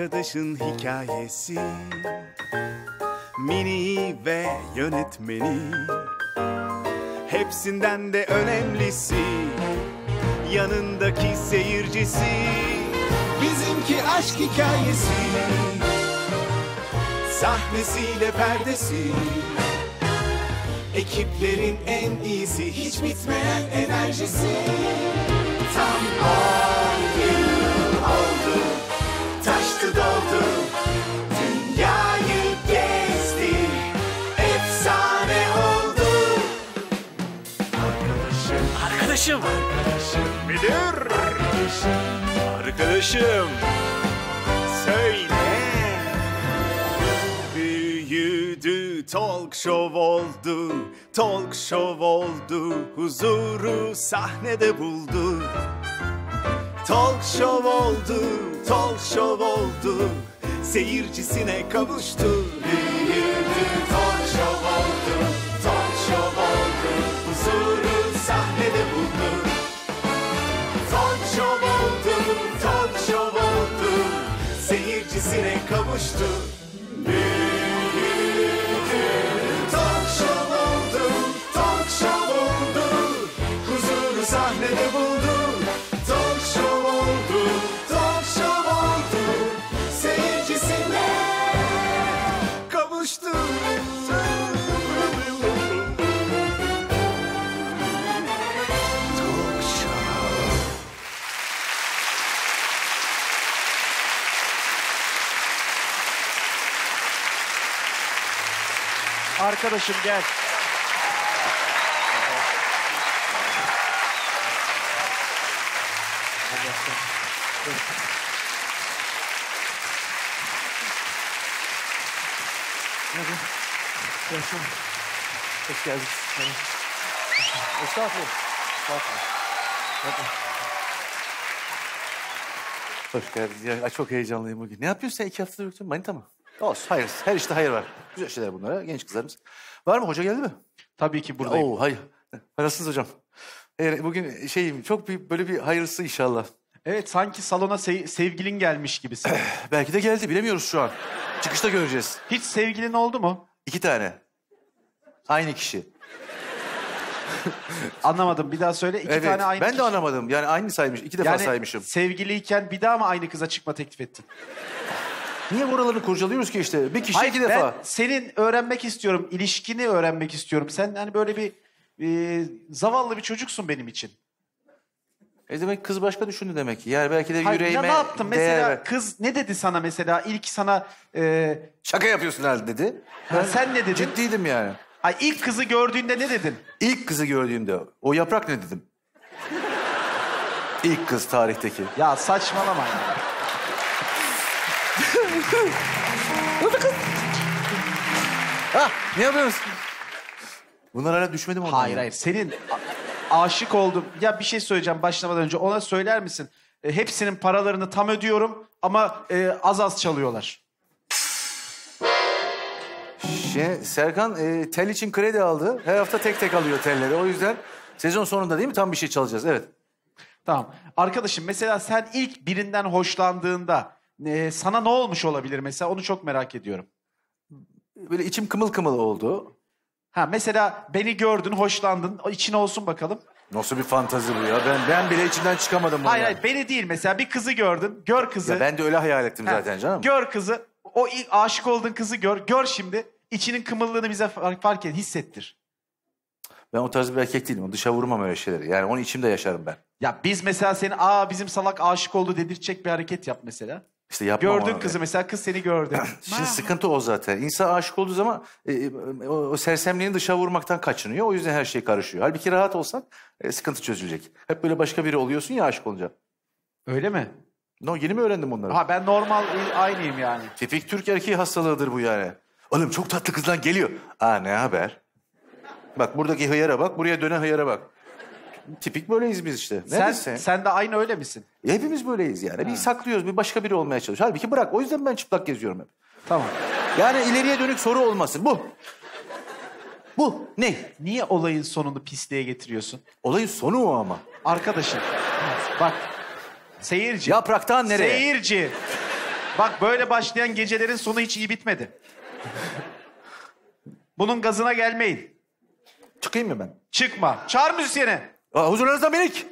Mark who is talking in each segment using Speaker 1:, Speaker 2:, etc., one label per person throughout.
Speaker 1: Arkadaşın hikayesi. Mini ve yönetmeni. Hepsinden de önemlisi. Yanındaki seyircisi. Bizimki aşk hikayesi. Sahnesiyle perdesi. Ekiplerin en iyisi Hiç bitmeyen enerjisi. Tam on Arkadaşım. Müdür Arkadaşım Söyle. Büyüdü talk show oldu Talk show oldu. Huzuru sahnede buldu. Talk show oldu Talk show oldu. Seyircisine kavuştu. Büyüdü
Speaker 2: Arkadaşım gel.
Speaker 3: Hoş geldiniz. Estağfurullah. Estağfurullah. Hoş geldiniz. Ya, çok heyecanlıyım bugün. Ne yapıyorsun sen? İki haftadır yoksun. Manita mı? Olsun. Hayır. Her işte hayır var. Güzel şeyler bunlara. Genç kızlarımız. Var mı? Hoca geldi mi?
Speaker 2: Tabii ki buradayım.
Speaker 3: Oo, hayır. Nasılsınız hocam? Eğer bugün şeyim çok bir böyle bir hayırlısı inşallah.
Speaker 2: Evet sanki salona se- sevgilin gelmiş gibisin.
Speaker 3: Belki de geldi bilemiyoruz şu an. Çıkışta göreceğiz.
Speaker 2: Hiç sevgilin oldu mu?
Speaker 3: İki tane. Aynı kişi.
Speaker 2: Anlamadım. Bir daha söyle. İki
Speaker 3: evet.
Speaker 2: tane aynı
Speaker 3: ben de
Speaker 2: kişi.
Speaker 3: anlamadım. Yani aynı saymış. İki defa
Speaker 2: Yani
Speaker 3: saymışım.
Speaker 2: sevgiliyken bir daha mı aynı kıza çıkma teklif ettin?
Speaker 3: Niye buralarını kurcalıyoruz ki işte? Bir kişi
Speaker 2: Hayır,
Speaker 3: iki
Speaker 2: ben
Speaker 3: defa.
Speaker 2: senin öğrenmek istiyorum. ilişkini öğrenmek istiyorum. Sen hani böyle bir e, zavallı bir çocuksun benim için.
Speaker 3: E demek kız başka düşündü demek ki. Yani belki de
Speaker 2: Hayır,
Speaker 3: yüreğime
Speaker 2: ya ne yaptın
Speaker 3: değer
Speaker 2: mesela
Speaker 3: ver-
Speaker 2: kız ne dedi sana mesela ilk sana e,
Speaker 3: Şaka yapıyorsun herhalde dedi.
Speaker 2: ha, sen ne dedin?
Speaker 3: Ciddiydim yani.
Speaker 2: Ay ilk kızı gördüğünde ne dedin?
Speaker 3: İlk kızı gördüğümde o yaprak ne dedim? İlk kız tarihteki.
Speaker 2: Ya saçmalama ya.
Speaker 3: Ha ne yapıyorsun? Bunlar hala düşmedi mi ondan
Speaker 2: Hayır
Speaker 3: ya?
Speaker 2: hayır senin a- aşık oldum. Ya bir şey söyleyeceğim başlamadan önce ona söyler misin? E, hepsinin paralarını tam ödüyorum ama e, az az çalıyorlar.
Speaker 3: Şey, Serkan e, tel için kredi aldı. Her hafta tek tek alıyor telleri. O yüzden sezon sonunda değil mi tam bir şey çalacağız. Evet.
Speaker 2: Tamam. Arkadaşım mesela sen ilk birinden hoşlandığında e, sana ne olmuş olabilir mesela onu çok merak ediyorum.
Speaker 3: Böyle içim kımıl kımıl oldu.
Speaker 2: Ha mesela beni gördün, hoşlandın. O için olsun bakalım.
Speaker 3: Nasıl bir fantazi bu ya? Ben ben bile içinden çıkamadım bunu.
Speaker 2: Hayır hayır beni değil mesela bir kızı gördün. Gör kızı.
Speaker 3: Ya ben de öyle hayal ettim
Speaker 2: Ha,
Speaker 3: zaten canım.
Speaker 2: Gör kızı. O ilk aşık olduğun kızı gör. Gör şimdi. İçinin kımıllığını bize fark, fark et, hissettir.
Speaker 3: Ben o tarz bir erkek değilim. Dışa vurmam öyle şeyleri. Yani onu içimde yaşarım ben.
Speaker 2: Ya biz mesela seni aa bizim salak aşık oldu dedirtecek bir hareket yap mesela.
Speaker 3: İşte yapmam
Speaker 2: Gördün
Speaker 3: onu.
Speaker 2: kızı mesela kız seni gördü.
Speaker 3: Şimdi sıkıntı o zaten. İnsan aşık olduğu zaman e, e, o, o sersemliğini dışa vurmaktan kaçınıyor. O yüzden her şey karışıyor. Halbuki rahat olsan e, sıkıntı çözülecek. Hep böyle başka biri oluyorsun ya aşık olunca.
Speaker 2: Öyle mi?
Speaker 3: No, yeni mi öğrendim bunları?
Speaker 2: Ha ben normal aynıyım yani.
Speaker 3: Tipik Türk erkeği hastalığıdır bu yani. Oğlum çok tatlı kızdan geliyor. Aa ne haber? Bak buradaki hıyara bak, buraya dönen hıyara bak. Tipik böyleyiz biz işte.
Speaker 2: Sen,
Speaker 3: desin?
Speaker 2: sen de aynı öyle misin?
Speaker 3: Hepimiz böyleyiz yani. Bir saklıyoruz, bir başka biri olmaya çalışıyoruz. Halbuki bırak. O yüzden ben çıplak geziyorum hep.
Speaker 2: Tamam.
Speaker 3: Yani ileriye dönük soru olmasın. Bu. Bu. Ne?
Speaker 2: Niye olayın sonunu pisliğe getiriyorsun?
Speaker 3: Olayın sonu o ama.
Speaker 2: Arkadaşım bak seyirci.
Speaker 3: Yapraktan nereye?
Speaker 2: Seyirci. Bak böyle başlayan gecelerin sonu hiç iyi bitmedi. Bunun gazına gelmeyin.
Speaker 3: Çıkayım mı ben?
Speaker 2: Çıkma. Çağır müzisyeni.
Speaker 3: Huzurlarınızda Melik.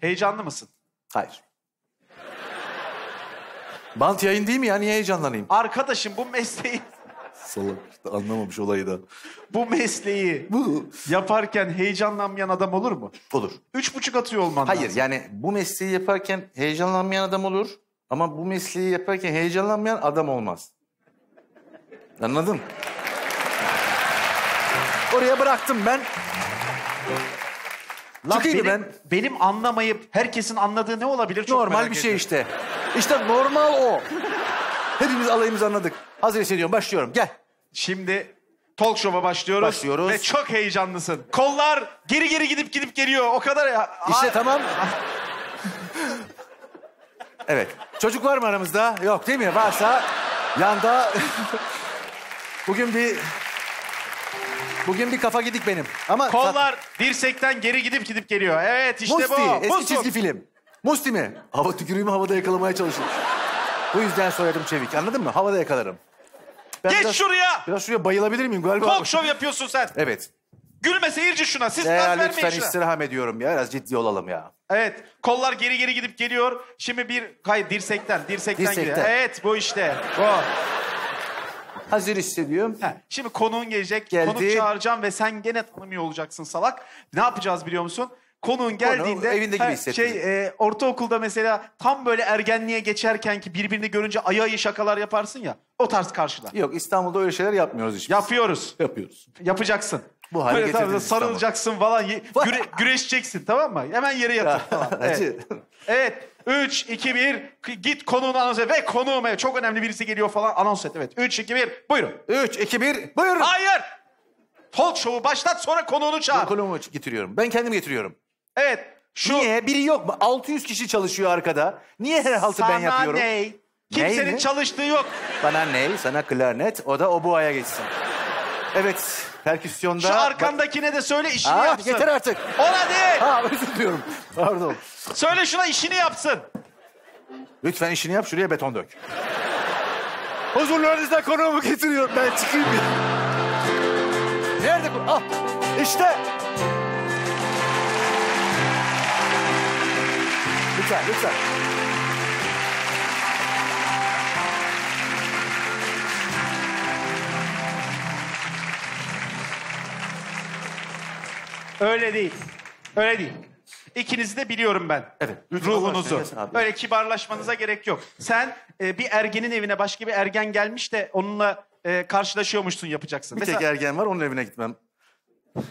Speaker 2: Heyecanlı mısın?
Speaker 3: Hayır. Bant yayın değil mi ya? Niye heyecanlanayım?
Speaker 2: Arkadaşım bu mesleği
Speaker 3: Salak işte anlamamış olayı da.
Speaker 2: bu mesleği
Speaker 3: Bu
Speaker 2: yaparken heyecanlanmayan adam olur mu?
Speaker 3: olur.
Speaker 2: Üç buçuk atıyor olman
Speaker 3: Hayır
Speaker 2: lazım.
Speaker 3: yani bu mesleği yaparken heyecanlanmayan adam olur. Ama bu mesleği yaparken heyecanlanmayan adam olmaz. Anladın? Oraya bıraktım ben.
Speaker 2: Lan
Speaker 3: mı
Speaker 2: benim,
Speaker 3: ben?
Speaker 2: benim anlamayıp herkesin anladığı ne olabilir? Çok
Speaker 3: normal
Speaker 2: merak
Speaker 3: bir şey
Speaker 2: ediyorum.
Speaker 3: işte. İşte normal o. Hepimiz alayımızı anladık. Hazır hissediyorum. Başlıyorum. Gel.
Speaker 2: Şimdi talk show'a başlıyoruz.
Speaker 3: Başlıyoruz.
Speaker 2: Ve çok heyecanlısın. Kollar geri geri gidip gidip geliyor. O kadar ya.
Speaker 3: İşte tamam. Evet. Çocuk var mı aramızda? Yok değil mi? Varsa yanda... Bugün bir... Bugün bir kafa gidik benim. Ama
Speaker 2: Kollar dirsekten geri gidip gidip geliyor. Evet işte
Speaker 3: Musti,
Speaker 2: bu.
Speaker 3: eski
Speaker 2: Musti.
Speaker 3: çizgi film. Musti mi? Hava tükürüğümü havada yakalamaya çalışıyor. Bu yüzden soyadım Çevik. Anladın mı? Havada yakalarım. Ben
Speaker 2: Geç
Speaker 3: biraz,
Speaker 2: şuraya.
Speaker 3: Biraz şuraya bayılabilir miyim galiba?
Speaker 2: Talk show yapıyorsun sen.
Speaker 3: Evet.
Speaker 2: Gülme seyirci şuna. Siz
Speaker 3: Ya
Speaker 2: gaz
Speaker 3: lütfen
Speaker 2: vermeyin şuna.
Speaker 3: istirham ediyorum ya. Biraz ciddi olalım ya.
Speaker 2: Evet. Kollar geri geri gidip geliyor. Şimdi bir hayır dirsekten dirsekten,
Speaker 3: Dirsekten.
Speaker 2: geliyor. Evet bu işte. Bu.
Speaker 3: Hazır hissediyorum.
Speaker 2: Heh, Şimdi konuğun gelecek.
Speaker 3: Geldi.
Speaker 2: Konuk çağıracağım ve sen gene tanımıyor olacaksın salak. Ne yapacağız biliyor musun? Konuğun geldiğinde
Speaker 3: evinde gibi
Speaker 2: ha, şey e, ortaokulda mesela tam böyle ergenliğe geçerken ki birbirini görünce ayı ayı şakalar yaparsın ya. O tarz karşıla.
Speaker 3: Yok İstanbul'da öyle şeyler yapmıyoruz hiç.
Speaker 2: Yapıyoruz.
Speaker 3: Yapıyoruz.
Speaker 2: Yapacaksın.
Speaker 3: Bu hale
Speaker 2: Böyle
Speaker 3: getirdiniz
Speaker 2: sarılacaksın falan. güre- güreşeceksin tamam mı? Hemen yere yatır falan. Evet. Evet. 3, 2, 1. Git konuğunu anons et. Ve konuğum evet, çok önemli birisi geliyor falan anons et. Evet. 3, 2, 1. Buyurun.
Speaker 3: 3, 2, 1. Buyurun.
Speaker 2: Hayır. Talk show'u başlat sonra konuğunu çağır.
Speaker 3: Ben konuğumu getiriyorum. Ben kendim getiriyorum.
Speaker 2: Evet. Şu
Speaker 3: Niye? Biri yok mu? 600 kişi çalışıyor arkada. Niye her haltı ben yapıyorum?
Speaker 2: Sana ne? Kimsenin
Speaker 3: mi?
Speaker 2: çalıştığı yok.
Speaker 3: Bana ney? Sana klarnet. O da oboaya geçsin. Evet. Perküsyonda...
Speaker 2: Şu arkandakine de söyle işini
Speaker 3: Aa,
Speaker 2: yapsın.
Speaker 3: yeter artık.
Speaker 2: Ona değil.
Speaker 3: Ha özür diliyorum. Pardon.
Speaker 2: Söyle şuna işini yapsın.
Speaker 3: Lütfen işini yap şuraya beton dök. Huzurlarınızda konuğumu getiriyorum. Ben çıkayım bir. Nerede bu? Ah işte. Lütfen lütfen.
Speaker 2: Öyle değil. Öyle değil. İkinizi de biliyorum ben.
Speaker 3: Evet. Lütfen
Speaker 2: Ruhunuzu.
Speaker 3: Abi.
Speaker 2: Öyle kibarlaşmanıza gerek yok. Sen e, bir ergenin evine başka bir ergen gelmiş de onunla e, karşılaşıyormuşsun yapacaksın.
Speaker 3: Bir tek ergen var onun evine gitmem.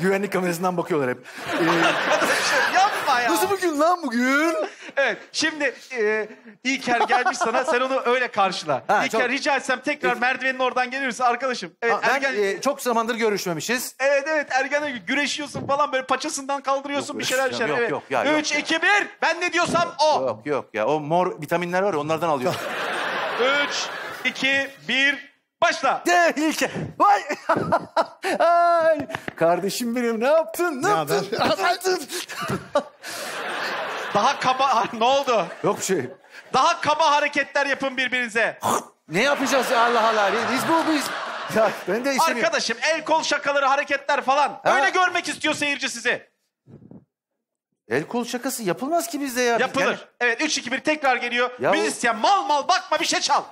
Speaker 3: Güvenlik kamerasından bakıyorlar hep. Ee,
Speaker 2: Ya.
Speaker 3: nasıl bugün lan bugün?
Speaker 2: Evet. Şimdi e, İlker gelmiş sana sen onu öyle karşıla.
Speaker 3: Ha,
Speaker 2: İlker
Speaker 3: çok-
Speaker 2: rica etsem tekrar merdivenin oradan gelirse arkadaşım. Evet,
Speaker 3: Ha, ben
Speaker 2: ergen...
Speaker 3: e, çok zamandır görüşmemişiz.
Speaker 2: Evet evet ergenle güreşiyorsun falan böyle paçasından kaldırıyorsun bir şeyler bir şeyler.
Speaker 3: Yok,
Speaker 2: evet.
Speaker 3: yok, ya, yok.
Speaker 2: 3, 2, 1. Ben ne diyorsam o.
Speaker 3: Yok yok ya o mor vitaminler var ya onlardan alıyor.
Speaker 2: 3, 2, 1. Başla.
Speaker 3: De İlke. Vay. Ay. Kardeşim benim ne yaptın? Ne, yaptın? Ne yaptın?
Speaker 2: Daha kaba... ne oldu?
Speaker 3: Yok bir şey.
Speaker 2: Daha kaba hareketler yapın birbirinize.
Speaker 3: Ne yapacağız ya Allah Allah? Biz bu biz. Ya ben de istemiyorum.
Speaker 2: Arkadaşım el kol şakaları hareketler falan.
Speaker 3: Ha?
Speaker 2: Öyle görmek istiyor seyirci sizi.
Speaker 3: El kol şakası yapılmaz ki bizde ya.
Speaker 2: Yapılır.
Speaker 3: Yani-
Speaker 2: Evet 3, 2, 1 tekrar geliyor.
Speaker 3: Ya o-
Speaker 2: Müzisyen mal mal bakma bir şey çal.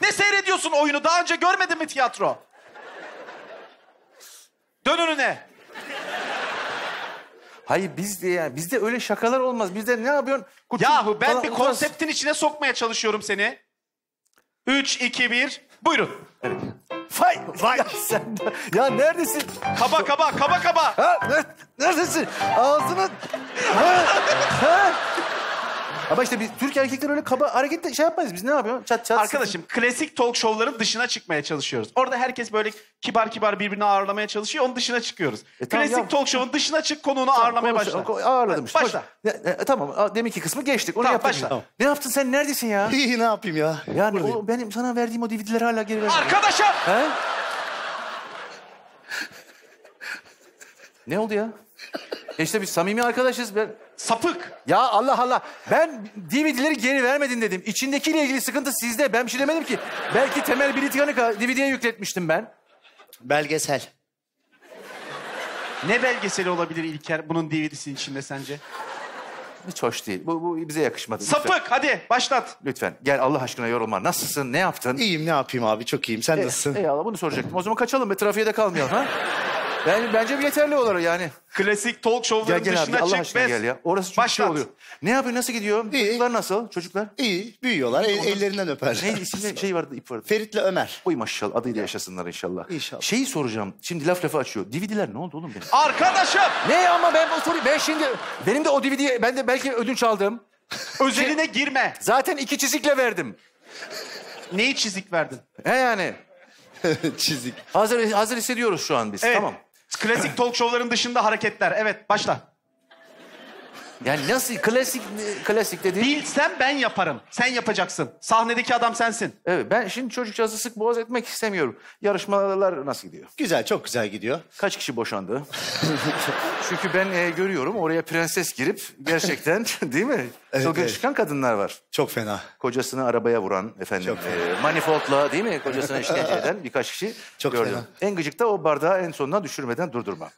Speaker 2: Ne seyrediyorsun oyunu? Daha önce görmedin mi tiyatro? Dön önüne.
Speaker 3: Hayır bizde ya bizde öyle şakalar olmaz. Bizde ne yapıyorsun? Kutu
Speaker 2: Yahu ben
Speaker 3: falan
Speaker 2: bir
Speaker 3: olmaz.
Speaker 2: konseptin içine sokmaya çalışıyorum seni. 3, 2, 1. Buyurun.
Speaker 3: Vay vay. Ya sen de- ya neredesin?
Speaker 2: Kaba kaba kaba kaba.
Speaker 3: Ha, ne- neredesin? Ağzını... Ha, ha. Ama işte biz Türk erkekler öyle kaba hareket de şey yapmayız. Biz ne yapıyoruz? Çat çat.
Speaker 2: Arkadaşım klasik talk show'ların dışına çıkmaya çalışıyoruz. Orada herkes böyle kibar kibar birbirini ağırlamaya çalışıyor. Onun dışına çıkıyoruz.
Speaker 3: E tamam
Speaker 2: klasik
Speaker 3: ya.
Speaker 2: talk show'un dışına çık konuğunu ağırlamaya
Speaker 3: Konuş-
Speaker 2: başla.
Speaker 3: ko- Ağırladım işte.
Speaker 2: Başla.
Speaker 3: Ya, e, tamam deminki kısmı geçtik. Onu
Speaker 2: Tamam, başla.
Speaker 3: Tamam. Ne yaptın sen? Neredesin ya?
Speaker 4: İyi ne yapayım ya?
Speaker 3: Yani o, benim sana verdiğim o DVD'leri hala geri ver.
Speaker 2: Arkadaşım!
Speaker 3: He? ne oldu ya? Ya İşte biz samimi arkadaşız. Ben...
Speaker 2: Sapık!
Speaker 3: Ya Allah Allah. Ben DVD'leri geri vermedin dedim. İçindekiyle ilgili sıkıntı sizde. Ben bir şey demedim ki. Belki Temel Bilitikan'ı DVD'ye yükletmiştim ben.
Speaker 4: Belgesel.
Speaker 2: Ne belgeseli olabilir İlker bunun DVD'sinin içinde sence?
Speaker 3: Hiç hoş değil. Bu, bu bize yakışmadı. Lütfen.
Speaker 2: Sapık! Hadi başlat.
Speaker 3: Lütfen. Gel Allah aşkına yorulma. Nasılsın? Ne yaptın?
Speaker 4: İyiyim ne yapayım abi çok iyiyim. Sen nasılsın?
Speaker 3: Eyvallah bunu soracaktım. O zaman kaçalım ve trafiğe de kalmayalım ha? Ben, bence bir yeterli olur yani.
Speaker 2: Klasik talk
Speaker 3: Gel
Speaker 2: show'ların
Speaker 3: gel abi
Speaker 2: dışına
Speaker 3: Allah
Speaker 2: çık ve
Speaker 3: gel ya. Orası çok şey
Speaker 2: başlat.
Speaker 3: oluyor. Ne yapıyor? Nasıl gidiyor?
Speaker 4: İyi.
Speaker 3: Çocuklar nasıl? Çocuklar?
Speaker 4: İyi büyüyorlar el- ellerinden öper.
Speaker 3: Neydi isimleri? Şey vardı, ip vardı.
Speaker 4: Ferit'le Ömer.
Speaker 3: Oy maşallah adıyla yaşasınlar inşallah.
Speaker 4: İnşallah.
Speaker 3: Şeyi soracağım. Şimdi laf lafı açıyor. DVD'ler ne oldu oğlum benim?
Speaker 2: Arkadaşım!
Speaker 3: ne ama ben o soruyu ben şimdi benim de o DVD'ye ben de belki ödünç aldım.
Speaker 2: Özeline girme.
Speaker 3: Zaten iki çizikle verdim.
Speaker 2: Neyi çizik verdin?
Speaker 3: He yani.
Speaker 4: Çizik.
Speaker 3: Hazır hazır hissediyoruz şu an biz.
Speaker 2: Evet.
Speaker 3: Tamam.
Speaker 2: Klasik talk show'ların dışında hareketler. Evet başla.
Speaker 3: Yani nasıl klasik klasik dedi.
Speaker 2: Bilsem ben yaparım. Sen yapacaksın. Sahnedeki adam sensin.
Speaker 3: Evet ben şimdi çocukcağızı sık boğaz etmek istemiyorum. Yarışmalar nasıl gidiyor?
Speaker 4: Güzel çok güzel gidiyor.
Speaker 3: Kaç kişi boşandı? Çünkü ben e, görüyorum oraya prenses girip gerçekten değil mi?
Speaker 4: Evet,
Speaker 3: Çılgın
Speaker 4: evet.
Speaker 3: çıkan kadınlar var.
Speaker 4: Çok fena.
Speaker 3: Kocasını arabaya vuran efendim.
Speaker 4: Çok fena.
Speaker 3: e, manifoldla değil mi? Kocasına işkence eden birkaç kişi
Speaker 4: Çok
Speaker 3: gördüm.
Speaker 4: fena.
Speaker 3: En gıcık da o bardağı en sonuna düşürmeden durdurma.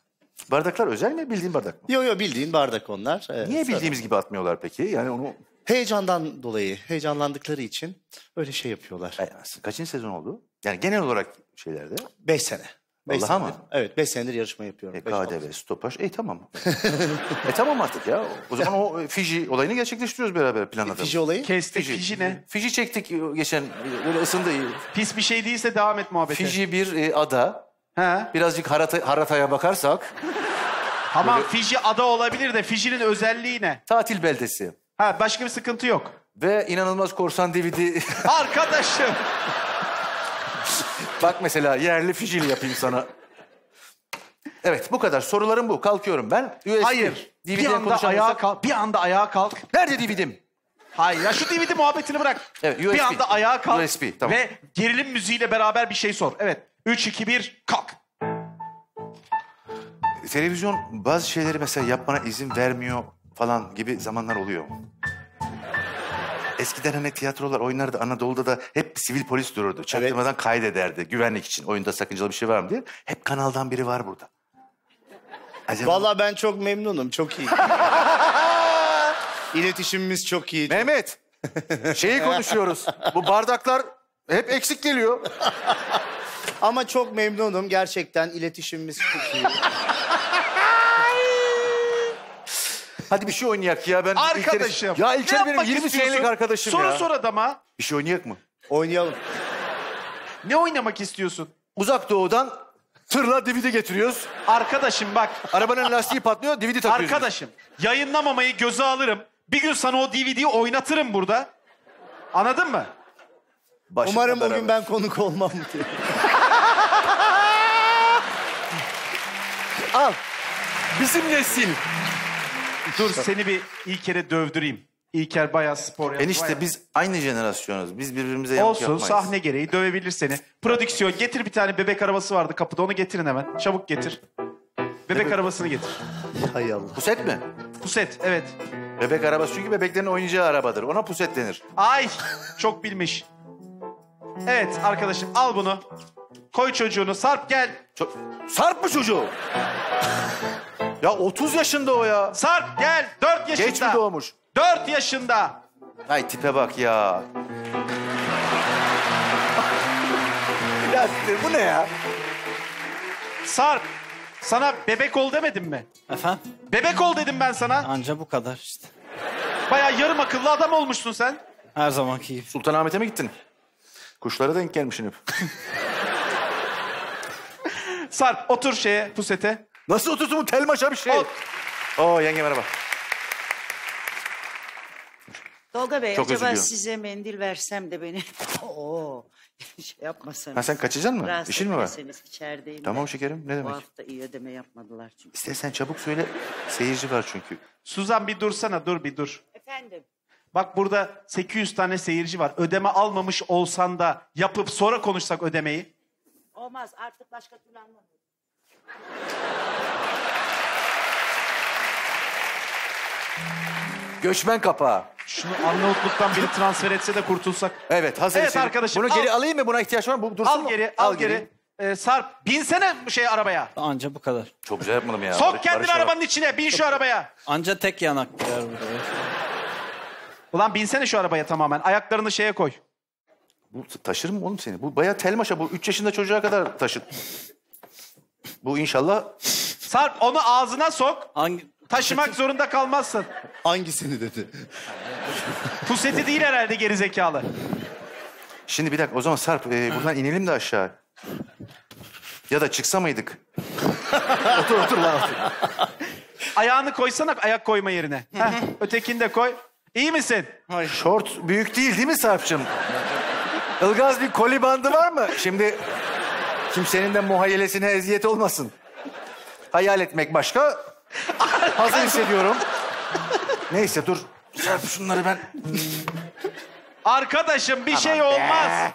Speaker 3: Bardaklar özel mi bildiğin bardak mı?
Speaker 4: Yo yo bildiğin bardak onlar. Evet,
Speaker 3: Niye
Speaker 4: sarı.
Speaker 3: bildiğimiz gibi atmıyorlar peki? Yani onu...
Speaker 4: Heyecandan dolayı, heyecanlandıkları için öyle şey yapıyorlar.
Speaker 3: Ay, anasını, Kaçıncı sezon oldu? Yani genel olarak şeylerde.
Speaker 4: Beş sene. Beş
Speaker 3: Vallahi
Speaker 4: senedir.
Speaker 3: mı?
Speaker 4: Evet beş senedir yarışma yapıyorum.
Speaker 3: E,
Speaker 4: Beş, altı.
Speaker 3: KDV, stopaj. E tamam. e tamam artık ya. O zaman o e, Fiji olayını gerçekleştiriyoruz beraber planladık.
Speaker 4: Fiji olayı.
Speaker 2: Kestik. Fiji, ne?
Speaker 3: Fiji çektik e, geçen e, böyle ısındı.
Speaker 2: Pis bir şey değilse devam et muhabbete.
Speaker 3: Fiji bir e, ada.
Speaker 2: He.
Speaker 3: Birazcık harata, harataya bakarsak
Speaker 2: Tamam Fiji ada olabilir de Fiji'nin özelliği ne?
Speaker 3: tatil beldesi.
Speaker 2: Ha başka bir sıkıntı yok.
Speaker 3: Ve inanılmaz korsan DVD.
Speaker 2: Arkadaşım.
Speaker 3: Bak mesela yerli Fijili yapayım sana. Evet bu kadar. Sorularım bu. Kalkıyorum ben. USB.
Speaker 2: Hayır. Bir
Speaker 3: DVD'den
Speaker 2: anda ayağa kalk. Bir anda ayağa kalk.
Speaker 3: Nerede DVD'm?
Speaker 2: Hayır ya şu DVD muhabbetini bırak.
Speaker 3: Evet,
Speaker 2: Bir
Speaker 3: USB.
Speaker 2: anda ayağa kalk.
Speaker 3: USB, tamam.
Speaker 2: Ve gerilim müziğiyle beraber bir şey sor. Evet. 3, 2, 1 kalk.
Speaker 3: Televizyon bazı şeyleri mesela yapmana izin vermiyor falan gibi zamanlar oluyor. Eskiden hani tiyatrolar oynardı Anadolu'da da hep sivil polis dururdu. Çaktırmadan kaydederdi güvenlik için. Oyunda sakıncalı bir şey var mı diye. Hep kanaldan biri var burada. Acaba...
Speaker 4: Vallahi ben çok memnunum. Çok iyi. İletişimimiz çok iyi.
Speaker 3: Mehmet şeyi konuşuyoruz. Bu bardaklar hep eksik geliyor.
Speaker 4: Ama çok memnunum. Gerçekten iletişimimiz çok iyi.
Speaker 3: Hadi bir şey oynayak ya ben.
Speaker 2: Arkadaşım.
Speaker 3: İlker'i- Ya İlker benim
Speaker 2: yapmak
Speaker 3: 20
Speaker 2: istiyorsun?
Speaker 3: senelik arkadaşım
Speaker 2: Soru
Speaker 3: ya.
Speaker 2: sor adama.
Speaker 3: Bir şey oynayak mı?
Speaker 4: Oynayalım.
Speaker 2: Ne oynamak istiyorsun?
Speaker 3: Uzak doğudan tırla DVD getiriyoruz.
Speaker 2: Arkadaşım bak.
Speaker 3: Arabanın lastiği patlıyor, DVD takıyoruz.
Speaker 2: Arkadaşım. Yayınlamamayı göze alırım. Bir gün sana o DVD'yi oynatırım burada. Anladın mı?
Speaker 3: Başımla
Speaker 4: Umarım o
Speaker 3: beraber.
Speaker 4: gün ben konuk olmam diye.
Speaker 3: Al. Bizim nesil.
Speaker 2: Dur seni bir İlker'e dövdüreyim. İlker bayağı spor yapıyor.
Speaker 3: Enişte
Speaker 2: bayağı-
Speaker 3: biz aynı jenerasyonuz. Biz birbirimize yamuk
Speaker 2: Olsun
Speaker 3: yapmayız.
Speaker 2: sahne gereği dövebilir seni. Prodüksiyon getir bir tane bebek arabası vardı kapıda onu getirin hemen. Çabuk getir. Bebek arabasını getir.
Speaker 4: Hay Allah.
Speaker 3: Puset mi?
Speaker 2: Puset evet.
Speaker 3: Bebek arabası çünkü bebeklerin oynayacağı arabadır. Ona puset denir.
Speaker 2: Ay çok bilmiş. Evet arkadaşım al bunu. Koy çocuğunu Sarp gel.
Speaker 3: Çok... Sarp mı çocuğu? ya 30 yaşında o ya.
Speaker 2: Sarp gel 4 yaşında.
Speaker 3: Geç mi doğmuş?
Speaker 2: 4 yaşında.
Speaker 3: Ay tipe bak ya. ya bu ne ya?
Speaker 2: Sarp sana bebek ol demedim mi?
Speaker 5: Efendim?
Speaker 2: Bebek ol dedim ben sana.
Speaker 5: Anca bu kadar işte.
Speaker 2: Bayağı yarım akıllı adam olmuşsun sen.
Speaker 5: Her zamanki gibi.
Speaker 3: Sultanahmet'e mi gittin? Kuşlara denk gelmişsin hep.
Speaker 2: Sarp otur şeye pusete.
Speaker 3: Nasıl otursun bu tel maşa bir şey?
Speaker 2: Ot.
Speaker 3: Oo yenge merhaba.
Speaker 6: Tolga Bey
Speaker 3: Çok
Speaker 6: acaba
Speaker 3: üzülüyorum.
Speaker 6: size mendil versem de beni Oo, şey yapmasanız.
Speaker 3: Ha, sen kaçacaksın mı?
Speaker 6: Rahatsız
Speaker 3: İşin mi var?
Speaker 6: etmeseniz içerideyim.
Speaker 3: Tamam şekerim ne
Speaker 6: Bu
Speaker 3: demek?
Speaker 6: hafta iyi ödeme yapmadılar çünkü.
Speaker 3: İstersen çabuk söyle. Seyirci var çünkü.
Speaker 2: Suzan bir dursana dur bir dur.
Speaker 6: Efendim.
Speaker 2: Bak burada 800 tane seyirci var. Ödeme almamış olsan da yapıp sonra konuşsak ödemeyi.
Speaker 6: Olmaz artık başka türlü anlamıyorum.
Speaker 3: Göçmen kapağı.
Speaker 2: Şunu Arnavutluk'tan biri transfer etse de kurtulsak.
Speaker 3: Evet hazır.
Speaker 2: Evet
Speaker 3: içelim.
Speaker 2: arkadaşım,
Speaker 3: Bunu geri
Speaker 2: al.
Speaker 3: alayım mı? Buna ihtiyaç var mı? Bu dursun
Speaker 2: Al
Speaker 3: mu?
Speaker 2: geri, al, geri. Ee, Sarp, binsene bu şey arabaya.
Speaker 5: Anca bu kadar.
Speaker 3: Çok güzel yapmadım ya.
Speaker 2: Sok kendini arabanın içine, bin şu arabaya.
Speaker 5: Anca tek yanak burada.
Speaker 2: Ulan binsene şu arabaya tamamen. Ayaklarını şeye koy.
Speaker 3: Bu taşır mı oğlum seni? Bu bayağı tel maşa. Bu 3 yaşında çocuğa kadar taşır. Bu inşallah
Speaker 2: Sarp onu ağzına sok.
Speaker 5: Hangi?
Speaker 2: Taşımak zorunda kalmazsın.
Speaker 4: Hangisini dedi?
Speaker 2: Puseti değil herhalde gerizekalı.
Speaker 3: Şimdi bir dakika o zaman Sarp e, buradan inelim de aşağı. Ya da çıksa mıydık? otur otur lan otur.
Speaker 2: Ayağını koysana ayak koyma yerine. Heh, ötekini de koy. İyi misin?
Speaker 3: Şort büyük değil değil mi Sarp'cığım? Ilgaz bir koli bandı var mı? Şimdi kimsenin de muhayyelesine eziyet olmasın. Hayal etmek başka. Hazır hissediyorum. Neyse dur. Sarp şunları ben
Speaker 2: Arkadaşım bir şey olmaz.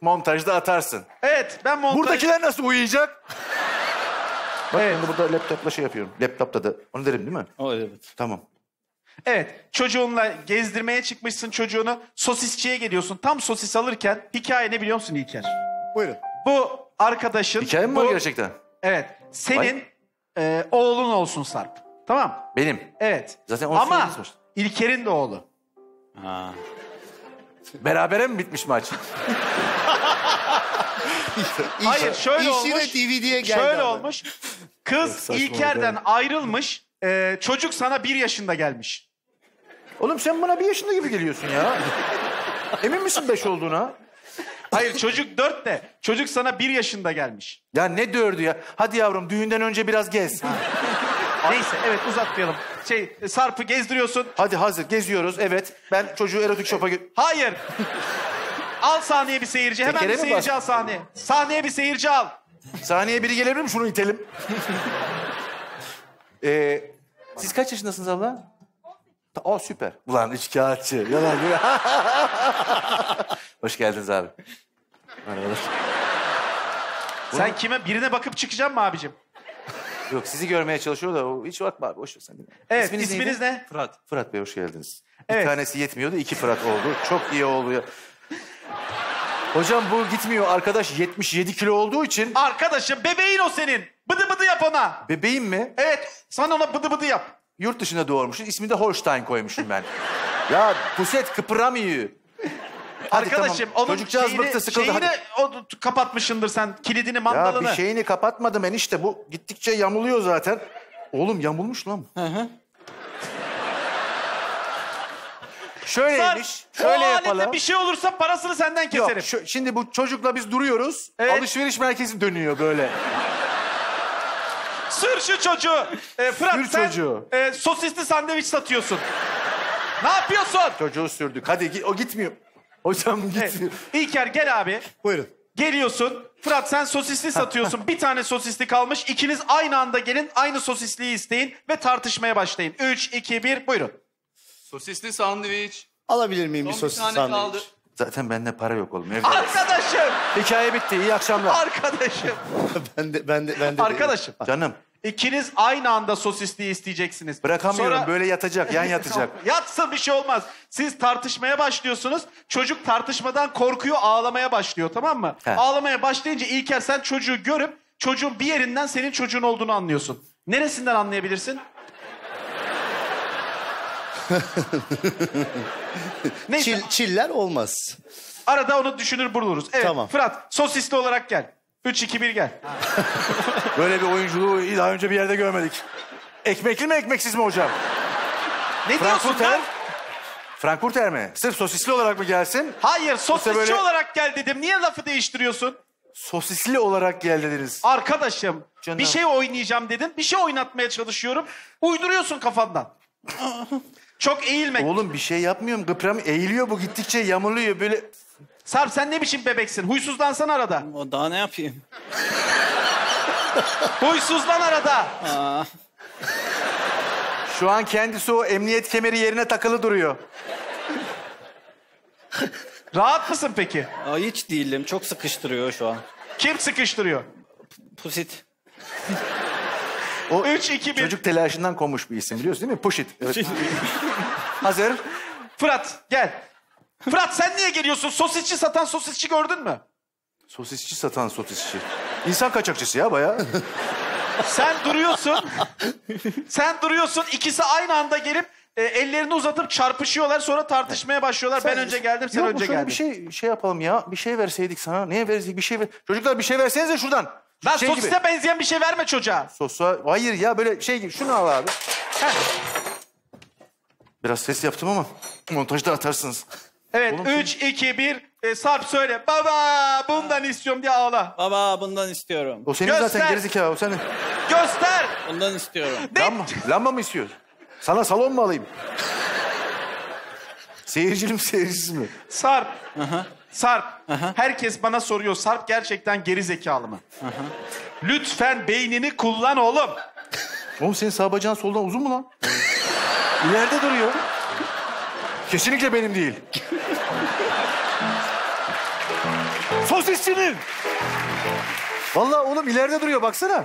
Speaker 3: montajda atarsın.
Speaker 2: Evet ben montaj...
Speaker 3: Buradakiler nasıl uyuyacak? Bak
Speaker 2: Evet.
Speaker 3: ben de burada laptopla şey yapıyorum. Laptopta da. Onu derim değil mi?
Speaker 5: O evet.
Speaker 3: Tamam.
Speaker 2: Evet çocuğunla gezdirmeye çıkmışsın çocuğunu. Sosisçiye geliyorsun. Tam sosis alırken hikaye ne biliyor musun İlker?
Speaker 4: Buyurun.
Speaker 2: Bu arkadaşın...
Speaker 3: Hikaye mi
Speaker 2: bu,
Speaker 3: var gerçekten?
Speaker 2: Evet. Senin e, oğlun olsun Sarp. Tamam.
Speaker 3: Benim.
Speaker 2: Evet.
Speaker 3: Zaten onu
Speaker 2: Ama
Speaker 3: söylediniz mi?
Speaker 2: İlker'in de oğlu.
Speaker 5: Ha.
Speaker 3: Berabere mi bitmiş maç?
Speaker 2: Hayır şöyle
Speaker 4: İşine
Speaker 2: olmuş.
Speaker 4: DVD'ye geldi.
Speaker 2: Şöyle
Speaker 4: ama.
Speaker 2: olmuş. Kız
Speaker 3: saçma
Speaker 2: İlker'den ayrılmış. e, çocuk sana bir yaşında gelmiş.
Speaker 3: Oğlum sen bana bir yaşında gibi geliyorsun ya. Emin misin beş olduğuna?
Speaker 2: Hayır çocuk dört de. Çocuk sana bir yaşında gelmiş.
Speaker 3: Ya ne dördü ya? Hadi yavrum düğünden önce biraz gez.
Speaker 2: Neyse evet uzatmayalım. Şey Sarp'ı gezdiriyorsun.
Speaker 3: Hadi hazır geziyoruz evet. Ben çocuğu erotik gö-
Speaker 2: Hayır. al sahneye bir seyirci. Hemen
Speaker 3: Tekere
Speaker 2: bir
Speaker 3: mi
Speaker 2: seyirci al sahneye. Sahneye bir seyirci al.
Speaker 3: Sahneye biri gelebilir mi? Şunu itelim. ee, siz kaç yaşındasınız abla? Aa süper. Ulan üç kağıtçı. Yalan ya. Hoş geldiniz abi. Merhabalar.
Speaker 2: Sen kime? Birine bakıp çıkacak mı abicim?
Speaker 3: Yok sizi görmeye çalışıyor da o hiç bakma abi. Boş ver sen. dinle.
Speaker 2: Evet
Speaker 3: İsminiz
Speaker 2: ne?
Speaker 5: Fırat.
Speaker 3: Fırat Bey hoş geldiniz.
Speaker 2: Evet.
Speaker 3: Bir tanesi yetmiyordu, iki Fırat oldu. Çok iyi oldu ya. Hocam bu gitmiyor. Arkadaş 77 kilo olduğu için
Speaker 2: Arkadaşım bebeğin o senin. Bıdı bıdı yap ona.
Speaker 3: bebeğim mi?
Speaker 2: Evet sen ona bıdı bıdı yap.
Speaker 3: Yurt dışında doğurmuşuz. İsmini de Holstein koymuşum ben. ya puset kıpıramıyor. Hadi
Speaker 2: Arkadaşım
Speaker 3: tamam.
Speaker 2: onun
Speaker 3: Çocukcağız
Speaker 2: şeyini,
Speaker 3: bıktı sıkıldı.
Speaker 2: şeyini
Speaker 3: Hadi.
Speaker 2: o, kapatmışındır sen kilidini
Speaker 3: Ya
Speaker 2: mandalını.
Speaker 3: bir şey- şeyini kapatmadım enişte. Bu gittikçe yamuluyor zaten. Oğlum yamulmuş lan.
Speaker 5: Hı hı.
Speaker 3: Şöyleymiş.
Speaker 2: o
Speaker 3: Şöyle
Speaker 2: alete
Speaker 3: yapalım.
Speaker 2: bir şey olursa parasını senden keserim.
Speaker 3: Yok, şu- şimdi bu çocukla biz duruyoruz.
Speaker 2: Evet.
Speaker 3: Alışveriş merkezi dönüyor böyle.
Speaker 2: Sür şu çocuğu. Ee, Fırat
Speaker 3: Sür
Speaker 2: sen
Speaker 3: çocuğu.
Speaker 2: e, sosisli sandviç satıyorsun. ne yapıyorsun?
Speaker 3: Çocuğu sürdük. Hadi gi- o gitmiyor. Hocam
Speaker 2: Evet.
Speaker 3: gitmiyor.
Speaker 2: İlker gel abi.
Speaker 4: Buyurun.
Speaker 2: Geliyorsun. Fırat sen sosisli satıyorsun. bir tane sosisli kalmış. İkiniz aynı anda gelin. Aynı sosisliyi isteyin ve tartışmaya başlayın. 3, 2, 1 buyurun.
Speaker 7: Sosisli sandviç.
Speaker 4: Alabilir miyim bir
Speaker 7: Son bir
Speaker 4: sosis
Speaker 7: tane
Speaker 4: sandviç?
Speaker 3: Zaten bende para yok oğlum. Evde.
Speaker 2: Arkadaşım.
Speaker 3: Hikaye bitti. İyi akşamlar.
Speaker 2: Arkadaşım.
Speaker 4: ben de ben de ben de
Speaker 2: Arkadaşım.
Speaker 3: Canım
Speaker 2: İkiniz aynı anda sosisliği isteyeceksiniz.
Speaker 3: bırakamıyorum.
Speaker 2: Sonra-
Speaker 3: Böyle yatacak. Yan yatacak.
Speaker 2: Yatsın bir şey olmaz. Siz tartışmaya başlıyorsunuz. Çocuk tartışmadan korkuyor ağlamaya başlıyor tamam mı?
Speaker 3: He.
Speaker 2: Ağlamaya başlayınca İlker sen çocuğu görüp çocuğun bir yerinden senin çocuğun olduğunu anlıyorsun. Neresinden anlayabilirsin? Neyse
Speaker 4: Çil, çiller olmaz.
Speaker 2: arada onu düşünür buluruz. Evet
Speaker 4: Tamam.
Speaker 2: Fırat sosisli olarak gel. 3 2 1 gel.
Speaker 3: Böyle bir oyunculuğu daha önce bir yerde görmedik. Ekmekli mi ekmeksiz mi hocam?
Speaker 2: Ne diyorsun
Speaker 3: Frankfurter.
Speaker 2: lan?
Speaker 3: Frankfurter mi? Sırf sosisli olarak mı gelsin?
Speaker 2: Hayır sosisçi
Speaker 3: böyle-
Speaker 2: olarak gel dedim. Niye lafı değiştiriyorsun?
Speaker 3: Sosisli olarak gel dediniz.
Speaker 2: Arkadaşım
Speaker 3: Canım.
Speaker 2: bir şey oynayacağım dedin. Bir şey oynatmaya çalışıyorum. Uyduruyorsun kafandan. Çok eğilmek.
Speaker 3: Oğlum bir şey yapmıyorum. Gıpram eğiliyor bu gittikçe yamuluyor böyle.
Speaker 2: Sarp sen ne biçim bebeksin? Huysuzlansana arada.
Speaker 5: O daha ne yapayım?
Speaker 2: Huysuzlan arada.
Speaker 5: Aa,
Speaker 3: Şu an kendisi o emniyet kemeri yerine takılı duruyor.
Speaker 2: Rahat mısın peki?
Speaker 5: aa, hiç değilim. Çok sıkıştırıyor şu an.
Speaker 2: Kim sıkıştırıyor?
Speaker 5: Pusit.
Speaker 3: O
Speaker 2: 3, 2, 1.
Speaker 3: çocuk telaşından konmuş bir isim biliyorsun değil mi? Push it. Evet. Hazır.
Speaker 2: Fırat gel. Fırat sen niye geliyorsun? Sosisçi satan sosisçi gördün mü?
Speaker 3: Sosisçi satan sosisçi. İnsan kaçakçısı ya bayağı.
Speaker 2: Sen duruyorsun. sen duruyorsun. İkisi aynı anda gelip e, ellerini uzatıp çarpışıyorlar. Sonra tartışmaya başlıyorlar. ben önce geldim, sen
Speaker 3: Yok,
Speaker 2: önce geldin.
Speaker 3: bir şey şey yapalım ya. Bir şey verseydik sana. Neye verseydik? Bir şey ver. Çocuklar bir şey versenize şuradan.
Speaker 2: Lan
Speaker 3: şey
Speaker 2: sosise
Speaker 3: gibi.
Speaker 2: benzeyen bir şey verme çocuğa.
Speaker 3: Sosa. Hayır ya böyle şey gibi. Şunu al abi.
Speaker 2: Heh.
Speaker 3: Biraz ses yaptım ama montajda atarsınız.
Speaker 2: Evet,
Speaker 3: Oğlum
Speaker 2: 3, 2, 1. E, Sarp söyle. Baba bundan istiyorum diye ağla.
Speaker 5: Baba bundan istiyorum.
Speaker 3: O senin
Speaker 2: Göster.
Speaker 3: zaten gerizekalı. O senin.
Speaker 2: Göster.
Speaker 5: Bundan istiyorum.
Speaker 2: Ne?
Speaker 3: Lamba, lamba mı istiyorsun? Sana salon mu alayım? Seyircili mi seyircisiz mi?
Speaker 2: Sarp. Sarp. Herkes bana soruyor. Sarp gerçekten geri zekalı mı? Lütfen beynini kullan oğlum.
Speaker 3: Oğlum senin sağ bacağın soldan uzun mu lan? İleride duruyor. Kesinlikle benim değil. Sosisçinin. Vallahi oğlum ileride duruyor baksana.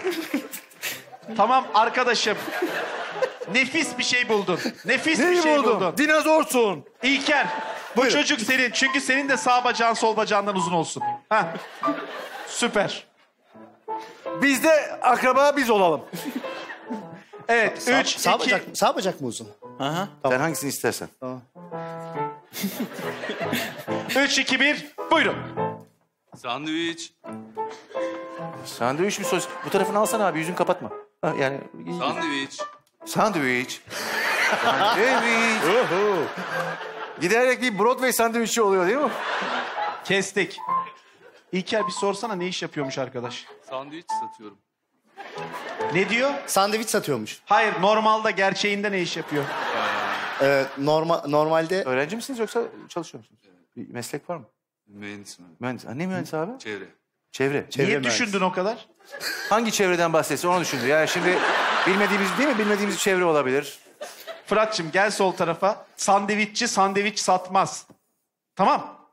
Speaker 2: Tamam arkadaşım. Nefis bir şey buldun. Nefis bir
Speaker 3: Neyi
Speaker 2: şey
Speaker 3: buldun?
Speaker 2: buldun.
Speaker 3: Dinozorsun.
Speaker 2: İlker. Bu çocuk senin. Çünkü senin de sağ bacağın sol bacağından uzun olsun. Ha. Süper.
Speaker 3: Biz de akraba biz olalım.
Speaker 2: Evet.
Speaker 4: Sağ,
Speaker 2: 3,
Speaker 4: sağ
Speaker 2: 2,
Speaker 4: bacak, sağ bacak mı uzun?
Speaker 5: Aha.
Speaker 3: Sen hangisini istersen.
Speaker 2: 3, 2, 1. Buyurun.
Speaker 7: Sandviç.
Speaker 3: Sandviç mi sos? Bu tarafını alsana abi yüzünü kapatma. Ha, yani
Speaker 7: Sandviç.
Speaker 3: Sandviç. Sandviç. Oho. Giderek bir Broadway sandviçi oluyor değil mi?
Speaker 2: Kestik. İlker bir sorsana ne iş yapıyormuş arkadaş?
Speaker 7: Sandviç satıyorum.
Speaker 2: Ne diyor?
Speaker 4: Sandviç satıyormuş.
Speaker 2: Hayır normalde gerçeğinde ne iş yapıyor?
Speaker 4: Ee, norma, normalde
Speaker 3: Öğrenci misiniz yoksa çalışıyor musunuz? Bir meslek var mı?
Speaker 7: Mühendis mi?
Speaker 3: Mühendis. Ha, ne mühendis abi?
Speaker 7: Çevre.
Speaker 3: Çevre.
Speaker 4: Çevre
Speaker 2: Niye
Speaker 4: mühendisi.
Speaker 2: düşündün o kadar?
Speaker 3: Hangi çevreden bahsetsin onu düşündü. Yani şimdi bilmediğimiz değil mi? Bilmediğimiz bir çevre olabilir.
Speaker 2: Fırat'cığım gel sol tarafa. Sandviççi sandviç satmaz. Tamam.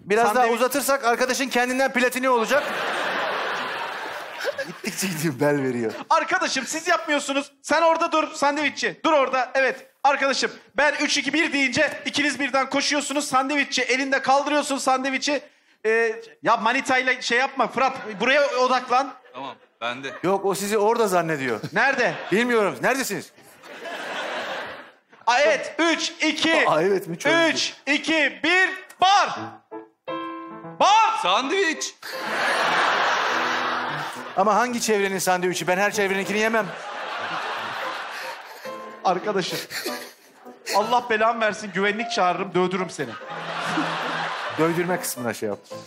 Speaker 3: Biraz daha
Speaker 2: Sandviç-
Speaker 3: uzatırsak arkadaşın kendinden platini olacak. Gittikçe gidiyor bel veriyor.
Speaker 2: Arkadaşım siz yapmıyorsunuz. Sen orada dur sandviççi. Dur orada. Evet. Arkadaşım ben 3 2 1 deyince ikiniz birden koşuyorsunuz. Sandviççi elinde kaldırıyorsun sandviçi. Ee, ya manitayla şey yapma Fırat buraya odaklan.
Speaker 7: Tamam. Bende.
Speaker 3: Yok o sizi orada zannediyor.
Speaker 2: Nerede?
Speaker 3: Bilmiyorum. Neredesiniz?
Speaker 2: Aa, evet 3 2
Speaker 3: Aa, evet mi? Çok
Speaker 2: 3 2 1 bar. Bar.
Speaker 7: Sandviç.
Speaker 3: Ama hangi çevrenin sandviçi? Ben her çevreninkini yemem.
Speaker 2: Arkadaşım. Allah belamı versin güvenlik çağırırım dövdürürüm seni.
Speaker 3: Dövdürme kısmına şey yaptım.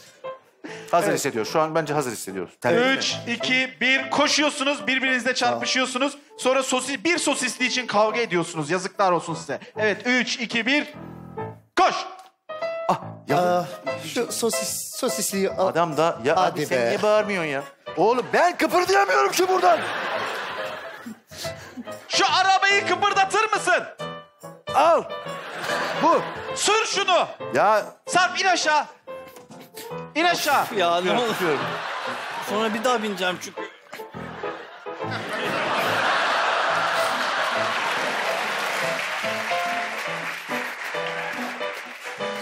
Speaker 3: Hazır hissediyor. Şu an bence hazır hissediyoruz. Terledim
Speaker 2: 3, 2, 1 koşuyorsunuz birbirinizle çarpışıyorsunuz. Sonra sosis, bir sosisli için kavga ediyorsunuz. Yazıklar olsun size. Evet 3, 2, 1 koş.
Speaker 4: Aa, şu sosis, sosisliği al.
Speaker 3: Adam da ya
Speaker 4: Hadi
Speaker 3: abi sen
Speaker 4: be.
Speaker 3: niye bağırmıyorsun ya? Oğlum ben kıpırdayamıyorum ki buradan.
Speaker 2: Şu arabayı kıpırdatır mısın?
Speaker 3: Al. Bu.
Speaker 2: Sür şunu.
Speaker 3: Ya
Speaker 2: Sarp in aşağı. İn aşağı.
Speaker 5: Ya ne olur. Sonra bir daha bineceğim çünkü.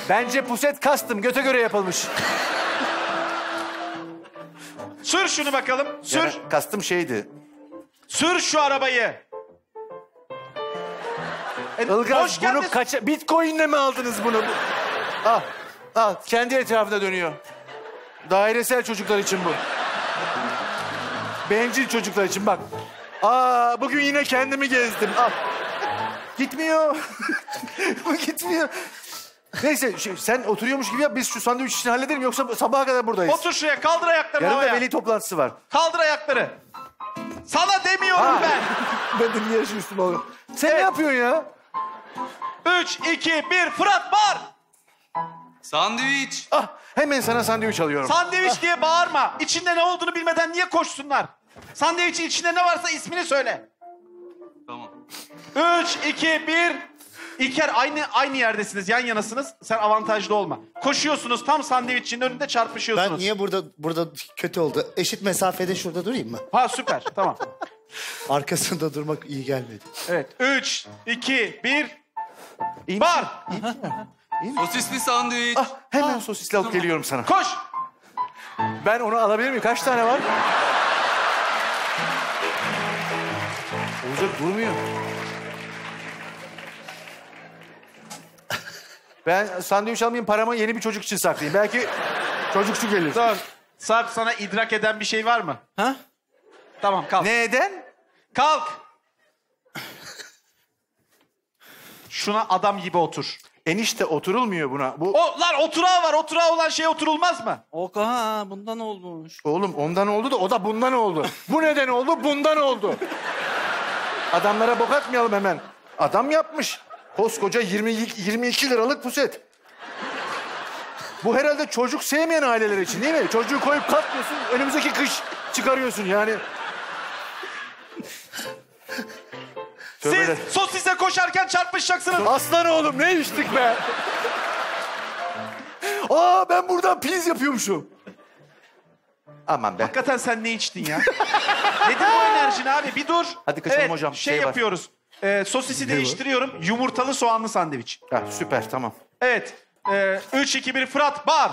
Speaker 3: bence puset kastım göte göre yapılmış.
Speaker 2: Sür şunu bakalım. Sür.
Speaker 3: Yani kastım şeydi.
Speaker 2: Sür şu arabayı. E,
Speaker 3: Ilgaz bunu kaça... Bitcoin'le mi aldınız bunu? Al. Al. Kendi etrafında dönüyor. Dairesel çocuklar için bu. Bencil çocuklar için bak. Aa bugün yine kendimi gezdim. Al. Gitmiyor. bu gitmiyor. Neyse şey, sen oturuyormuş gibi yap biz şu sandviç işini halledelim yoksa sabaha kadar buradayız.
Speaker 2: Otur şuraya kaldır ayaklarını
Speaker 3: Yarın da
Speaker 2: havaya.
Speaker 3: veli toplantısı var.
Speaker 2: Kaldır ayakları. Sana demiyorum
Speaker 3: Ha.
Speaker 2: ben.
Speaker 3: Ben de niye şu üstüme alıyorum? Sen ne
Speaker 2: Evet.
Speaker 3: yapıyorsun ya?
Speaker 2: 3, 2, 1 Fırat bağır.
Speaker 7: Sandviç.
Speaker 3: Ah hemen sana sandviç alıyorum.
Speaker 2: Sandviç diye bağırma. İçinde ne olduğunu bilmeden niye koşsunlar? Sandviçin içinde ne varsa ismini söyle.
Speaker 7: Tamam.
Speaker 2: 3, 2, 1. İlker aynı aynı yerdesiniz, yan yanasınız. Sen avantajlı olma. Koşuyorsunuz, tam sandviçin önünde çarpışıyorsunuz.
Speaker 4: Ben niye burada burada kötü oldu? Eşit mesafede şurada durayım mı?
Speaker 2: Ha süper, tamam.
Speaker 4: Arkasında durmak iyi gelmedi.
Speaker 2: Evet. 3, 2, 1.
Speaker 3: İyi
Speaker 2: Bağır.
Speaker 7: Sosisli sandviç.
Speaker 3: Ah hemen sosisli alıp geliyorum sana.
Speaker 2: Koş.
Speaker 3: Ben onu alabilir miyim? Kaç tane var? Olacak durmuyor. Ben sandviç almayayım paramı yeni bir çocuk için saklayayım. Belki çocukçu gelir.
Speaker 2: Dur. Sarp sana idrak eden bir şey var mı?
Speaker 5: Ha?
Speaker 2: Tamam kalk.
Speaker 3: Neden?
Speaker 2: Kalk. Şuna adam gibi otur.
Speaker 3: Enişte oturulmuyor buna. Bu
Speaker 2: O lan oturağı var. Oturağı olan şey oturulmaz mı?
Speaker 5: Oka bundan olmuş.
Speaker 3: oğlum ondan oldu da o da bundan oldu. Bu neden oldu? Bundan oldu. Adamlara bok atmayalım hemen. Adam yapmış. Koskoca 20, 22 liralık puset. Bu herhalde çocuk sevmeyen aileler için değil mi? Çocuğu koyup katmıyorsun, önümüzdeki kış çıkarıyorsun yani. Tövbe de.
Speaker 2: Siz sosise koşarken çarpışacaksınız.
Speaker 3: Aslan oğlum ne içtik be? Aa ben buradan piliz yapıyormuşum. Aman be.
Speaker 2: Hakikaten sen ne içtin ya? Nedir bu enerjin abi? Bir dur.
Speaker 3: Hadi kaçalım
Speaker 2: evet,
Speaker 3: hocam,
Speaker 2: Şey,
Speaker 3: şey var.
Speaker 2: yapıyoruz. Ee, sosisi değiştiriyorum. Yumurtalı soğanlı sandviç.
Speaker 3: Ha, süper tamam.
Speaker 2: Evet. Ee, 3, 2, 1 Fırat bağır.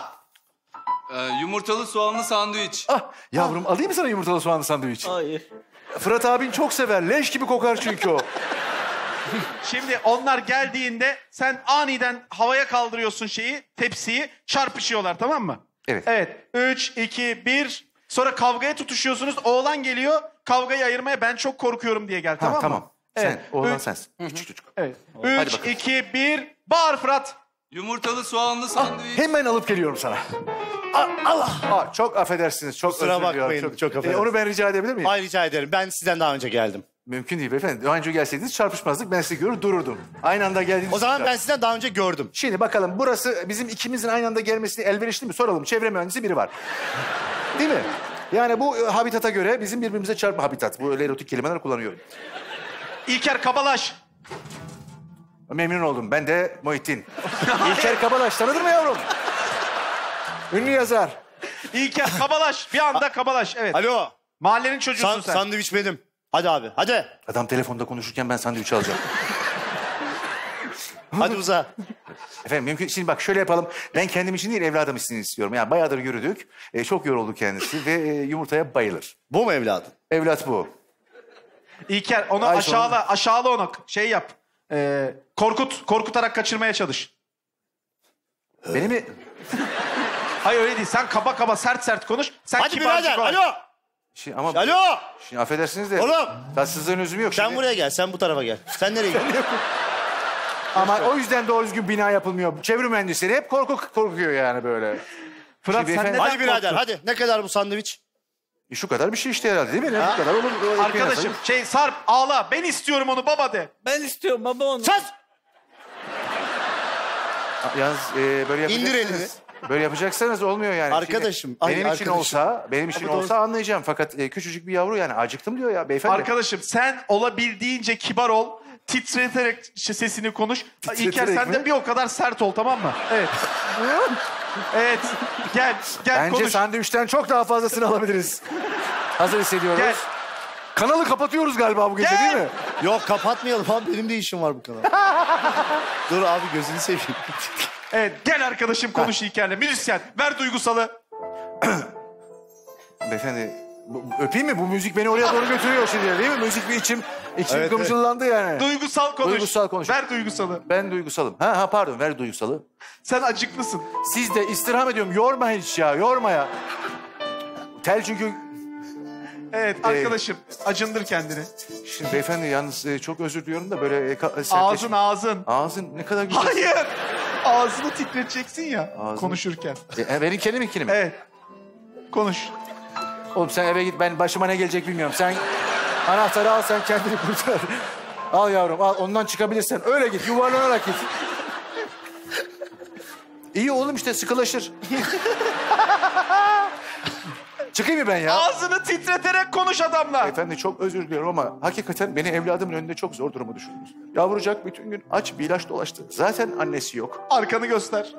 Speaker 7: Ee, yumurtalı soğanlı sandviç.
Speaker 3: Ah yavrum alayım mı sana yumurtalı soğanlı sandviç?
Speaker 5: Hayır.
Speaker 3: Fırat abin çok sever. Leş gibi kokar çünkü o.
Speaker 2: Şimdi onlar geldiğinde sen aniden havaya kaldırıyorsun şeyi, tepsiyi, çarpışıyorlar tamam mı?
Speaker 3: Evet.
Speaker 2: Evet. 3, 2, 1. Sonra kavgaya tutuşuyorsunuz. Oğlan geliyor. Kavgayı ayırmaya ben çok korkuyorum diye gel tamam
Speaker 3: ha,
Speaker 2: mı?
Speaker 3: tamam.
Speaker 2: Evet.
Speaker 3: Sen, oğlan
Speaker 2: Üç-
Speaker 3: sensin. Küçük çocuk.
Speaker 2: Evet.
Speaker 3: Hadi
Speaker 2: 3,
Speaker 3: bakalım.
Speaker 2: 2, 1. Bağır Fırat.
Speaker 7: Yumurtalı soğanlı sandviç.
Speaker 3: Hemen alıp geliyorum sana. Allah. Aa, çok affedersiniz. Çok
Speaker 4: Kusura
Speaker 3: özür diliyorum.
Speaker 4: bakmayın, çok affedersiniz.
Speaker 3: onu ben rica edebilir miyim?
Speaker 4: Ay rica ederim. Ben sizden daha önce geldim.
Speaker 3: Mümkün değil beyefendi. Daha önce gelseydiniz çarpışmazdık. Ben sizi görür dururdum. Aynı anda geldiğiniz
Speaker 4: O zaman
Speaker 3: için-
Speaker 4: ben sizden daha önce gördüm.
Speaker 3: Şimdi bakalım burası bizim ikimizin aynı anda gelmesini elverişli mi? Soralım. Çevre mühendisi biri var. Değil mi? Yani bu e, habitata göre bizim birbirimize çarpma habitat. Bu öyle erotik kelimeler kullanıyorum.
Speaker 2: İlker Kabalaş.
Speaker 3: Memnun oldum. Ben de Muhittin. İlker Kabalaş tanıdın mı yavrum? Ünlü yazar.
Speaker 2: İlker Kabalaş. Bir anda Kabalaş. Evet.
Speaker 4: Alo.
Speaker 2: Mahallenin çocuğusun
Speaker 4: San,
Speaker 2: sen.
Speaker 4: sandviç benim. Hadi abi. Hadi.
Speaker 3: Adam telefonda konuşurken ben sandviç alacağım.
Speaker 4: Hadi uza.
Speaker 3: Efendim mümkün. Şimdi bak şöyle yapalım. Ben kendim için değil evladım için istiyorum. Yani bayağıdır yürüdük. E, çok yoruldu kendisi ve e, yumurtaya bayılır.
Speaker 4: Bu mu evladım?
Speaker 3: Evlat bu.
Speaker 2: İlker onu
Speaker 3: Ay,
Speaker 2: aşağıla, aşağıla onu. Şey yap. Ee, korkut, korkutarak kaçırmaya çalış.
Speaker 3: Beni mi?
Speaker 2: Hayır öyle değil. Sen kaba kaba sert sert konuş. Sen
Speaker 4: Hadi
Speaker 2: kibarcık
Speaker 4: birader.
Speaker 2: ol.
Speaker 4: Alo.
Speaker 3: Şimdi, ama
Speaker 4: Alo.
Speaker 3: Şimdi affedersiniz de.
Speaker 4: Oğlum.
Speaker 3: Tatsızlığın üzümü yok.
Speaker 4: Sen
Speaker 3: Şimdi-
Speaker 4: buraya gel. Sen bu tarafa gel. Sen nereye gidiyorsun?
Speaker 3: Ama o yüzden doğru düzgün bina yapılmıyor. Çevre mühendisleri hep korku korkuyor yani böyle.
Speaker 2: Fırat
Speaker 3: Şimdi
Speaker 2: sen
Speaker 3: beyefendi-
Speaker 2: neden
Speaker 4: hadi birader.
Speaker 2: korktun?
Speaker 4: Hadi. Ne kadar bu sandviç?
Speaker 3: E, Şu kadar bir şey işte herhalde değil mi? Ne bu kadar olur.
Speaker 2: Arkadaşım şey Sarp ağla. Ben istiyorum onu baba de.
Speaker 5: Ben istiyorum baba onu.
Speaker 4: Sus.
Speaker 3: Yalnız e, böyle
Speaker 4: İndir
Speaker 3: yapacaksanız. Böyle yapacaksanız olmuyor yani.
Speaker 4: Arkadaşım,
Speaker 3: Şimdi
Speaker 4: ay
Speaker 3: benim için
Speaker 4: arkadaşım.
Speaker 3: olsa, benim için
Speaker 4: doğru.
Speaker 3: olsa anlayacağım. Fakat e, küçücük bir yavru yani acıktım diyor ya beyefendi.
Speaker 2: Arkadaşım sen olabildiğince kibar ol. Titreterek sesini konuş. İlker sen
Speaker 3: mi?
Speaker 2: de bir o kadar sert ol tamam mı? Evet. evet. Gel. Gel
Speaker 3: Bence
Speaker 2: konuş.
Speaker 3: sandviçten çok daha fazlasını alabiliriz. Hazır hissediyoruz.
Speaker 2: Gel.
Speaker 3: Kanalı kapatıyoruz galiba bu gece
Speaker 2: Gel.
Speaker 3: değil mi?
Speaker 4: Yok kapatmayalım abi. Benim de işim var bu kanalda. Dur abi gözünü seveyim.
Speaker 2: Evet gel arkadaşım konuş İlker'le. Müzisyen ver duygusalı.
Speaker 3: Beyefendi bu- bu- öpeyim mi? Bu müzik beni oraya doğru götürüyor şimdi değil mi? Müzik bir içim, içim
Speaker 4: Evet,
Speaker 3: gımcıllandı yani.
Speaker 2: Duygusal konuş.
Speaker 3: Duygusal konuş.
Speaker 2: Ver duygusalı.
Speaker 3: Ben duygusalım. Ha ha pardon ver duygusalı.
Speaker 2: Sen acıklısın.
Speaker 3: Siz de istirham ediyorum. Yorma hiç ya yorma ya. Tel çünkü...
Speaker 2: Evet arkadaşım acındır kendini.
Speaker 3: Şimdi beyefendi yalnız e, çok özür diliyorum da böyle... E, ka- sertleş-
Speaker 2: Ağzın ağzın.
Speaker 3: Ağzın ne kadar güzel.
Speaker 2: Hayır. Ağzını titreteceksin ya
Speaker 3: Ağzını-
Speaker 2: konuşurken.
Speaker 3: E, benim kendim ikilim.
Speaker 2: Evet. Konuş.
Speaker 3: Oğlum sen eve git ben başıma ne gelecek bilmiyorum. Sen anahtarı al sen kendini kurtar. Al yavrum al ondan çıkabilirsen. Öyle git yuvarlanarak git. İyi oğlum işte sıkılaşır. Çıkayım mı ben ya?
Speaker 2: Ağzını titreterek konuş adamla.
Speaker 3: Efendi çok özür diliyorum ama hakikaten beni evladımın önünde çok zor duruma düşürdünüz. Yavrucak bütün gün aç bir ilaç dolaştı. Zaten annesi yok.
Speaker 2: Arkanı göster.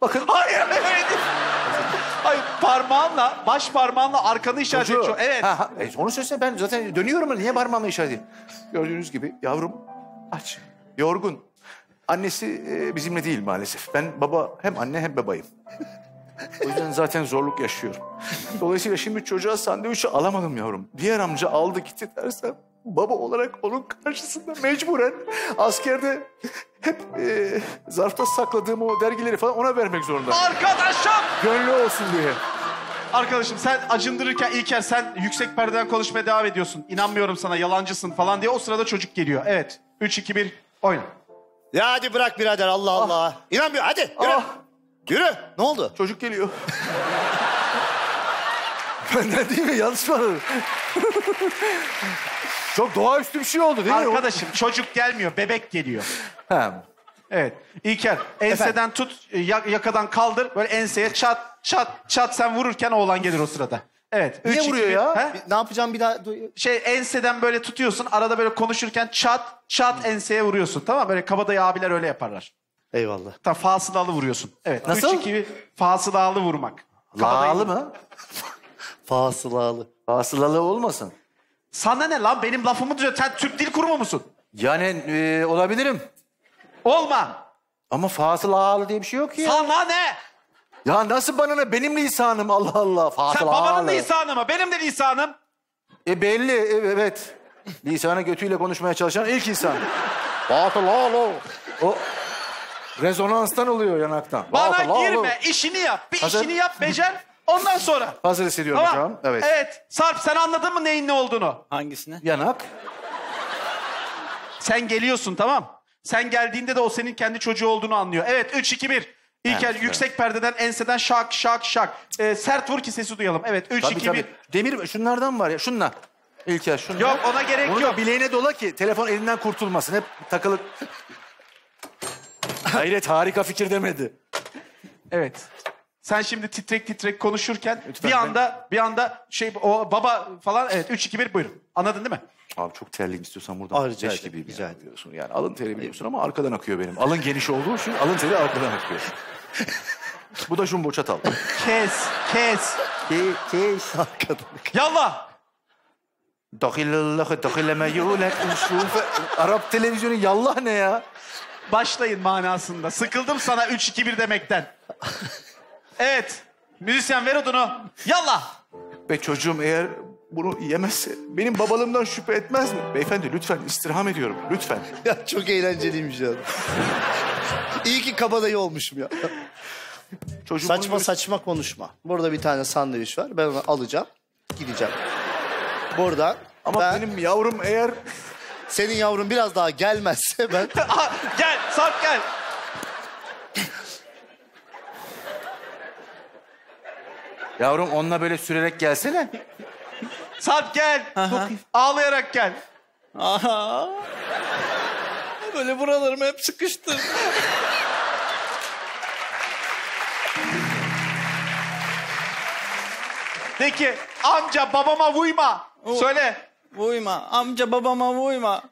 Speaker 3: Bakın
Speaker 2: Hayır, evet. Hayır, parmağınla, baş parmağınla arkanı işaret ediyor. Evet.
Speaker 3: Ha, ha, e, onu söylesene ben zaten dönüyorum. Niye parmağımla işaret edeyim? Gördüğünüz gibi yavrum aç, yorgun. Annesi e, bizimle değil maalesef. Ben baba hem anne hem babayım. O yüzden zaten zorluk yaşıyorum. Dolayısıyla şimdi çocuğa sandviçi alamadım yavrum. Diğer amca aldı gitti dersem baba olarak onun karşısında mecburen askerde hep e, zarfta sakladığım o dergileri falan ona vermek zorunda.
Speaker 2: Arkadaşım!
Speaker 3: Gönlü olsun diye.
Speaker 2: Arkadaşım sen acındırırken İlker sen yüksek perdeden konuşmaya devam ediyorsun. İnanmıyorum sana yalancısın falan diye o sırada çocuk geliyor. Evet. 3, 2, 1 oyna.
Speaker 4: Ya hadi bırak birader Allah Allah. İnanmıyor hadi yürü.
Speaker 3: Ah.
Speaker 4: Yürü. Ne oldu?
Speaker 3: Çocuk geliyor. Benden değil mi? Yanlış mı anladın? Çok doğaüstü bir şey oldu değil mi?
Speaker 2: Arkadaşım çocuk gelmiyor bebek geliyor.
Speaker 3: Ha.
Speaker 2: Evet. İlker enseden tut ya- yakadan kaldır böyle enseye çat çat çat sen vururken oğlan gelir o sırada. Evet.
Speaker 3: Niye
Speaker 2: üç, iki,
Speaker 3: vuruyor
Speaker 2: bir.
Speaker 3: ya?
Speaker 2: He?
Speaker 4: Ne yapacağım bir daha?
Speaker 2: Şey enseden böyle tutuyorsun arada böyle konuşurken çat çat enseye vuruyorsun tamam mı? Böyle kabadayı abiler öyle yaparlar.
Speaker 4: Eyvallah.
Speaker 2: Tam fasılalı vuruyorsun. Evet.
Speaker 3: Nasıl?
Speaker 2: 3 2 1 fasılalı vurmak.
Speaker 3: Lağlı mı?
Speaker 4: Fasılalı.
Speaker 3: Fasılalı olmasın.
Speaker 2: Sana ne lan benim lafımı düzelt. Sen Türk Dil Kurumu musun?
Speaker 3: Yani e, olabilirim.
Speaker 2: Olma.
Speaker 3: Ama fasılalı diye bir şey yok ki ya.
Speaker 2: Sana ne?
Speaker 3: Ya nasıl bana ne? Benim lisanım Allah Allah. Fasılalı.
Speaker 2: Sen babanın lisanı mı? Benim de lisanım.
Speaker 3: E belli e, evet. Lisanı götüyle konuşmaya çalışan ilk insan. Fasılalı. O rezonanstan oluyor yanaktan.
Speaker 2: Bana
Speaker 3: Fasılalı.
Speaker 2: girme. işini yap. Bir
Speaker 3: Hazır.
Speaker 2: işini yap becer. Ondan sonra.
Speaker 3: Hazır hissediyorum
Speaker 2: Tamam.
Speaker 3: hocam. Evet.
Speaker 2: Evet. Sarp sen anladın mı neyin ne olduğunu?
Speaker 5: Hangisine?
Speaker 3: Yanak.
Speaker 2: Sen geliyorsun tamam. Sen geldiğinde de o senin kendi çocuğu olduğunu anlıyor. Evet 3 2 1. İlker
Speaker 3: Evet,
Speaker 2: yüksek perdeden enseden şak şak şak. Ee, sert vur ki sesi duyalım. Evet 3
Speaker 3: Tabii
Speaker 2: 2
Speaker 3: tabii.
Speaker 2: 1.
Speaker 3: Demir şunlardan var ya şunla. İlker şunla.
Speaker 2: Yok ona gerek
Speaker 3: Bunu
Speaker 2: yok.
Speaker 3: da bileğine dola ki telefon elinden kurtulmasın. Hep takılı. Hayret harika fikir demedi.
Speaker 2: Evet. Sen şimdi titrek titrek konuşurken
Speaker 3: Lütfen
Speaker 2: bir
Speaker 3: ben-
Speaker 2: anda bir anda şey o baba falan evet 3 2 1 buyurun. Anladın değil mi?
Speaker 3: Abi çok terliyim istiyorsan buradan.
Speaker 4: Aa, rica
Speaker 3: leş
Speaker 4: ederim,
Speaker 3: gibiyim
Speaker 4: rica
Speaker 3: yani biliyorsun. Yani alın teri biliyorsun ama arkadan akıyor benim. Alın geniş olduğu için alın teri arkadan akıyor. Bu da jumbo çatal.
Speaker 2: Kes kes.
Speaker 3: Kes.
Speaker 2: Yallah.
Speaker 3: Dahilallahu dahileme yulek uşufe. Arap televizyonu yallah ne ya?
Speaker 2: Başlayın manasında. Sıkıldım sana 3 2 1 demekten. Evet. Müzisyen ver odunu. Yallah.
Speaker 3: Ve çocuğum eğer bunu yemezse benim babalığımdan şüphe etmez mi? Beyefendi lütfen istirham ediyorum. Lütfen.
Speaker 4: Ya çok eğlenceliymiş ya. İyi ki kabadayı olmuşum ya.
Speaker 3: Çocuğum
Speaker 4: Saçma
Speaker 3: bunu-
Speaker 4: saçma konuşma. Burada bir tane sandviç var. Ben onu alacağım. Gideceğim. Buradan
Speaker 3: Ama
Speaker 4: ben,
Speaker 3: benim yavrum eğer
Speaker 4: senin yavrun biraz daha gelmezse ben...
Speaker 2: Aha, gel Sarp gel.
Speaker 3: Yavrum onunla böyle sürerek gelsene.
Speaker 2: Sarp gel. Ağlayarak gel.
Speaker 5: Aha. Böyle buralarım hep sıkıştı.
Speaker 2: De ki amca babama vuyma. Söyle.
Speaker 5: Uyma. Amca babama uyma.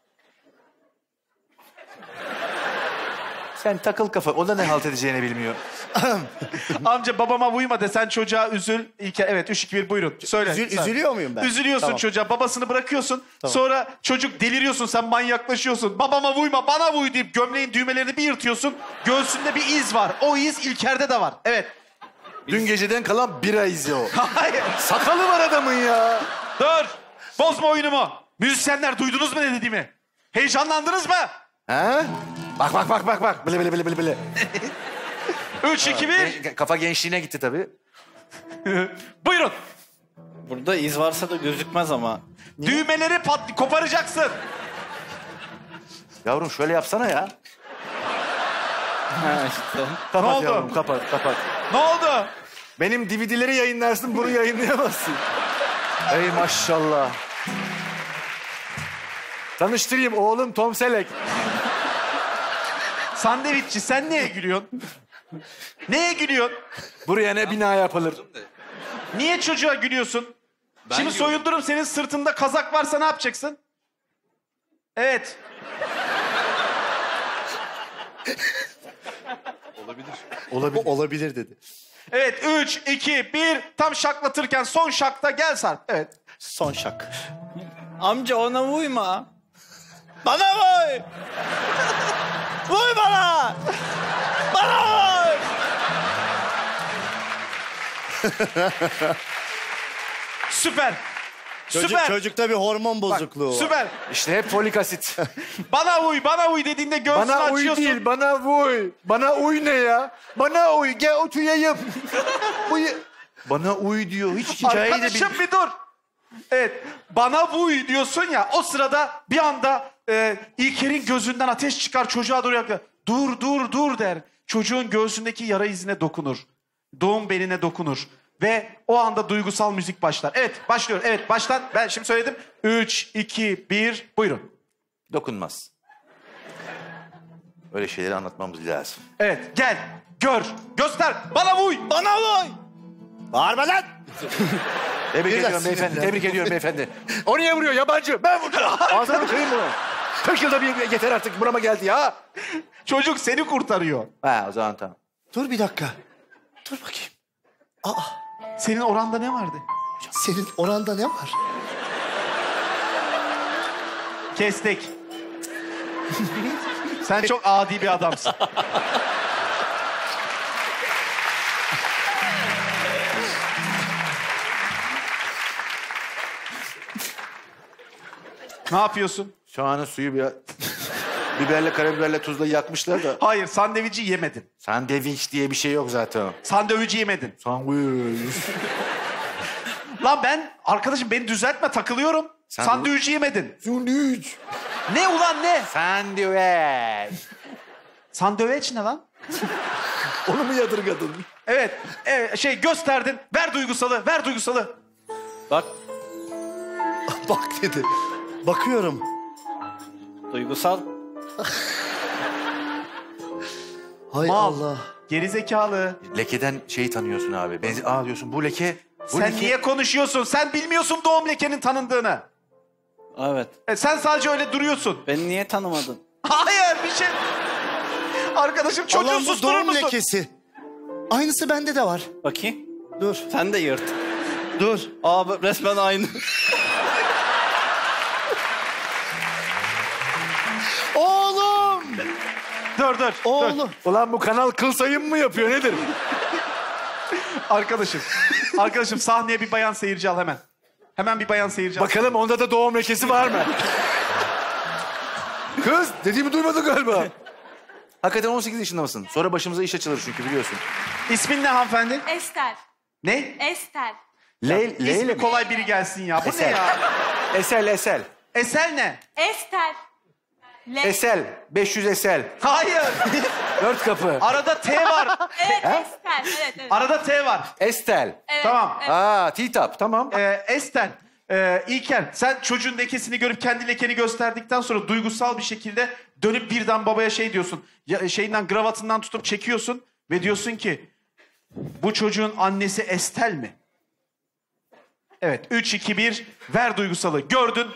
Speaker 3: Sen takıl kafa. O da ne halt edeceğini bilmiyor.
Speaker 2: Amca babama vuyma desen çocuğa üzül. İlker evet 3 2 1 buyurun. Söyle.
Speaker 4: Üzül- üzülüyor muyum ben?
Speaker 2: Üzülüyorsun
Speaker 4: Tamam.
Speaker 2: çocuğa. Babasını bırakıyorsun. Sonra çocuk deliriyorsun. Sen manyaklaşıyorsun. Babama vuyma bana vuy deyip gömleğin düğmelerini bir yırtıyorsun. Göğsünde bir iz var. O iz İlker'de de var. Evet.
Speaker 3: Dün geceden kalan bira izi o.
Speaker 2: Hayır.
Speaker 3: Sakalı var adamın ya.
Speaker 2: Dur. Bozma oyunumu. Müzisyenler duydunuz mu ne dediğimi? Heyecanlandınız mı?
Speaker 3: He? Bak bak bak bak bak. Bile bile bile bile bile.
Speaker 2: 3 2 1.
Speaker 3: Gen- Kafa gençliğine gitti tabii.
Speaker 2: Buyurun.
Speaker 5: Burada iz varsa da gözükmez ama.
Speaker 2: Düğmeleri pat koparacaksın.
Speaker 3: Yavrum şöyle yapsana ya.
Speaker 5: Ha işte.
Speaker 3: Kapat
Speaker 2: Ne oldu?
Speaker 3: yavrum kapat kapat.
Speaker 2: Ne oldu?
Speaker 3: Benim DVD'leri yayınlarsın bunu yayınlayamazsın. Ey maşallah. Tanıştırayım oğlum Tom Selleck.
Speaker 2: Sandviççi sen neye gülüyorsun? Neye gülüyorsun?
Speaker 3: Buraya ne bina yapılır?
Speaker 2: Niye çocuğa gülüyorsun?
Speaker 7: Ben
Speaker 2: Şimdi
Speaker 7: gülüyorum.
Speaker 2: soyundurum senin sırtında kazak varsa ne yapacaksın? Evet.
Speaker 7: Olabilir.
Speaker 4: Olabilir. olabilir dedi.
Speaker 2: Evet 3, 2, 1. Tam şaklatırken son şakta gel Sarp. Evet.
Speaker 4: Son şak.
Speaker 5: Amca ona uyma. Bana vay. Vuy bana. Bana vay.
Speaker 2: Süper.
Speaker 4: Çocuk,
Speaker 2: Süper.
Speaker 4: çocukta bir hormon bozukluğu var.
Speaker 2: Süper.
Speaker 3: İşte hep folik asit.
Speaker 2: Bana uy, bana uy dediğinde göğsünü
Speaker 3: Bana uy
Speaker 2: açıyorsun.
Speaker 3: değil, bana uy. Bana uy ne ya? Bana uy, gel oturayım. Uy. Bana uy diyor, hiç hikayeyi de
Speaker 2: Arkadaşım
Speaker 3: bil-
Speaker 2: bir dur. Evet. Bana vuy diyorsun ya. O sırada bir anda e, İlker'in gözünden ateş çıkar çocuğa doğru yaklaşır. Dur dur dur der. Çocuğun göğsündeki yara izine dokunur. Doğum beline dokunur. Ve o anda duygusal müzik başlar. Evet başlıyor. Evet baştan. Ben şimdi söyledim. 3, 2, 1 buyurun.
Speaker 3: Dokunmaz. Öyle şeyleri anlatmamız lazım.
Speaker 2: Evet gel. Gör. Göster. Bana vuy.
Speaker 5: Bana vay.
Speaker 4: Bağırma lan!
Speaker 3: Tebrik ediyorum beyefendi, tebrik ediyorum beyefendi. O niye vuruyor yabancı? Ben vuracağım. Ağzını kırayım bunu. 40 yılda bir yeter artık burama geldi ya.
Speaker 2: Çocuk seni kurtarıyor.
Speaker 3: Ha o zaman tamam.
Speaker 4: Dur bir dakika. Dur bakayım.
Speaker 2: Senin oranda ne vardı?
Speaker 4: Senin oranda ne var?
Speaker 2: Kestik. Sen çok adi bir adamsın. ne yapıyorsun?
Speaker 3: Soğanın suyu biraz... Biberle, karabiberle, tuzla yakmışlar da.
Speaker 2: Hayır, sandviçi yemedin.
Speaker 3: Sandviç diye bir şey yok zaten.
Speaker 2: Sandviçi yemedin.
Speaker 3: Sandviç.
Speaker 2: Lan ben, arkadaşım beni düzeltme takılıyorum.
Speaker 3: Sen-
Speaker 2: Sandviçi yemedin.
Speaker 3: Sandviç.
Speaker 2: Ne ulan ne?
Speaker 3: Sandviç.
Speaker 2: Sandviç ne lan?
Speaker 3: Onu mu yadırgadın?
Speaker 2: Evet, evet, şey gösterdin. Ver duygusalı, ver duygusalı.
Speaker 5: Bak
Speaker 4: Bak dedi. Bakıyorum.
Speaker 5: Duygusal.
Speaker 4: Hay
Speaker 2: Mal.
Speaker 4: Allah.
Speaker 2: Gerizekalı.
Speaker 3: Lekeden şeyi tanıyorsun abi. Benzin, aa diyorsun bu leke. Bu
Speaker 2: Sen
Speaker 3: leke...
Speaker 2: niye konuşuyorsun? Sen bilmiyorsun doğum lekenin tanındığını.
Speaker 5: Evet.
Speaker 2: E, sen sadece öyle duruyorsun.
Speaker 5: Beni niye tanımadın?
Speaker 2: Hayır bir şey... Arkadaşım çocuğu
Speaker 4: Allah'ım bu
Speaker 2: susturur
Speaker 4: doğum
Speaker 2: musun?
Speaker 4: lekesi. Aynısı bende de var.
Speaker 5: Bakayım.
Speaker 4: Dur.
Speaker 5: Sen de yırt.
Speaker 4: Dur.
Speaker 5: Aa resmen aynı.
Speaker 2: Dur dur. dur.
Speaker 4: Oğlum.
Speaker 3: Ulan bu kanal kıl sayım mı yapıyor nedir?
Speaker 2: Arkadaşım. Arkadaşım sahneye bir bayan seyirci al hemen. Hemen bir bayan seyirci al.
Speaker 3: Bakalım onda da doğum lekesi var mı? Kız dediğimi duymadın galiba. Hakikaten 18 yaşında mısın? Sonra başımıza iş açılır çünkü biliyorsun.
Speaker 2: İsmin ne hanımefendi?
Speaker 8: Ester.
Speaker 2: Ne?
Speaker 8: Ester.
Speaker 3: Leyle
Speaker 2: İsmi
Speaker 3: mi?
Speaker 2: kolay biri gelsin ya. Bu ne
Speaker 3: Esel.
Speaker 2: ya?
Speaker 3: Esel, Esel.
Speaker 2: Esel ne?
Speaker 8: Ester. Le-
Speaker 3: Esel, 500 Esel.
Speaker 2: Hayır.
Speaker 3: Dört kapı.
Speaker 2: Arada T var.
Speaker 8: Evet Ester. Evet evet.
Speaker 2: Arada T var.
Speaker 3: Estel.
Speaker 8: evet,
Speaker 2: Tamam.
Speaker 8: evet.
Speaker 3: Aa, T-Tap, tamam.
Speaker 2: Ee, Esten, e, İlker sen çocuğun lekesini görüp kendi lekeni gösterdikten sonra duygusal bir şekilde dönüp birden babaya şey diyorsun. Ya, şeyinden gravatından tutup çekiyorsun ve diyorsun ki bu çocuğun annesi Estel mi? Evet 3 2 1 ver duygusalı. Gördün.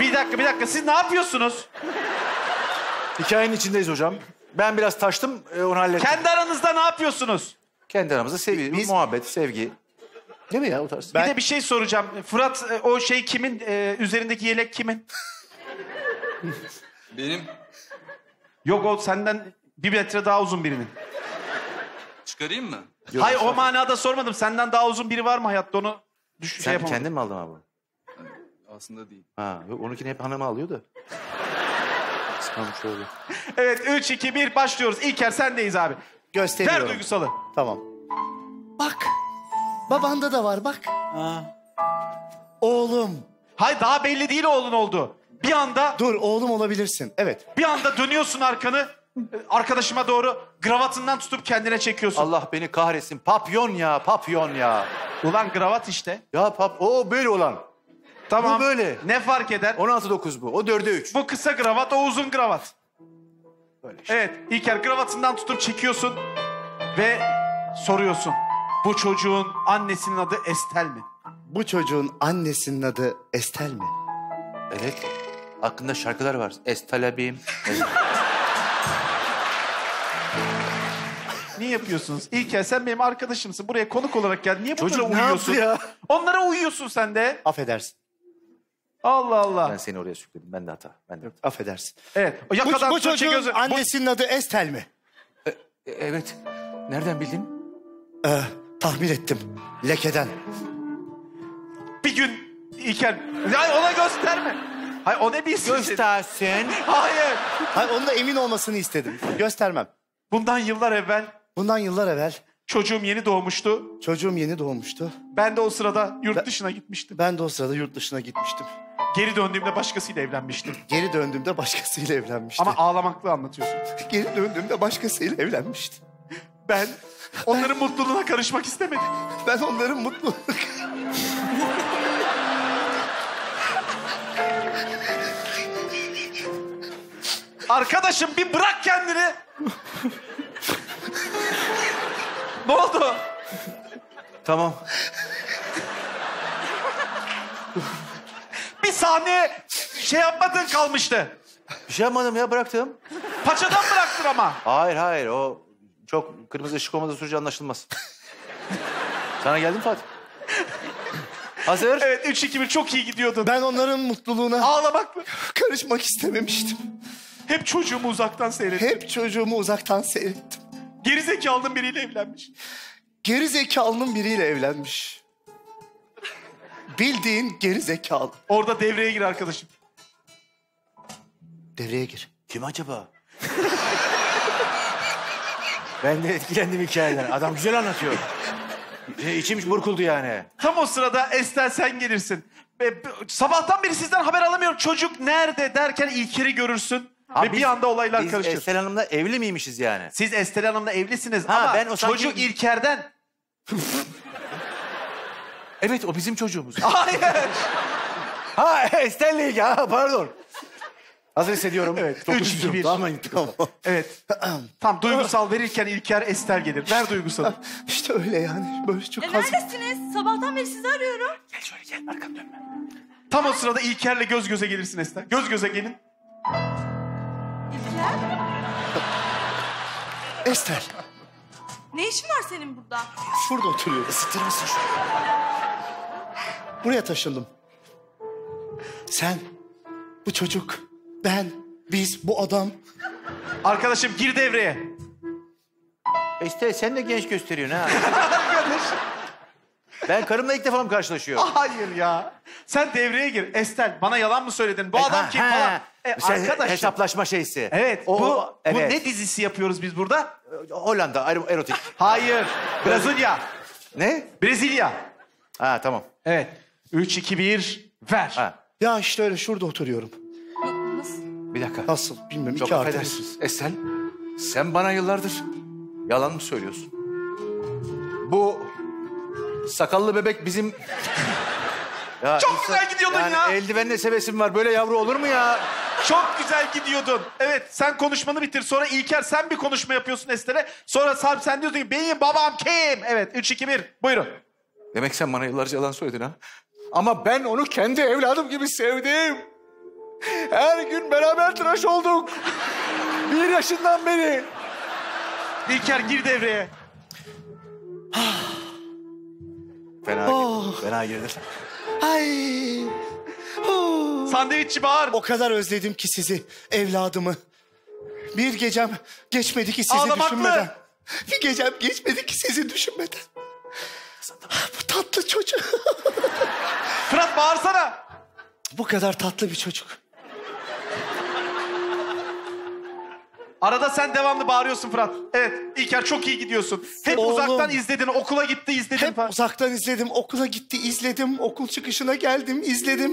Speaker 2: Bir dakika bir dakika siz ne yapıyorsunuz?
Speaker 3: Hikayenin içindeyiz hocam. Ben biraz taştım, e, onu hallettim.
Speaker 2: Kendi aranızda ne yapıyorsunuz?
Speaker 3: Kendi aramızda sevgi,
Speaker 4: Biz-
Speaker 3: muhabbet, sevgi. Değil mi ya o tarz?
Speaker 2: Bir de bir şey soracağım. Fırat e, o şey kimin? e, üzerindeki yelek kimin?
Speaker 7: Benim
Speaker 2: Yok o senden bir metre daha uzun birinin.
Speaker 7: çıkarayım mı?
Speaker 3: Yok,
Speaker 2: Hayır o manada sormadım. Senden daha uzun biri var mı hayatta onu düş şey
Speaker 3: Sen
Speaker 2: yapamadım.
Speaker 3: kendin mi aldın abi?
Speaker 7: Aslında değil.
Speaker 3: Ha, onunkini hep hanım alıyor da. Kıskanmış öyle.
Speaker 2: Evet 3 2 1 başlıyoruz. İlker sendeyiz abi.
Speaker 4: Gösteriyorum.
Speaker 2: Ver duygusalı.
Speaker 4: Tamam. Bak. Babanda da var bak.
Speaker 5: Aa,
Speaker 4: Oğlum.
Speaker 2: Hay daha belli değil oğlun oldu. Bir anda
Speaker 4: Dur oğlum olabilirsin. Evet.
Speaker 2: bir anda dönüyorsun arkanı. Arkadaşıma doğru gravatından tutup kendine çekiyorsun.
Speaker 3: Allah beni kahretsin. Papyon ya, papyon ya.
Speaker 2: Ulan gravat işte.
Speaker 3: Ya pap, o böyle olan.
Speaker 2: Tamam.
Speaker 3: Bu böyle.
Speaker 2: Ne fark eder?
Speaker 3: 16-9 bu. O 4'e 3.
Speaker 2: Bu kısa kravat, o uzun kravat.
Speaker 3: Böyle işte.
Speaker 2: Evet, İlker kravatından tutup çekiyorsun ve soruyorsun. Bu çocuğun annesinin adı Estel mi?
Speaker 4: Bu çocuğun annesinin adı Estel mi?
Speaker 3: Evet. Hakkında şarkılar var. Estalabim.
Speaker 2: Niye yapıyorsunuz? İlker sen benim arkadaşımsın. Buraya konuk olarak geldin. Niye bunlara
Speaker 3: Çocuk ne
Speaker 2: uyuyorsun?
Speaker 3: yaptı ya?
Speaker 2: Onlara uyuyorsun sen de.
Speaker 4: Affedersin.
Speaker 2: Allah Allah.
Speaker 3: Ben seni oraya sürükledim. Ben de hata. Ben de hata.
Speaker 4: Affedersin.
Speaker 2: Evet. O
Speaker 4: Bu,
Speaker 2: yakadan
Speaker 4: bu çocuğun.
Speaker 2: Bu-
Speaker 4: annesinin adı Estel mi?
Speaker 3: E, evet. Nereden bildin?
Speaker 4: Ee, tahmin ettim. Lekeden.
Speaker 2: Bir gün İlker... Hayır ona gösterme. Hayır o ne bilsin?
Speaker 3: Göstersin.
Speaker 2: Hayır.
Speaker 4: Hayır, onun da emin olmasını istedim. Göstermem.
Speaker 2: Bundan yıllar evvel
Speaker 4: Bundan yıllar evvel
Speaker 2: çocuğum yeni doğmuştu.
Speaker 4: çocuğum yeni doğmuştu.
Speaker 2: Ben de o sırada yurt
Speaker 4: Ben-
Speaker 2: dışına gitmiştim.
Speaker 4: Ben de o sırada yurt dışına gitmiştim.
Speaker 2: Geri döndüğümde başkasıyla evlenmiştim.
Speaker 4: Geri döndüğümde başkasıyla evlenmiştim.
Speaker 2: Ama ağlamaklı anlatıyorsun.
Speaker 4: Geri döndüğümde başkasıyla evlenmiştim.
Speaker 2: Ben onların mutluluğuna karışmak istemedim.
Speaker 4: Ben onların mutluluk...
Speaker 2: Arkadaşım bir bırak kendini. ne oldu?
Speaker 3: Tamam.
Speaker 2: Saniye şey yapmadın kalmıştı.
Speaker 3: Bir şey yapmadım ya bıraktım.
Speaker 2: Paçadan bıraktın ama.
Speaker 3: Hayır hayır o çok kırmızı ışık olmadığı sürece anlaşılmaz. Sana geldim Fatih. Hazır.
Speaker 2: Evet 3-2-1 çok iyi gidiyordun.
Speaker 4: Ben onların mutluluğuna
Speaker 2: Ağlamaklı.
Speaker 4: karışmak istememiştim.
Speaker 2: Hep çocuğumu uzaktan seyrettim.
Speaker 4: Hep çocuğumu uzaktan seyrettim.
Speaker 2: Gerizekalının biriyle evlenmiş.
Speaker 4: Geri zekalının biriyle evlenmiş. Bildiğin geri zekalı.
Speaker 2: Orada devreye gir arkadaşım.
Speaker 4: Devreye gir.
Speaker 3: Kim acaba? ben de etkilendim hikayeden. Adam güzel anlatıyor. E, İçim burkuldu yani.
Speaker 2: Tam o sırada Estel sen gelirsin. Ve sabahtan beri sizden haber alamıyorum. Çocuk nerede derken İlker'i görürsün. ve
Speaker 3: biz-
Speaker 2: bir anda olaylar
Speaker 3: Biz
Speaker 2: karışır.
Speaker 3: Estel Hanım'la evli miymişiz yani?
Speaker 2: Siz Estel Hanım'la evlisiniz
Speaker 3: Ha,
Speaker 2: ama
Speaker 3: ben o sanki-
Speaker 2: çocuk İlker'den.
Speaker 3: Evet o bizim çocuğumuz.
Speaker 2: Hayır.
Speaker 3: ha ilgili. Ha pardon. Hazır hissediyorum. Evet. Çok
Speaker 2: Üç,
Speaker 3: üzüldüm.
Speaker 2: bir.
Speaker 3: Tamam intikam.
Speaker 2: Evet. Tam duygusal verirken İlker Estel gelir. Ver duygusalı.
Speaker 4: İşte öyle yani. Böyle çok
Speaker 8: E,
Speaker 4: hazır.
Speaker 8: neredesiniz? Sabahtan beri sizi arıyorum.
Speaker 3: Gel şöyle gel arkam dönme.
Speaker 2: Tam o sırada İlker'le göz göze gelirsin Estel. Göz göze gelin.
Speaker 8: İlker.
Speaker 4: Estel.
Speaker 8: Ne işin var senin burada?
Speaker 4: Şurada oturuyorum. Isıtır mısın şunu? Buraya taşındım. Sen, bu çocuk, ben, biz, bu adam.
Speaker 2: Arkadaşım gir devreye.
Speaker 3: Estel sen de genç gösteriyorsun ha. Ben karımla ilk defa mı karşılaşıyorum?
Speaker 2: Hayır ya. Sen devreye gir. Estel bana yalan mı söyledin? Bu adam
Speaker 3: Ha,
Speaker 2: kim
Speaker 3: ha.
Speaker 2: falan. E,
Speaker 3: Sen
Speaker 2: arkadaşım.
Speaker 3: Hesaplaşma şeysi.
Speaker 2: Evet.
Speaker 3: O,
Speaker 2: bu,
Speaker 3: o-
Speaker 2: bu
Speaker 3: evet.
Speaker 2: ne dizisi yapıyoruz biz burada?
Speaker 3: Hollanda ero- erotik.
Speaker 2: Hayır. Brezilya.
Speaker 3: ne?
Speaker 2: Brezilya.
Speaker 3: Ha tamam.
Speaker 2: Evet. 3, 2, 1. Ver.
Speaker 3: Ha.
Speaker 4: Ya işte öyle şurada oturuyorum.
Speaker 3: Bir dakika.
Speaker 4: Nasıl bilmiyorum.
Speaker 3: Çok
Speaker 4: iki
Speaker 3: affedersiniz. Estel, sen bana yıllardır yalan mı söylüyorsun? Bu sakallı bebek bizim... Ya
Speaker 2: Çok güzel gidiyordun
Speaker 3: yani
Speaker 2: ya.
Speaker 3: eldivenle sevesim var. Böyle yavru olur mu ya?
Speaker 2: Çok güzel gidiyordun. Evet sen konuşmanı bitir. Sonra İlker sen bir konuşma yapıyorsun Estel'e. Sonra Sarp sen diyorsun ki benim babam kim? Evet 3, 2, 1. Buyurun.
Speaker 3: Demek sen bana yıllarca yalan söyledin ha? Ama ben onu kendi evladım gibi sevdim. Her gün beraber tıraş olduk. Bir yaşından beri.
Speaker 2: İlker gir devreye.
Speaker 3: Fena
Speaker 4: Oh.
Speaker 3: girdi. Fena girdi.
Speaker 4: Ay. Oh.
Speaker 2: Sandviççi bağır.
Speaker 4: O kadar özledim ki sizi, evladımı. Bir gecem geçmedi ki sizi
Speaker 2: Ağlamaklı.
Speaker 4: düşünmeden. Bir gecem geçmedi ki sizi düşünmeden. Bu tatlı çocuk.
Speaker 2: Bağırsana.
Speaker 4: Bu kadar tatlı bir çocuk.
Speaker 2: Arada sen devamlı bağırıyorsun Fırat. Evet İlker çok iyi gidiyorsun. Hep
Speaker 4: Oğlum.
Speaker 2: uzaktan izledin. Okula gitti izledin
Speaker 4: Hep
Speaker 2: falan.
Speaker 4: uzaktan izledim, okula gitti izledim, okul çıkışına geldim izledim.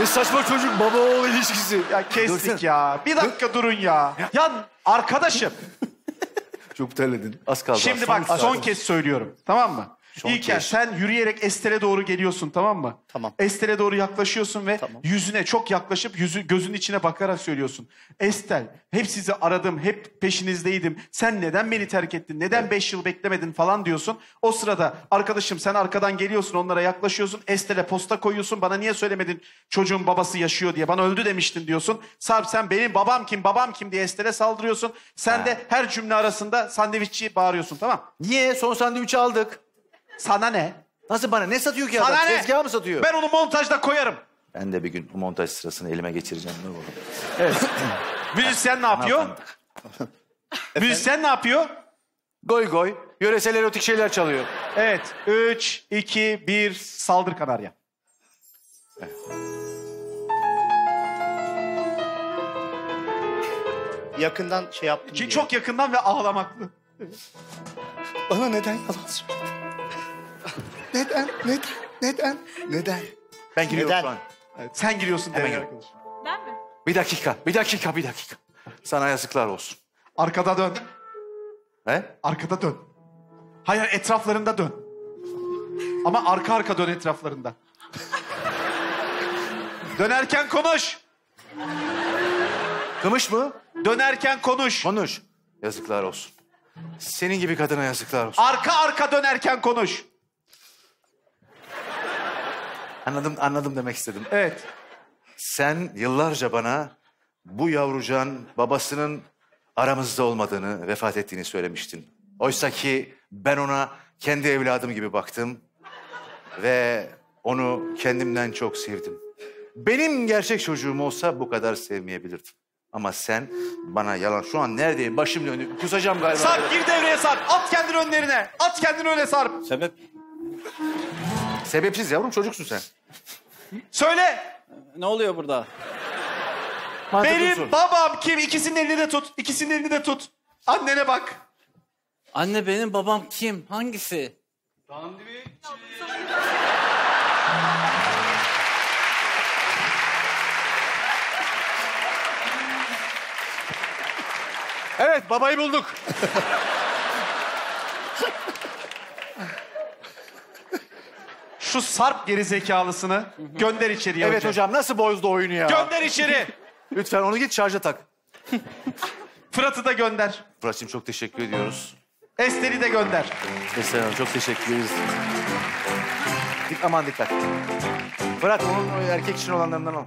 Speaker 3: Ne saçma çocuk baba oğul ilişkisi.
Speaker 2: Ya kestik
Speaker 3: Dursana.
Speaker 2: ya. Bir dakika durun ya. Ya arkadaşım.
Speaker 3: Çok terledin. Az kaldı.
Speaker 2: Şimdi bak son kez söylüyorum. Tamam mı?
Speaker 3: Son
Speaker 2: İlker
Speaker 3: kez.
Speaker 2: sen yürüyerek Estel'e doğru geliyorsun tamam mı?
Speaker 4: Tamam.
Speaker 2: Estel'e doğru yaklaşıyorsun ve
Speaker 4: Tamam.
Speaker 2: yüzüne çok yaklaşıp yüzü gözün içine bakarak söylüyorsun. Estel hep sizi aradım, hep peşinizdeydim. Sen neden beni terk ettin? Neden beş yıl beklemedin falan diyorsun. O sırada arkadaşım sen arkadan geliyorsun onlara yaklaşıyorsun. Estel'e posta koyuyorsun. Bana niye söylemedin çocuğun babası yaşıyor diye. Bana öldü demiştin diyorsun. Sarp sen benim babam kim babam kim diye Estel'e saldırıyorsun. Sen de her cümle arasında sandviççi bağırıyorsun tamam.
Speaker 3: Niye? Son sandviçi aldık.
Speaker 2: Sana ne?
Speaker 3: Nasıl bana? Ne satıyor ki
Speaker 2: Sana
Speaker 3: adam?
Speaker 2: ne?
Speaker 3: Tezgah mı satıyor?
Speaker 2: Ben onu montajda koyarım.
Speaker 3: Ben de bir gün bu montaj sırasını elime geçireceğim. Ne olur.
Speaker 2: Müzisyen ne yapıyor? Müzisyen ne yapıyor?
Speaker 3: Goy goy. Yöresel erotik şeyler çalıyor.
Speaker 2: Evet. 3, 2, 1 saldır kanarya.
Speaker 4: Yakından şey yaptım
Speaker 2: Ki
Speaker 4: diye.
Speaker 2: çok yakından ve ağlamaklı.
Speaker 4: Bana neden yalan söyledin? Neden? Neden? Neden? Neden?
Speaker 3: Ben giriyorum
Speaker 4: Neden?
Speaker 3: şu an.
Speaker 2: Evet, sen giriyorsun
Speaker 3: Hemen
Speaker 2: devreye
Speaker 3: gir.
Speaker 2: arkadaş.
Speaker 8: Ben mi?
Speaker 3: Bir dakika, bir dakika, bir dakika. Sana yazıklar olsun.
Speaker 2: Arkada dön.
Speaker 3: He?
Speaker 2: Arkada dön. Hayır etraflarında dön. Ama arka arka dön etraflarında. Dönerken konuş.
Speaker 3: Kımış mı?
Speaker 2: Dönerken konuş.
Speaker 3: Konuş. Yazıklar olsun. Senin gibi kadına yazıklar olsun.
Speaker 2: Arka arka dönerken konuş.
Speaker 3: Anladım, anladım demek istedim.
Speaker 2: Evet.
Speaker 3: Sen yıllarca bana bu yavrucağın babasının aramızda olmadığını, vefat ettiğini söylemiştin. Oysa ki ben ona kendi evladım gibi baktım ve onu kendimden çok sevdim. Benim gerçek çocuğum olsa bu kadar sevmeyebilirdim. Ama sen bana yalan. Şu an neredeyim? Başım döndü. Kusacağım galiba.
Speaker 2: Sarp gir devreye Sarp. At kendini önlerine. At kendini öyle Sarp.
Speaker 5: Sebep?
Speaker 3: Sebepsiz yavrum çocuksun sen.
Speaker 2: Söyle.
Speaker 5: Ne oluyor burada?
Speaker 3: Mantıklı
Speaker 2: Benim
Speaker 3: soru.
Speaker 2: babam kim? İkisinin elini de tut. İkisinin elini de tut. Annene bak.
Speaker 5: Anne benim babam kim? Hangisi?
Speaker 3: Evet babayı bulduk.
Speaker 2: Şu Sarp gerizekalısını gönder içeriye
Speaker 3: Evet
Speaker 2: önce.
Speaker 3: hocam nasıl bozdu oyunu ya?
Speaker 2: Gönder içeri.
Speaker 3: Lütfen onu git şarja tak.
Speaker 2: Fırat'ı da gönder.
Speaker 3: Fırat'cığım çok teşekkür ediyoruz.
Speaker 2: Estel'i de gönder.
Speaker 3: Esra Hanım çok teşekkür ederiz. Dik, aman dikkat. Fırat onun o erkek için olanlarından al.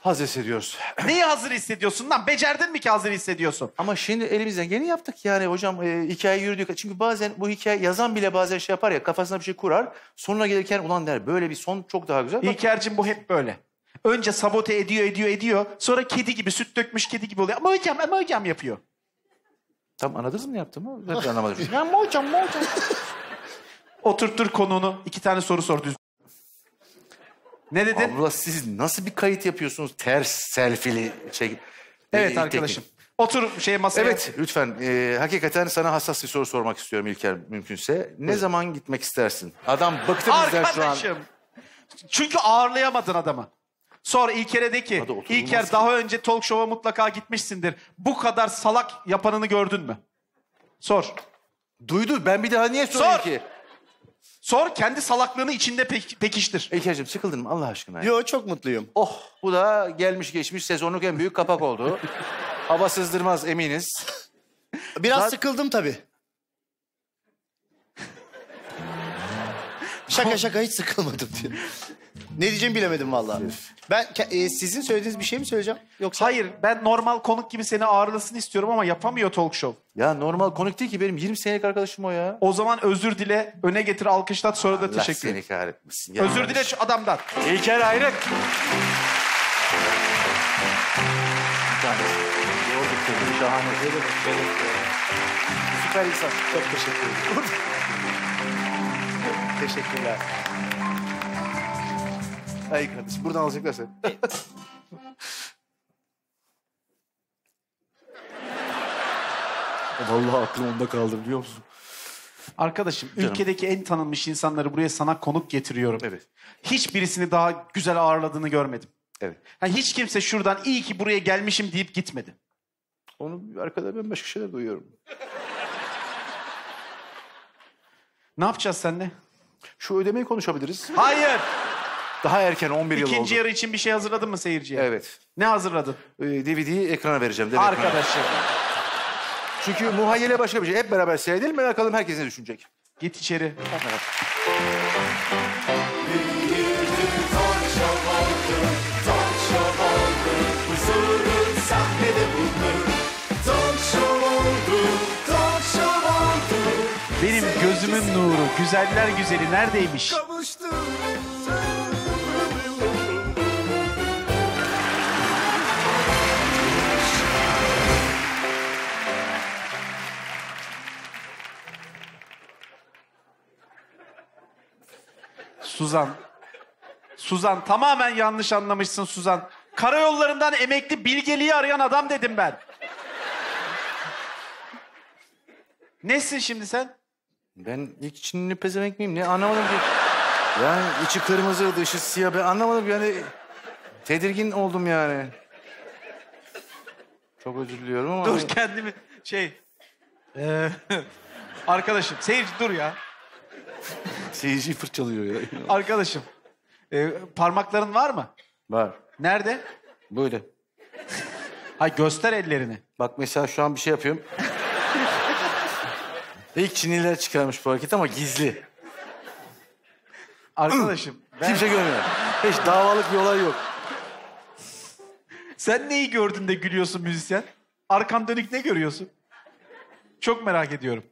Speaker 3: Haz hissediyoruz.
Speaker 2: Neyi hazır hissediyorsun lan? Becerdin mi ki hazır hissediyorsun?
Speaker 3: Ama şimdi elimizden geleni yaptık yani hocam e, hikaye yürüdük. Çünkü bazen bu hikaye yazan bile bazen şey yapar ya kafasına bir şey kurar. Sonuna gelirken ulan der böyle bir son çok daha güzel. Bak,
Speaker 2: İlker'cim bu hep böyle. Önce sabote ediyor, ediyor, ediyor. Sonra kedi gibi, süt dökmüş kedi gibi oluyor. Ama hocam, ama hocam yapıyor.
Speaker 3: Tam anladınız mı ne yaptığımı? Ben de anlamadım. ya hocam hocam.
Speaker 2: Oturttur konuğunu. iki tane soru sor düz. Ne dedin?
Speaker 3: Abla siz nasıl bir kayıt yapıyorsunuz? Ters selfie'li şey.
Speaker 2: evet
Speaker 3: e,
Speaker 2: arkadaşım.
Speaker 3: teknik.
Speaker 2: Otur şey masaya.
Speaker 3: Evet lütfen. E, hakikaten sana hassas bir soru sormak istiyorum İlker mümkünse. Ne zaman gitmek istersin? Adam bıktı bizden şu an.
Speaker 2: Arkadaşım. Çünkü ağırlayamadın adamı. Sonra İlker'e de ki, İlker
Speaker 3: ki.
Speaker 2: daha önce talk show'a mutlaka gitmişsindir. Bu kadar salak yapanını gördün mü? Sor.
Speaker 3: Duydu. Ben bir daha niye sorayım
Speaker 2: Sor.
Speaker 3: ki?
Speaker 2: Sor kendi salaklığını içinde pek- pekiştir.
Speaker 3: İlker'cim sıkıldın mı Allah aşkına?
Speaker 4: Yo çok mutluyum.
Speaker 3: Oh bu da gelmiş geçmiş sezonluk en büyük kapak oldu. Hava sızdırmaz eminiz.
Speaker 4: Biraz
Speaker 3: Zaten-
Speaker 4: sıkıldım tabii. Şaka şaka hiç sıkılmadım diyor. Ne diyeceğimi bilemedim vallahi. Ben e, sizin söylediğiniz bir şey mi söyleyeceğim? Yoksa
Speaker 2: Hayır ben normal konuk gibi seni ağırlasın istiyorum ama yapamıyor talk show.
Speaker 3: Ya normal konuk değil ki benim 20 senelik arkadaşım o ya.
Speaker 2: O zaman özür dile, öne getir, alkışlat sonra da
Speaker 3: Allah
Speaker 2: teşekkür
Speaker 3: seni
Speaker 2: et.
Speaker 3: kahretmesin. Ya
Speaker 2: Özür dile şu adamdan.
Speaker 3: İlker Ayrık. Seni şahane. Süper insan.
Speaker 4: çok teşekkür ederim. Teşekkürler.
Speaker 3: Ay kardeşim buradan alacaklar seni. Vallahi aklım onda kaldı biliyor musun?
Speaker 2: Arkadaşım ülkedeki en tanınmış insanları buraya sana konuk getiriyorum.
Speaker 3: Evet.
Speaker 2: Hiçbirisini daha güzel ağırladığını görmedim.
Speaker 3: Evet.
Speaker 2: Ha, hiç kimse şuradan iyi ki buraya gelmişim deyip gitmedi.
Speaker 3: Onu arkada ben başka şeyler duyuyorum.
Speaker 2: Ne yapacağız seninle?
Speaker 3: Şu ödemeyi konuşabiliriz.
Speaker 2: Hayır.
Speaker 3: Daha erken 11 yıl
Speaker 2: İkinci
Speaker 3: oldu.
Speaker 2: yarı için bir şey hazırladın mı seyirciye?
Speaker 3: Evet.
Speaker 2: Ne hazırladın?
Speaker 3: Ee, DVD'yi ekrana vereceğim. ekrana.
Speaker 2: Arkadaşım.
Speaker 3: Çünkü muhayyele başka bir şey. Hep beraber seyredelim. Merak bakalım herkes ne düşünecek.
Speaker 2: Git içeri. Benim güzeller güzeli neredeymiş? Suzan. Suzan tamamen yanlış anlamışsın Suzan. Karayollarından emekli bilgeliği arayan adam dedim ben. Nesin şimdi sen?
Speaker 3: Ben ilk Çinli pezevenk miyim? Ne anlamadım ki. Yani içi kırmızı, dışı siyah. Ben anlamadım yani. Tedirgin oldum yani. Çok özür diliyorum ama.
Speaker 2: Dur kendimi şey... Ee, arkadaşım seyirci dur ya.
Speaker 3: Seyirciyi fırçalıyor ya.
Speaker 2: Arkadaşım. ee, parmakların var mı?
Speaker 3: Var.
Speaker 2: Nerede?
Speaker 3: Böyle.
Speaker 2: Hay göster ellerini.
Speaker 3: Bak mesela şu an bir şey yapıyorum. İlk Çinliler çıkarmış bu hareket ama gizli.
Speaker 2: Arkadaşım ben...
Speaker 3: Kimse görmüyor. Hiç davalık bir olay yok.
Speaker 2: Sen neyi gördün de gülüyorsun müzisyen? Arkan dönük ne görüyorsun? Çok merak ediyorum.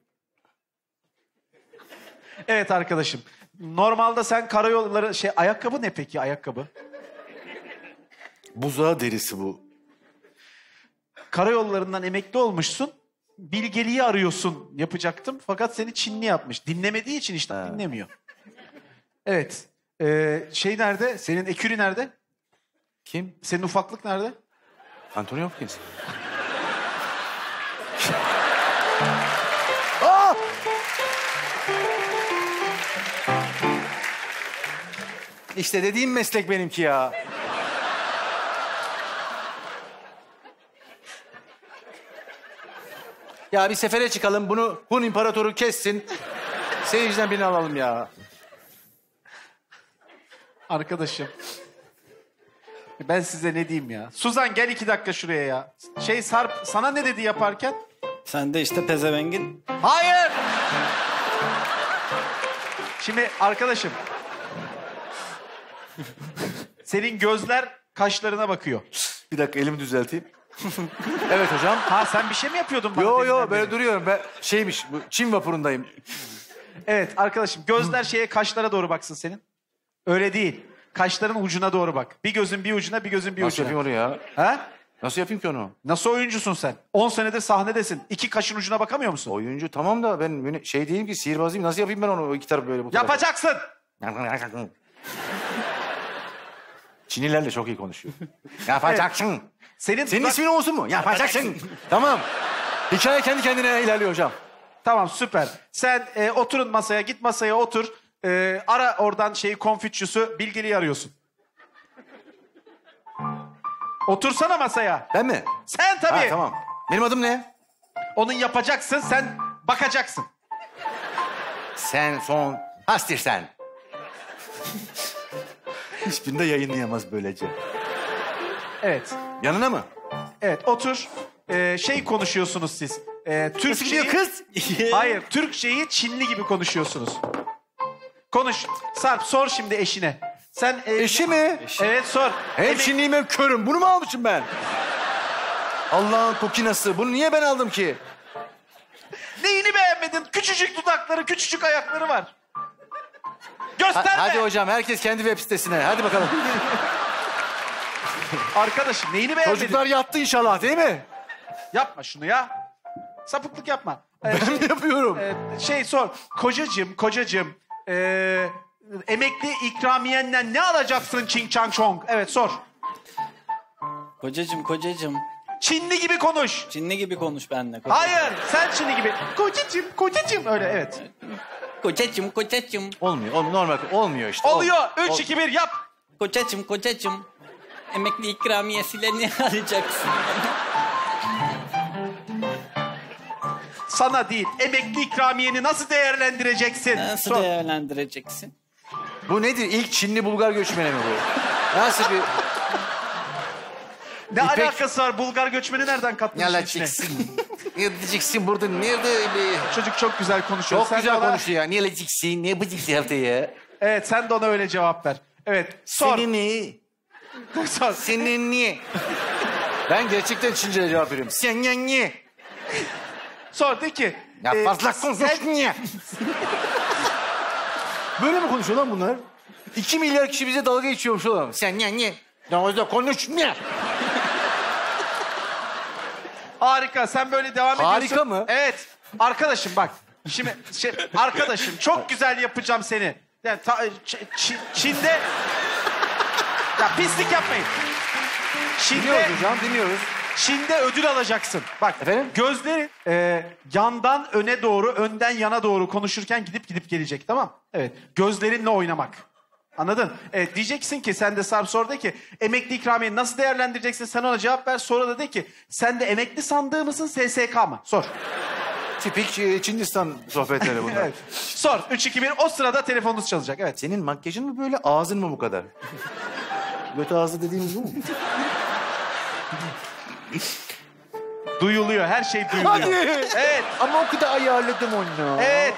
Speaker 2: Evet arkadaşım. Normalde sen karayolları şey ayakkabı ne peki ayakkabı?
Speaker 3: Buzağı derisi bu.
Speaker 2: Karayollarından emekli olmuşsun. Bilgeliği arıyorsun yapacaktım. Fakat seni Çinli yapmış. Dinlemediği için işte dinlemiyor. Evet. Ee, şey nerede? Senin ekürü nerede?
Speaker 3: Kim?
Speaker 2: Senin ufaklık nerede?
Speaker 3: Anthony Hopkins. Aa! İşte dediğim meslek benimki ya. Ya bir sefere çıkalım bunu Hun İmparatoru kessin. Seyirciden birini alalım ya.
Speaker 2: Arkadaşım. Ben size ne diyeyim ya? Suzan gel iki dakika şuraya ya. Şey Sarp sana ne dedi yaparken?
Speaker 5: Sen de işte pezevengin.
Speaker 2: Hayır. Şimdi arkadaşım. Senin gözler kaşlarına bakıyor.
Speaker 3: Bir dakika elimi düzelteyim. evet hocam.
Speaker 2: Ha sen bir şey mi yapıyordun bana?
Speaker 3: Yo yo
Speaker 2: beri?
Speaker 3: böyle duruyorum. Ben şeymiş bu Çin vapurundayım.
Speaker 2: Evet arkadaşım gözler şeye kaşlara doğru baksın senin. Öyle değil. Kaşların ucuna doğru bak. Bir gözün bir ucuna bir gözün bir
Speaker 3: Nasıl
Speaker 2: ucuna.
Speaker 3: yapayım onu ya?
Speaker 2: Ha?
Speaker 3: Nasıl yapayım ki onu?
Speaker 2: Nasıl oyuncusun sen? 10 senedir sahnedesin. İki kaşın ucuna bakamıyor musun?
Speaker 3: Oyuncu tamam da ben şey değilim ki sihirbaz değilim. Nasıl yapayım ben onu o iki taraf böyle bu taraf?
Speaker 2: Yapacaksın.
Speaker 3: Çinlilerle çok iyi konuşuyor. Yapacaksın.
Speaker 2: Senin,
Speaker 3: Senin ismin olsun mu? Yapacaksın. tamam. Hikaye kendi kendine ilerliyor hocam.
Speaker 2: Tamam süper. Sen e, oturun masaya, git masaya otur. E, ara oradan şeyi Confucius'u, bilgeliği arıyorsun. Otursana masaya.
Speaker 3: Ben mi?
Speaker 2: Sen tabii.
Speaker 3: Ha, tamam. Benim adım ne?
Speaker 2: Onun yapacaksın, sen bakacaksın.
Speaker 3: Sen son hastir sen. Hiçbirinde yayınlayamaz böylece.
Speaker 2: Evet.
Speaker 3: Yanına mı?
Speaker 2: Evet otur. E, şey konuşuyorsunuz siz. E, Türkçeyi...
Speaker 3: kız?
Speaker 2: Hayır, Türkçeyi Çinli gibi konuşuyorsunuz. Konuş. Sarp sor şimdi eşine. Sen e,
Speaker 3: Eşi mi?
Speaker 2: Evet sor.
Speaker 3: Hem
Speaker 2: Emek-
Speaker 3: Çinliyim hem körüm. Bunu mu almışım ben? Allah'ın kokinası. Bunu niye ben aldım ki?
Speaker 2: Neyini beğenmedin? Küçücük dudakları, küçücük ayakları var.
Speaker 3: Ha-
Speaker 2: Gösterme.
Speaker 3: hadi hocam herkes kendi web sitesine. Hadi bakalım.
Speaker 2: Arkadaşım neyini beğenmedin?
Speaker 3: Çocuklar yattı inşallah değil mi?
Speaker 2: Yapma şunu ya. Sapıklık yapma. Ee,
Speaker 3: Ben mi yapıyorum?
Speaker 2: e, şey sor. Kocacığım, kocacığım. ee, emekli ikramiyenden ne alacaksın Ching Chang Chong? Evet sor.
Speaker 5: Kocacım kocacım.
Speaker 2: Çinli gibi konuş.
Speaker 5: Çinli gibi konuş benimle. Kocacım.
Speaker 2: Hayır, sen Çinli gibi. Kocacığım, kocacığım. Öyle evet.
Speaker 5: Kocacım kocacım.
Speaker 3: Olmuyor. Olmuyor. Normal. Olmuyor işte.
Speaker 2: Oluyor.
Speaker 3: Ol-
Speaker 2: 3, 2, 1 yap.
Speaker 5: Kocacım kocacım. Emekli ikramiyesiyle ne alacaksın?
Speaker 2: Sana değil. Emekli ikramiyeni nasıl değerlendireceksin?
Speaker 5: Nasıl
Speaker 2: Sor.
Speaker 5: değerlendireceksin?
Speaker 3: Bu nedir? İlk Çinli Bulgar göçmeni mi bu? Nasıl bir...
Speaker 2: Ne
Speaker 3: İpek-
Speaker 2: alakası var? Bulgar göçmeni nereden kattın işin içine?
Speaker 3: Yalacaksın. Ne diyeceksin burada? Nerede bir...
Speaker 2: Çocuk çok güzel konuşuyor.
Speaker 3: Çok
Speaker 2: Sen de
Speaker 3: güzel
Speaker 2: ona-
Speaker 3: konuşuyor ya. Ne yalacaksın? Ne yapacaksın haftaya?
Speaker 2: Evet sen de ona öyle cevap ver. Evet sor.
Speaker 3: Senin ne?
Speaker 2: sor.
Speaker 3: Senin niye? Ben gerçekten Çince'ye cevap veriyorum. Sen ya niye?
Speaker 2: Sor de ki.
Speaker 3: Ya
Speaker 2: e,
Speaker 3: fazla konuş niye? Böyle mi konuşuyor lan bunlar? İki milyar kişi bize dalga geçiyormuş oğlum. Sen ya niye? Ya da konuş niye?
Speaker 2: Harika sen böyle devam
Speaker 3: Harika
Speaker 2: ediyorsun.
Speaker 3: mı?
Speaker 2: Evet. Arkadaşım bak. Şimdi şey, arkadaşım çok güzel yapacağım seni. Yani ta- Ç- Ç- Çin'de ya pislik yapmayın. Çin'de
Speaker 3: Dinliyoruz hocam dinliyoruz.
Speaker 2: Çin'de ödül alacaksın. Bak
Speaker 3: Efendim?
Speaker 2: gözleri e, yandan öne doğru, önden yana doğru konuşurken gidip gidip gelecek tamam? Evet. Gözlerinle oynamak. Anladın? Evet diyeceksin ki sen de sor ki emekli ikramiye nasıl değerlendireceksin sen ona cevap ver. Sonra da de ki sen de emekli sandığı mısın SSK mı? Sor.
Speaker 3: Tipik e, Çindistan sohbetleri bunlar.
Speaker 2: Evet. Sor. 3 2 1 o sırada telefonunuz çalacak. Evet.
Speaker 3: Senin makyajın mı böyle ağzın mı bu kadar? Göt ağzı dediğimiz bu mu?
Speaker 2: Duyuluyor. Her şey duyuluyor.
Speaker 3: Hadi.
Speaker 2: Evet.
Speaker 3: Ama o kadar ayarladım onu.
Speaker 2: Evet.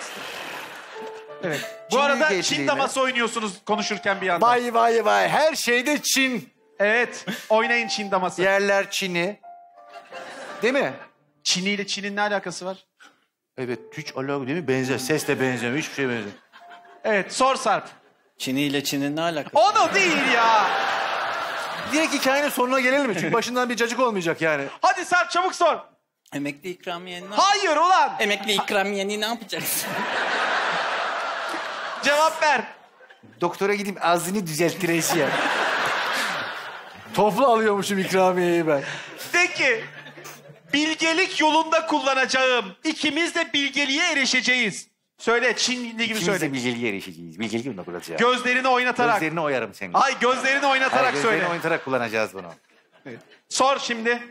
Speaker 2: Evet. Bu
Speaker 3: Çinli
Speaker 2: arada Çin daması oynuyorsunuz konuşurken bir yandan.
Speaker 3: Vay vay vay her şeyde Çin.
Speaker 2: Evet. Oynayın Çin daması.
Speaker 3: Yerler Çin'i. Değil mi?
Speaker 2: Çin'i ile Çin'in ne alakası var?
Speaker 3: Evet hiç alakalı değil mi? Benzer. Ses de benziyor. Hiçbir şey benziyor.
Speaker 2: Evet sor Sarp.
Speaker 5: Çin'i ile Çin'in ne alakası?
Speaker 2: Onu değil ya.
Speaker 3: Direkt hikayenin sonuna gelelim mi? Çünkü başından bir cacık olmayacak yani.
Speaker 2: Hadi Sarp çabuk sor.
Speaker 5: Emekli ikramiyeni ne
Speaker 2: Hayır ulan.
Speaker 5: Emekli ikramiyeni ne yapacaksın?
Speaker 2: Cevap ver.
Speaker 3: Doktora gideyim ağzını düzelttireceğim. Toplu alıyormuşum ikramiyeyi ben.
Speaker 2: De ki bilgelik yolunda kullanacağım. İkimiz de bilgeliğe erişeceğiz. Söyle Çinli gibi
Speaker 3: İkimiz
Speaker 2: söyle.
Speaker 3: de bilgeliğe erişeceğiz. Bilgelik yolunda kullanacağız.
Speaker 2: Gözlerini oynatarak.
Speaker 3: Gözlerini oyarım senin.
Speaker 2: Ay gözlerini oynatarak
Speaker 3: Hayır, gözlerini
Speaker 2: söyle.
Speaker 3: oynatarak kullanacağız bunu.
Speaker 2: Sor şimdi.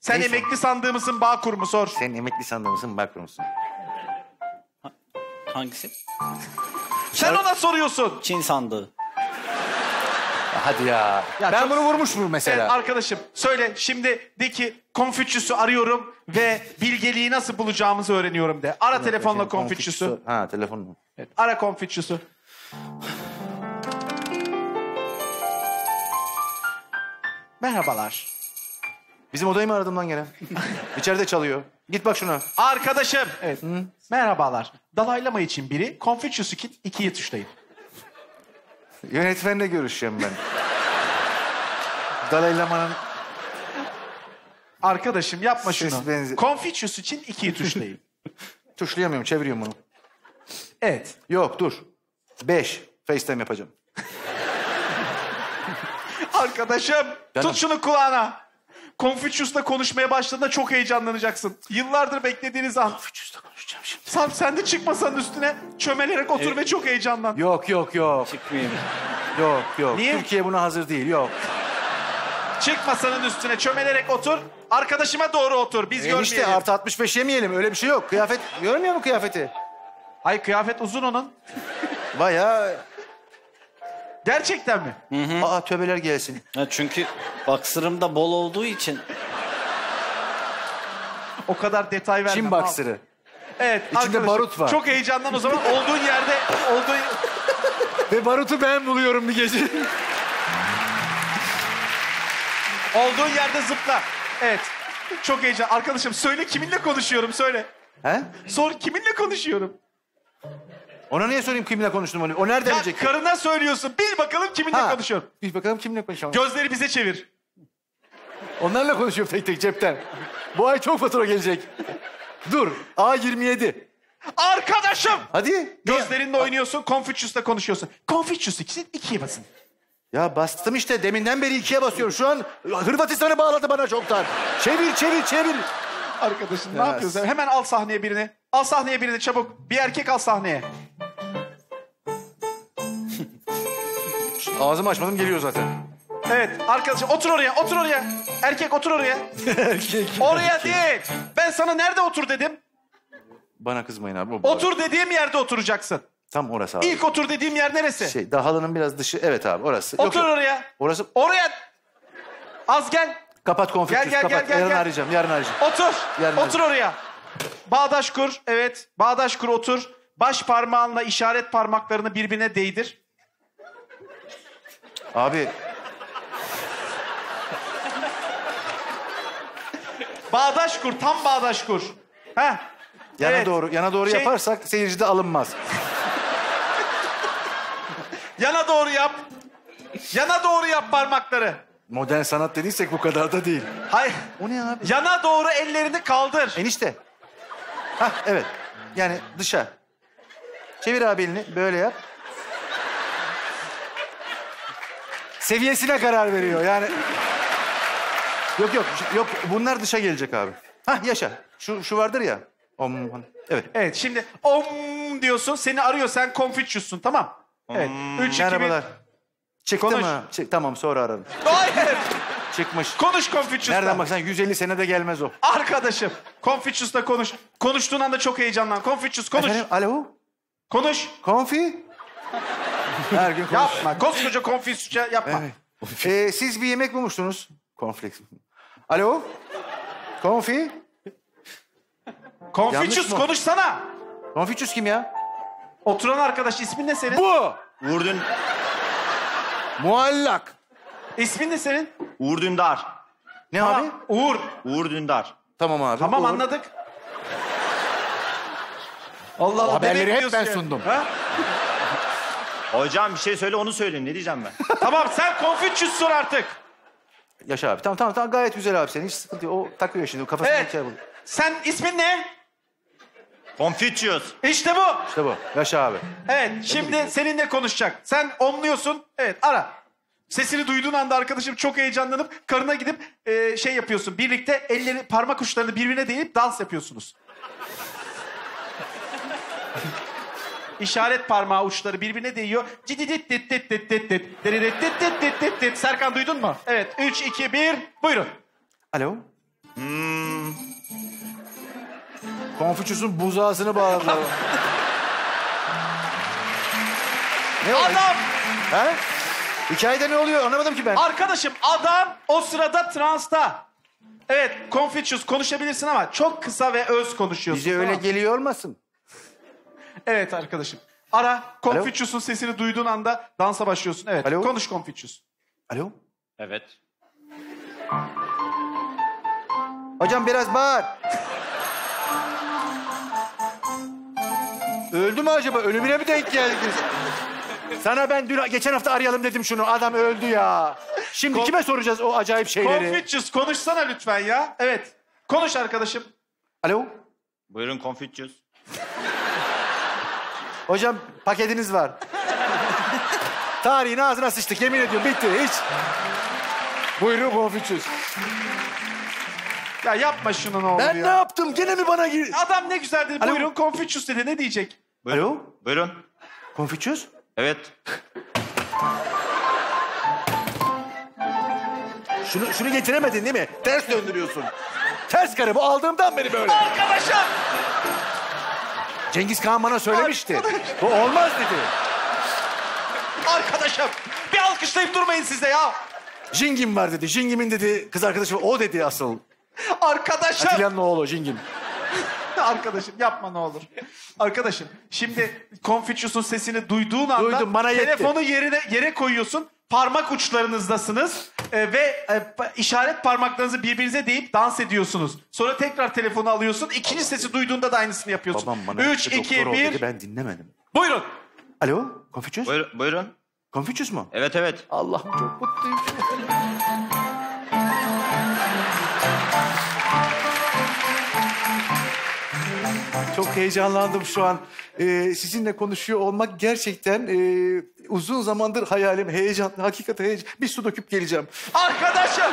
Speaker 2: Sen
Speaker 3: Neyse.
Speaker 2: emekli sandığı mısın Bağkur mu sor.
Speaker 3: Sen emekli sandığı mısın bakır mısın?
Speaker 5: Hangisi?
Speaker 2: Sen ona soruyorsun.
Speaker 5: Çin sandığı.
Speaker 3: Hadi ya.
Speaker 2: Ya
Speaker 3: ben
Speaker 2: çok-
Speaker 3: bunu vurmuşum mesela.
Speaker 2: Evet, arkadaşım söyle şimdi de ki Konfüçyüs'ü arıyorum ve bilgeliği nasıl bulacağımızı öğreniyorum de. Ara telefonla Konfüçyüs'ü.
Speaker 3: Ha telefon.
Speaker 2: Evet, ara Konfüçyüs'ü. Merhabalar.
Speaker 3: Bizim odayı mı aradım lan gene? İçeride çalıyor. Git bak şuna.
Speaker 2: Arkadaşım. Evet. Merhabalar. Dalaylama için biri, Konfüçyüs'ü kit ikiye tuşlayın.
Speaker 3: Yönetmenle görüşeceğim ben. Dalai Lama'nın
Speaker 2: Arkadaşım yapma
Speaker 3: Ses
Speaker 2: şunu.
Speaker 3: benzi-
Speaker 2: Konfüçyüs için ikiyi tuşlayın.
Speaker 3: tuşlayamıyorum, çeviriyorum bunu.
Speaker 2: evet.
Speaker 3: Yok dur. Beş. FaceTime yapacağım.
Speaker 2: Arkadaşım tut şunu kulağına. Konfüçyüs'le konuşmaya başladığında çok heyecanlanacaksın. Yıllardır beklediğiniz an.
Speaker 3: Konfüçyüs'le konuşacağım şimdi.
Speaker 2: Sarp sen de çık masanın üstüne çömelerek otur ve çok heyecanlan.
Speaker 3: Yok yok yok.
Speaker 5: Çıkmayayım.
Speaker 3: Yok yok.
Speaker 2: Niye?
Speaker 3: Türkiye buna hazır değil. Yok.
Speaker 2: Çık masanın üstüne çömelerek otur. Arkadaşıma doğru otur. Biz
Speaker 3: Enişte
Speaker 2: görmeyelim.
Speaker 3: artı 65 yemeyelim. Öyle bir şey yok. Kıyafet görmüyor mu kıyafeti?
Speaker 2: Ay kıyafet uzun onun.
Speaker 3: Bayağı.
Speaker 2: Gerçekten mi?
Speaker 3: Aa töbeler gelsin.
Speaker 5: Ya çünkü baksırım da bol olduğu için
Speaker 2: O kadar detay vermem.
Speaker 3: Çin baksırı.
Speaker 2: Evet.
Speaker 3: İçinde
Speaker 2: arkadaşım,
Speaker 3: barut var.
Speaker 2: Çok heyecanlan o zaman. Olduğun yerde olduğun
Speaker 3: Ve barutu ben buluyorum bir gece.
Speaker 2: olduğun yerde zıpla. Evet. Çok heyecan. Arkadaşım söyle kiminle konuşuyorum söyle.
Speaker 3: He?
Speaker 2: Sor kiminle konuşuyorum.
Speaker 3: Ona niye sorayım kimle konuştum onu? O nereden
Speaker 2: Ya
Speaker 3: bilecek?
Speaker 2: karına söylüyorsun. Bil bakalım kiminle
Speaker 3: Ha.
Speaker 2: konuşuyorum.
Speaker 3: Bir bakalım kimle konuşuyorum.
Speaker 2: Gözleri bize çevir.
Speaker 3: Onlarla konuşuyorum tek tek cepten. Bu ay çok fatura gelecek. Dur. A27.
Speaker 2: Arkadaşım.
Speaker 3: Hadi.
Speaker 2: Gözlerinle oynuyorsun. Confucius'la konuşuyorsun. Confucius ikisi ikiye basın.
Speaker 3: Ya bastım işte. Deminden beri ikiye basıyorum. Şu an Hırvatistan'ı bağladı bana çoktan. Çevir çevir çevir.
Speaker 2: Arkadaşım
Speaker 3: Ya.
Speaker 2: ne yapıyorsun? Hemen al sahneye birini. Al sahneye birini çabuk. Bir erkek al sahneye.
Speaker 3: Ağzımı açmadım geliyor zaten.
Speaker 2: Evet arkadaşım otur oraya otur oraya. Erkek otur oraya.
Speaker 3: Erkek.
Speaker 2: Oraya değil. Ben sana nerede otur dedim.
Speaker 3: Bana kızmayın abi. o
Speaker 2: Otur dediğim yerde oturacaksın.
Speaker 3: Tam orası abi.
Speaker 2: İlk otur dediğim yer neresi?
Speaker 3: Şey, daha halının biraz dışı. Evet abi orası. Yok,
Speaker 2: otur
Speaker 3: yok.
Speaker 2: oraya.
Speaker 3: Orası.
Speaker 2: Oraya. Az gel.
Speaker 3: Kapat konfitüs.
Speaker 2: Gel, gel,
Speaker 3: kapat.
Speaker 2: gel, gel,
Speaker 3: yarın
Speaker 2: gel.
Speaker 3: arayacağım. Yarın arayacağım.
Speaker 2: Otur.
Speaker 3: Yarın
Speaker 2: otur oraya. Bağdaş kur. Evet. Bağdaş kur otur. Baş parmağınla işaret parmaklarını birbirine değdir.
Speaker 3: Abi
Speaker 2: Bağdaş kur. Tam bağdaş kur. Heh.
Speaker 3: yana
Speaker 2: Evet.
Speaker 3: doğru yana doğru
Speaker 2: Şey-
Speaker 3: yaparsak seyirci de alınmaz.
Speaker 2: Yana doğru yap. Yana doğru yap parmakları.
Speaker 3: Modern sanat dediysek bu kadar da değil.
Speaker 2: Hayır.
Speaker 3: O ne abi?
Speaker 2: Yana doğru ellerini kaldır.
Speaker 3: Enişte. Hah evet. Yani dışa. Çevir abi elini. Böyle yap. Seviyesine karar veriyor yani. Yok yok yok bunlar dışa gelecek abi. Hah yaşa. Şu şu vardır ya. Om, evet.
Speaker 2: Evet şimdi om diyorsun. Seni arıyor. Sen Confucius'sun tamam. Evet. 3 2 1.
Speaker 3: Merhabalar. Çıktı
Speaker 2: Konuş.
Speaker 3: mı? Çık, tamam sonra ararım.
Speaker 2: Hayır.
Speaker 3: Çıkmış.
Speaker 2: Konuş Confucius'la.
Speaker 3: Nereden baksan 150 senede gelmez o.
Speaker 2: Arkadaşım. Confucius'la konuş. Konuştuğun anda çok heyecanlan. Confucius konuş.
Speaker 3: Efendim alo?
Speaker 2: Konuş.
Speaker 3: Konfi? Her gün konuş.
Speaker 2: Yapma. Koskoca Confucius'ça yapma.
Speaker 3: Evet. Ee, siz bir yemek bulmuştunuz. Konflikt. Alo? Konfi?
Speaker 2: Confucius
Speaker 3: Yanlış mı?
Speaker 2: konuşsana.
Speaker 3: Konfüçyüs kim ya?
Speaker 2: Oturan arkadaş ismin ne senin?
Speaker 3: Bu!
Speaker 4: Uğur, Dün,
Speaker 3: Muallak.
Speaker 2: İsmin ne senin?
Speaker 4: Uğur Dündar.
Speaker 3: Ne abi?
Speaker 2: Uğur.
Speaker 4: Uğur Dündar.
Speaker 3: Tamam abi.
Speaker 2: Tamam
Speaker 3: Uğur.
Speaker 2: anladık. Allah Allah.
Speaker 3: haberleri hep ben sundum.
Speaker 2: Ha?
Speaker 4: Hocam bir şey söyle onu söyleyeyim. Ne diyeceğim ben?
Speaker 2: tamam sen sor artık.
Speaker 3: Yaşa abi. Tamam tamam tamam gayet güzel abi senin. Hiç sıkıntı yok. O takıyor şimdi. Kafasına
Speaker 2: Evet.
Speaker 3: şey buluyor.
Speaker 2: Sen ismin ne?
Speaker 4: Confucius.
Speaker 2: İşte bu.
Speaker 3: İşte bu. Yaşa abi.
Speaker 2: Evet şimdi seninle konuşacak. Sen omluyorsun. Evet ara. Sesini duyduğun anda arkadaşım çok heyecanlanıp karına gidip e, şey yapıyorsun. Birlikte elleri parmak uçlarını birbirine değip dans yapıyorsunuz. İşaret parmağı uçları birbirine değiyor. Cididit dit dit dit dit dit. Diririt dit dit dit dit dit. Serkan duydun mu? Evet. 3, 2, 1. Buyurun.
Speaker 3: Alo? Hmm. Konfüçyüs'ün buzağısını bağladılar. ne oldu?
Speaker 2: Adam!
Speaker 3: He? Hikayede ne oluyor anlamadım ki ben.
Speaker 2: Arkadaşım adam o sırada transta. Evet Confucius konuşabilirsin ama çok kısa ve öz konuşuyorsun.
Speaker 3: Bize öyle geliyor olmasın?
Speaker 2: Evet arkadaşım. Ara Confucius'un sesini duyduğun anda dansa başlıyorsun. Evet
Speaker 3: Alo?
Speaker 2: konuş Confucius.
Speaker 3: Alo?
Speaker 4: Evet.
Speaker 3: Hocam biraz bağır. Öldü mü acaba? Ölümüne mi denk geldik biz? Sana ben dün geçen hafta arayalım dedim şunu. Adam öldü ya. Şimdi
Speaker 2: Kon-
Speaker 3: kime soracağız o acayip şeyleri?
Speaker 2: Confucius konuşsana lütfen ya. Evet. Konuş arkadaşım.
Speaker 3: Alo?
Speaker 4: Buyurun Confucius.
Speaker 3: Hocam paketiniz var. Tarihin ağzına sıçtık yemin ediyorum bitti hiç. Buyurun Konfüçyüs.
Speaker 2: Ya yapma şunu ne olur
Speaker 3: Ben
Speaker 2: ya.
Speaker 3: ne yaptım? Gene mi bana gir?
Speaker 2: Adam ne güzel dedi.
Speaker 3: Alo?
Speaker 2: Buyurun Confucius dedi. Ne diyecek?
Speaker 4: Buyurun.
Speaker 3: Alo?
Speaker 4: Buyurun.
Speaker 3: Konfüçyüs?
Speaker 4: Evet.
Speaker 3: Şunu, şunu getiremedin değil mi? Ters döndürüyorsun. Ters karı bu aldığımdan beri böyle.
Speaker 2: Arkadaşım.
Speaker 3: Cengiz Kağan bana söylemişti. Bu olmaz dedi.
Speaker 2: Arkadaşım. Bir alkışlayıp durmayın siz de ya.
Speaker 3: Jingim var dedi. Jingim'in dedi kız arkadaşı o dedi asıl.
Speaker 2: Arkadaşım.
Speaker 3: Atilla'nın oğlu Jingim.
Speaker 2: Arkadaşım yapma ne olur. Arkadaşım şimdi Confucius'un sesini duyduğun anda
Speaker 3: Duydum, bana yetti.
Speaker 2: telefonu yerine yere koyuyorsun. Parmak uçlarınızdasınız e, ve e, pa- işaret parmaklarınızı birbirinize değip dans ediyorsunuz. Sonra tekrar telefonu alıyorsun. İkinci sesi duyduğunda da aynısını yapıyorsun.
Speaker 3: Babam bana
Speaker 2: 3
Speaker 3: işte
Speaker 2: 2
Speaker 3: doktor ol
Speaker 2: 1
Speaker 3: dedi ben dinlemedim.
Speaker 2: Buyurun.
Speaker 3: Alo Konfüçyüs?
Speaker 4: Buyur, buyurun.
Speaker 3: Konfüçyüs mu?
Speaker 4: Evet evet.
Speaker 3: Allah'ım çok mutluyum. Çok heyecanlandım şu an. Ee, sizinle konuşuyor olmak gerçekten e, uzun zamandır hayalim. Heyecan, hakikaten heyecan. Bir su döküp geleceğim.
Speaker 2: Arkadaşım.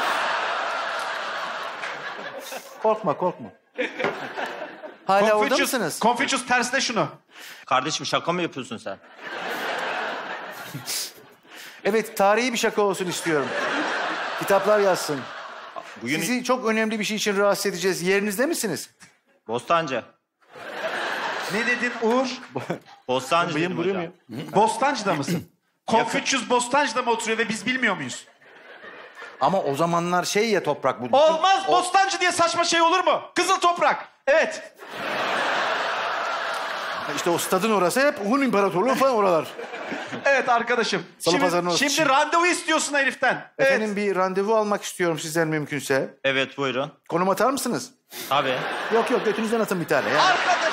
Speaker 3: Korkma, korkma. Hala orada
Speaker 2: Confucius,
Speaker 3: mısınız?
Speaker 2: Confucius tersine şunu.
Speaker 4: Kardeşim şaka mı yapıyorsun sen?
Speaker 3: Evet, tarihi bir şaka olsun istiyorum. Kitaplar yazsın.
Speaker 4: Bugün
Speaker 3: Sizi çok önemli bir şey için rahatsız edeceğiz. Yerinizde misiniz?
Speaker 4: Bostancı.
Speaker 2: Ne dedin Uğur?
Speaker 5: Bostancı
Speaker 3: Bıyım
Speaker 5: dedim hocam.
Speaker 2: Bostancı'da mısın? Confucius Bostancı'da mı oturuyor ve biz bilmiyor muyuz?
Speaker 3: Ama o zamanlar şey ya toprak bu.
Speaker 2: Olmaz Bostancı diye saçma şey olur mu? Kızıl toprak. Evet.
Speaker 3: İşte o stadın orası hep Hun İmparatorluğu falan oralar.
Speaker 2: Evet arkadaşım.
Speaker 3: Salı
Speaker 2: şimdi, şimdi randevu istiyorsun heriften. Evet.
Speaker 3: Efendim bir randevu almak istiyorum sizden mümkünse.
Speaker 5: Evet buyurun.
Speaker 3: Konum atar mısınız?
Speaker 5: Tabii.
Speaker 3: Yok yok götünüzden atın bir tane. Ya.
Speaker 2: Arkadaş,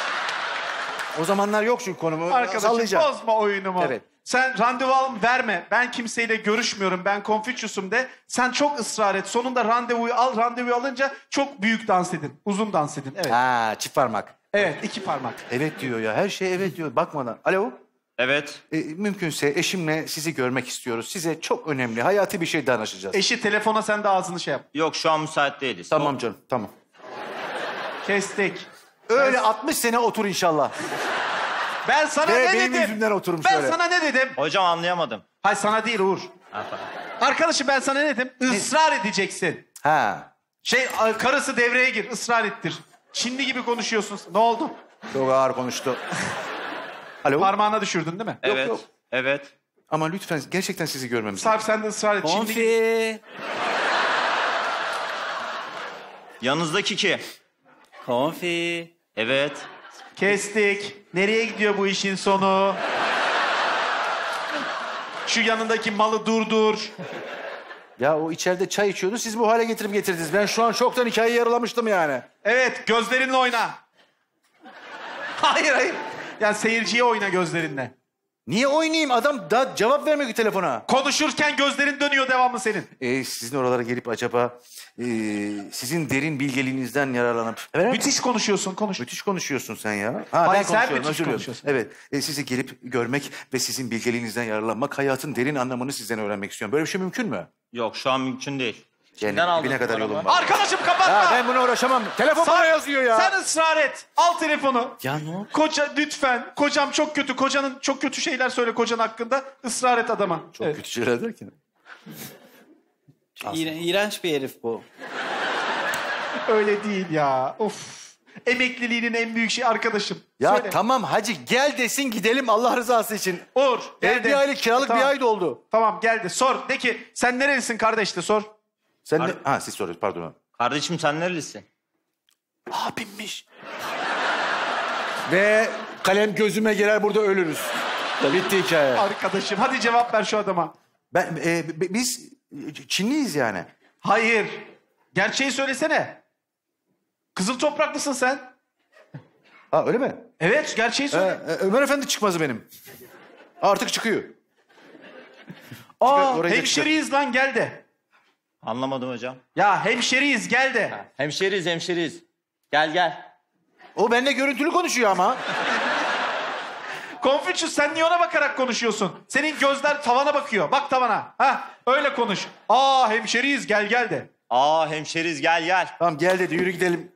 Speaker 3: O zamanlar yok çünkü konumu.
Speaker 2: arkadaşım
Speaker 3: Sallayacağım.
Speaker 2: bozma oyunumu.
Speaker 3: Evet.
Speaker 2: Sen randevu al verme. Ben kimseyle görüşmüyorum. Ben Confucius'um de. Sen çok ısrar et. Sonunda randevuyu al. Randevuyu alınca çok büyük dans edin. Uzun dans edin. Evet.
Speaker 3: Ha çift parmak.
Speaker 2: Evet iki parmak.
Speaker 3: Evet diyor ya her şey evet diyor bakmadan. Alo.
Speaker 5: Evet.
Speaker 3: E, mümkünse eşimle sizi görmek istiyoruz. Size çok önemli hayati bir şey danışacağız.
Speaker 2: Eşi telefona sen de ağzını şey yap.
Speaker 5: Yok şu an müsait değiliz.
Speaker 3: Tamam canım tamam.
Speaker 2: Kestik.
Speaker 3: Öyle 60 sene otur inşallah.
Speaker 2: Ben sana
Speaker 3: Ve
Speaker 2: ne
Speaker 3: benim
Speaker 2: dedim?
Speaker 3: yüzümden oturum
Speaker 2: ben
Speaker 3: şöyle.
Speaker 2: sana ne dedim?
Speaker 5: Hocam anlayamadım.
Speaker 2: Hayır sana değil Uğur. Arkadaşım ben sana ne dedim? Israr edeceksin.
Speaker 3: Ha.
Speaker 2: Şey karısı devreye gir, ısrar ettir. Çinli gibi konuşuyorsun. Ne oldu?
Speaker 3: Çok ağır konuştu. Alo.
Speaker 2: Parmağına düşürdün değil mi?
Speaker 5: Evet.
Speaker 3: yok.
Speaker 5: Evet.
Speaker 3: Ama lütfen gerçekten sizi görmemiz
Speaker 2: Sarp sen de ısrar et. Çinli gibi.
Speaker 5: Konfi. Yanınızdaki ki.
Speaker 7: Konfi.
Speaker 5: Evet.
Speaker 2: Kestik. Nereye gidiyor bu işin sonu? Şu yanındaki malı durdur.
Speaker 3: Ya o içeride çay içiyordu. Siz bu hale getirip getirdiniz. Ben şu an şoktan hikayeyi yarılamıştım yani.
Speaker 2: Evet, gözlerinle oyna. Hayır, hayır. Yani seyirciye oyna gözlerinle.
Speaker 3: Niye oynayayım? Adam da cevap vermiyor ki telefona.
Speaker 2: Konuşurken gözlerin dönüyor devamlı senin.
Speaker 3: Ee, sizin oralara gelip acaba ee, sizin derin bilgeliğinizden yararlanıp... Evet.
Speaker 2: Müthiş konuşuyorsun, konuş.
Speaker 3: Müthiş konuşuyorsun sen ya. Ha,
Speaker 2: Hayır,
Speaker 3: ben
Speaker 2: sen
Speaker 3: konuşuyorum,
Speaker 2: müthiş
Speaker 3: özür diliyorum.
Speaker 2: konuşuyorsun.
Speaker 3: Evet, e, sizi gelip görmek ve sizin bilgeliğinizden yararlanmak, hayatın derin anlamını sizden öğrenmek istiyorum. Böyle bir şey mümkün mü?
Speaker 5: Yok şu an mümkün değil. Aldın
Speaker 3: dibine kadar yolum var.
Speaker 2: Arkadaşım kapatma.
Speaker 3: Ya ben buna uğraşamam. Telefon bana
Speaker 2: Sen-
Speaker 3: yazıyor ya.
Speaker 2: Sen ısrar et. Al telefonu.
Speaker 3: Ya ne oldu?
Speaker 2: Koca lütfen. Kocam çok kötü. Kocanın çok kötü şeyler söyle kocan hakkında. Israr et adama.
Speaker 3: Çok
Speaker 2: Evet.
Speaker 3: kötü şeyler derken.
Speaker 5: İğre- iğrenç bir herif bu.
Speaker 2: Öyle değil ya. Of. Emekliliğinin en büyük şey arkadaşım.
Speaker 3: Ya
Speaker 2: Söyle.
Speaker 3: tamam hacı gel desin gidelim Allah rızası için.
Speaker 2: Uğur.
Speaker 3: Ev bir aylık kiralık
Speaker 2: Tamam.
Speaker 3: bir ay doldu.
Speaker 2: Tamam gel de sor. De ki sen nerelisin kardeş de sor.
Speaker 3: Sen ne? Ha siz soruyorsunuz pardon.
Speaker 5: Kardeşim sen nerelisin?
Speaker 3: Abimmiş. Ve kalem gözüme girer burada ölürüz. Bitti hikaye.
Speaker 2: Arkadaşım hadi cevap ver şu adama.
Speaker 3: Ben, e, b- biz Çinliyiz yani.
Speaker 2: Hayır. Gerçeği söylesene. Kızıl topraklısın sen.
Speaker 3: Ha öyle mi?
Speaker 2: Evet gerçeği
Speaker 3: Ee,
Speaker 2: söyle.
Speaker 3: e, Ömer Efendi çıkmazı benim. Artık çıkıyor.
Speaker 2: Aa
Speaker 3: orayı da
Speaker 2: hemşeriyiz lan gel de.
Speaker 5: Anlamadım hocam.
Speaker 2: Ya hemşeriyiz gel de.
Speaker 5: Hemşeriyiz hemşeriyiz. Gel gel.
Speaker 3: O benimle görüntülü konuşuyor ama.
Speaker 2: Konfüçyüs sen niye ona bakarak konuşuyorsun? Senin gözler tavana bakıyor. Bak tavana. Ha öyle konuş. Aa hemşeriyiz gel gel de.
Speaker 5: Aa hemşeriyiz gel gel.
Speaker 3: Tamam gel dedi yürü gidelim.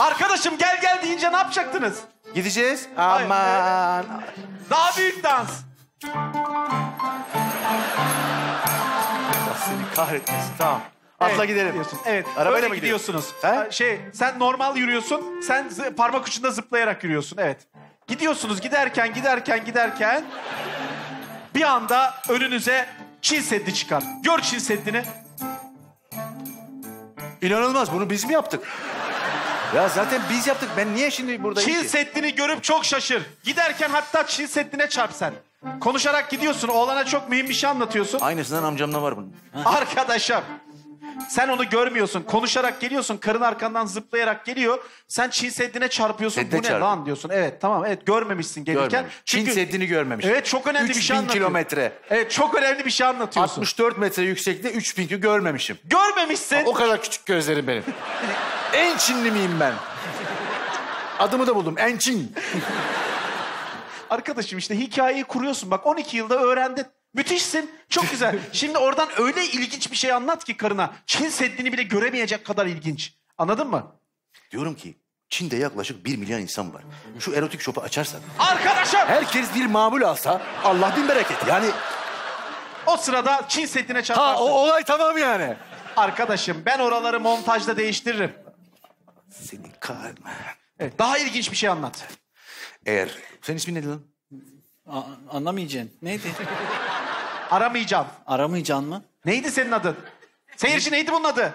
Speaker 2: Arkadaşım gel gel deyince ne yapacaktınız?
Speaker 3: Gideceğiz.
Speaker 2: Hayır,
Speaker 3: Aman.
Speaker 2: Daha büyük dans.
Speaker 3: Allah seni kahretmesin. Tamam. Atla
Speaker 2: Evet,
Speaker 3: gidelim.
Speaker 2: gidiyorsun. Evet.
Speaker 3: Arabayla
Speaker 2: öyle
Speaker 3: mı
Speaker 2: gidiyorsunuz.
Speaker 3: He?
Speaker 2: Ha, Şey sen normal yürüyorsun. Sen parmak ucunda zıplayarak yürüyorsun. Evet. Gidiyorsunuz giderken giderken giderken bir anda önünüze Çin Seddi çıkar. Gör Çin Seddi'ni.
Speaker 3: İnanılmaz. Bunu biz mi yaptık? Ya zaten biz yaptık. Ben niye şimdi buradayım
Speaker 2: Çin
Speaker 3: ki?
Speaker 2: Seddi'ni görüp çok şaşır. Giderken hatta Çin Seddi'ne çarp sen. Konuşarak gidiyorsun. Oğlana çok mühim bir şey anlatıyorsun.
Speaker 3: Aynısından amcamda var bunun.
Speaker 2: Arkadaşım. Sen onu görmüyorsun. Konuşarak geliyorsun. Karın arkandan zıplayarak geliyor. Sen Çin Seddi'ne çarpıyorsun.
Speaker 3: Seddine
Speaker 2: Bu ne
Speaker 3: çarpıyor.
Speaker 2: lan diyorsun. Evet tamam evet görmemişsin gelirken.
Speaker 3: Görmemiş. Çin
Speaker 2: Çünkü-
Speaker 3: Seddi'ni görmemiş.
Speaker 2: Evet çok önemli bir şey
Speaker 3: 3000
Speaker 2: anlatıyorsun.
Speaker 3: kilometre.
Speaker 2: Evet çok önemli bir şey anlatıyorsun.
Speaker 3: 64 metre yüksekliğe 3000'i görmemişim.
Speaker 2: Görmemişsin.
Speaker 3: O kadar küçük gözlerim benim. en Çinli miyim ben? Adımı da buldum. En Çin.
Speaker 2: Arkadaşım işte hikayeyi kuruyorsun. Bak 12 yılda öğrendin. Müthişsin. Çok güzel. Şimdi oradan öyle ilginç bir şey anlat ki karına. Çin Seddi'ni bile göremeyecek kadar ilginç. Anladın mı?
Speaker 3: Diyorum ki Çin'de yaklaşık 1 milyon insan var. Şu erotik şopu açarsak,
Speaker 2: Arkadaşım
Speaker 3: herkes bir mamul alsa Allah bin bereket. Yani
Speaker 2: o sırada Çin Seddi'ne
Speaker 3: ha
Speaker 2: çarparsın.
Speaker 3: o olay tamam yani.
Speaker 2: Arkadaşım ben oraları montajda değiştiririm.
Speaker 3: Senin kahretme.
Speaker 2: Evet, daha ilginç bir şey anlat.
Speaker 3: Eğer... Senin ismin neydi lan?
Speaker 5: A- anlamayacaksın. Neydi?
Speaker 2: Aramayacağım.
Speaker 5: Aramayacaksın mı?
Speaker 2: Neydi senin adın? Seyirci neydi bunun adı?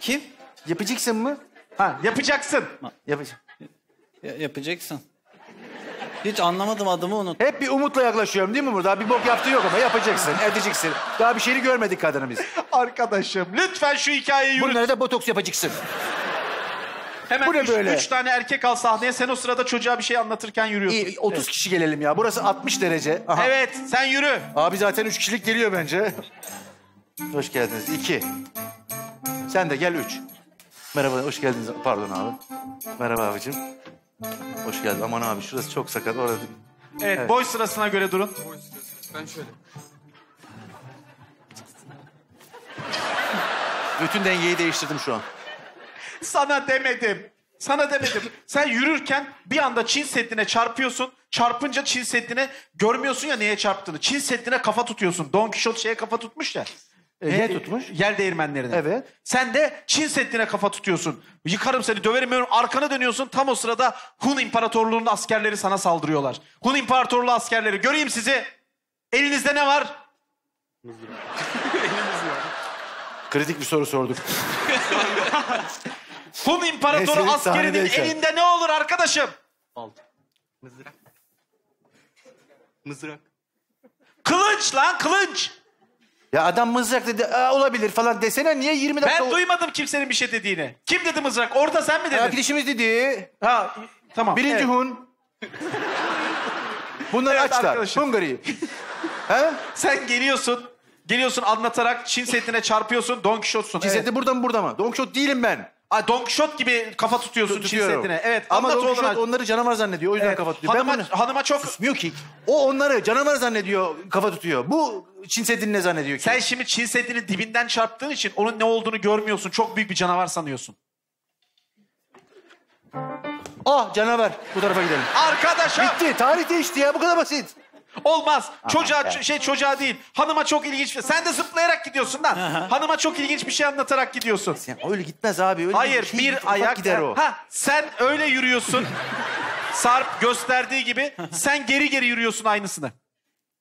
Speaker 5: Kim?
Speaker 3: Yapacaksın mı?
Speaker 2: Ha yapacaksın.
Speaker 3: Yapacağım.
Speaker 5: Ya- yapacaksın. Hiç anlamadım adımı unut.
Speaker 3: Hep bir umutla yaklaşıyorum değil mi burada? Bir bok yaptığı yok ama yapacaksın, edeceksin. Daha bir şeyini görmedik kadını biz.
Speaker 2: Arkadaşım lütfen şu hikayeyi yürüt.
Speaker 3: Bunlara da botoks yapacaksın.
Speaker 2: Hemen
Speaker 3: bu ne
Speaker 2: üç,
Speaker 3: böyle?
Speaker 2: üç tane erkek al sahneye sen o sırada çocuğa bir şey anlatırken yürüyorsun.
Speaker 3: İyi, 30 kişi gelelim ya. Burası 60 derece. Aha.
Speaker 2: Evet sen yürü.
Speaker 3: Abi zaten 3 kişilik geliyor bence. Hoş geldiniz. 2. Sen de gel 3. Merhaba, hoş geldiniz. Pardon abi. Merhaba abicim. Hoş geldin. Aman abi şurası çok sakat. Orada...
Speaker 2: Evet,
Speaker 3: Evet.
Speaker 2: boy sırasına göre durun.
Speaker 3: Bütün dengeyi değiştirdim şu an.
Speaker 2: Sana demedim. Sana demedim. Sen yürürken bir anda Çin Seddi'ne çarpıyorsun. Çarpınca Çin Seddi'ne görmüyorsun ya neye çarptığını. Çin Seddi'ne kafa tutuyorsun. Don Quixote şeye kafa tutmuş ya.
Speaker 3: E, ne tutmuş?
Speaker 2: Yer değirmenlerine.
Speaker 3: Evet.
Speaker 2: Sen de Çin Seddi'ne kafa tutuyorsun. Yıkarım seni, döverim, döverim. Arkana dönüyorsun. Tam o sırada Hun İmparatorluğu'nun askerleri sana saldırıyorlar. Hun İmparatorluğu askerleri. Göreyim sizi. Elinizde ne var?
Speaker 3: Kritik bir soru sorduk.
Speaker 2: Hun İmparatoru
Speaker 3: Neyse,
Speaker 2: askerinin
Speaker 3: sahnedeyken.
Speaker 2: elinde ne olur arkadaşım?
Speaker 7: Mızrak.
Speaker 2: Kılıç lan kılıç.
Speaker 3: Ya adam mızrak dedi. Aa, olabilir falan desene. Niye 20 dakika...
Speaker 2: Ben duymadım kimsenin bir şey dediğini. Kim dedi mızrak? Orada sen mi dedin?
Speaker 3: Arkadaşımız dedi.
Speaker 2: Ha, tamam.
Speaker 3: Birinci
Speaker 2: evet.
Speaker 3: Hun. Bunları
Speaker 2: Evet
Speaker 3: açlar.
Speaker 2: arkadaşım.
Speaker 3: He?
Speaker 2: Sen geliyorsun. Geliyorsun anlatarak Çin Seddi'ne çarpıyorsun. Don Quixote'sun.
Speaker 3: Çin
Speaker 2: Evet.
Speaker 3: Seddi burada mı burada mı? Don Quixote değilim ben.
Speaker 2: Aa, Don Quixote gibi kafa tutuyorsun Çin
Speaker 3: Tutuyorum.
Speaker 2: Seddi'ne. Evet.
Speaker 3: Ama
Speaker 2: anlat
Speaker 3: Don. Quixote onları canavar zannediyor. O yüzden
Speaker 2: Evet.
Speaker 3: kafa tutuyor.
Speaker 2: Hanıma,
Speaker 3: Ben bunu...
Speaker 2: hanıma çok...
Speaker 3: Susmuyor ki. O onları canavar zannediyor, kafa tutuyor. Bu Çin Seddi'ni ne zannediyor ki?
Speaker 2: Sen şimdi Çin Seddi'nin dibinden çarptığın için onun ne olduğunu görmüyorsun. Çok büyük bir canavar sanıyorsun.
Speaker 3: Ah canavar. Bu tarafa gidelim.
Speaker 2: Arkadaşım
Speaker 3: Bitti. Tarih değişti ya. Bu kadar basit.
Speaker 2: Olmaz. Çocuğa ç- şey çocuğa değil. Hanıma çok ilginç. Sen de zıplayarak gidiyorsun lan. Hanıma çok ilginç bir şey anlatarak gidiyorsun.
Speaker 3: Sen öyle gitmez abi. Öyle
Speaker 2: Hayır
Speaker 3: şey
Speaker 2: bir
Speaker 3: ufak
Speaker 2: ayak
Speaker 3: gider o.
Speaker 2: Ha sen öyle yürüyorsun. Sarp gösterdiği gibi sen geri geri yürüyorsun aynısını.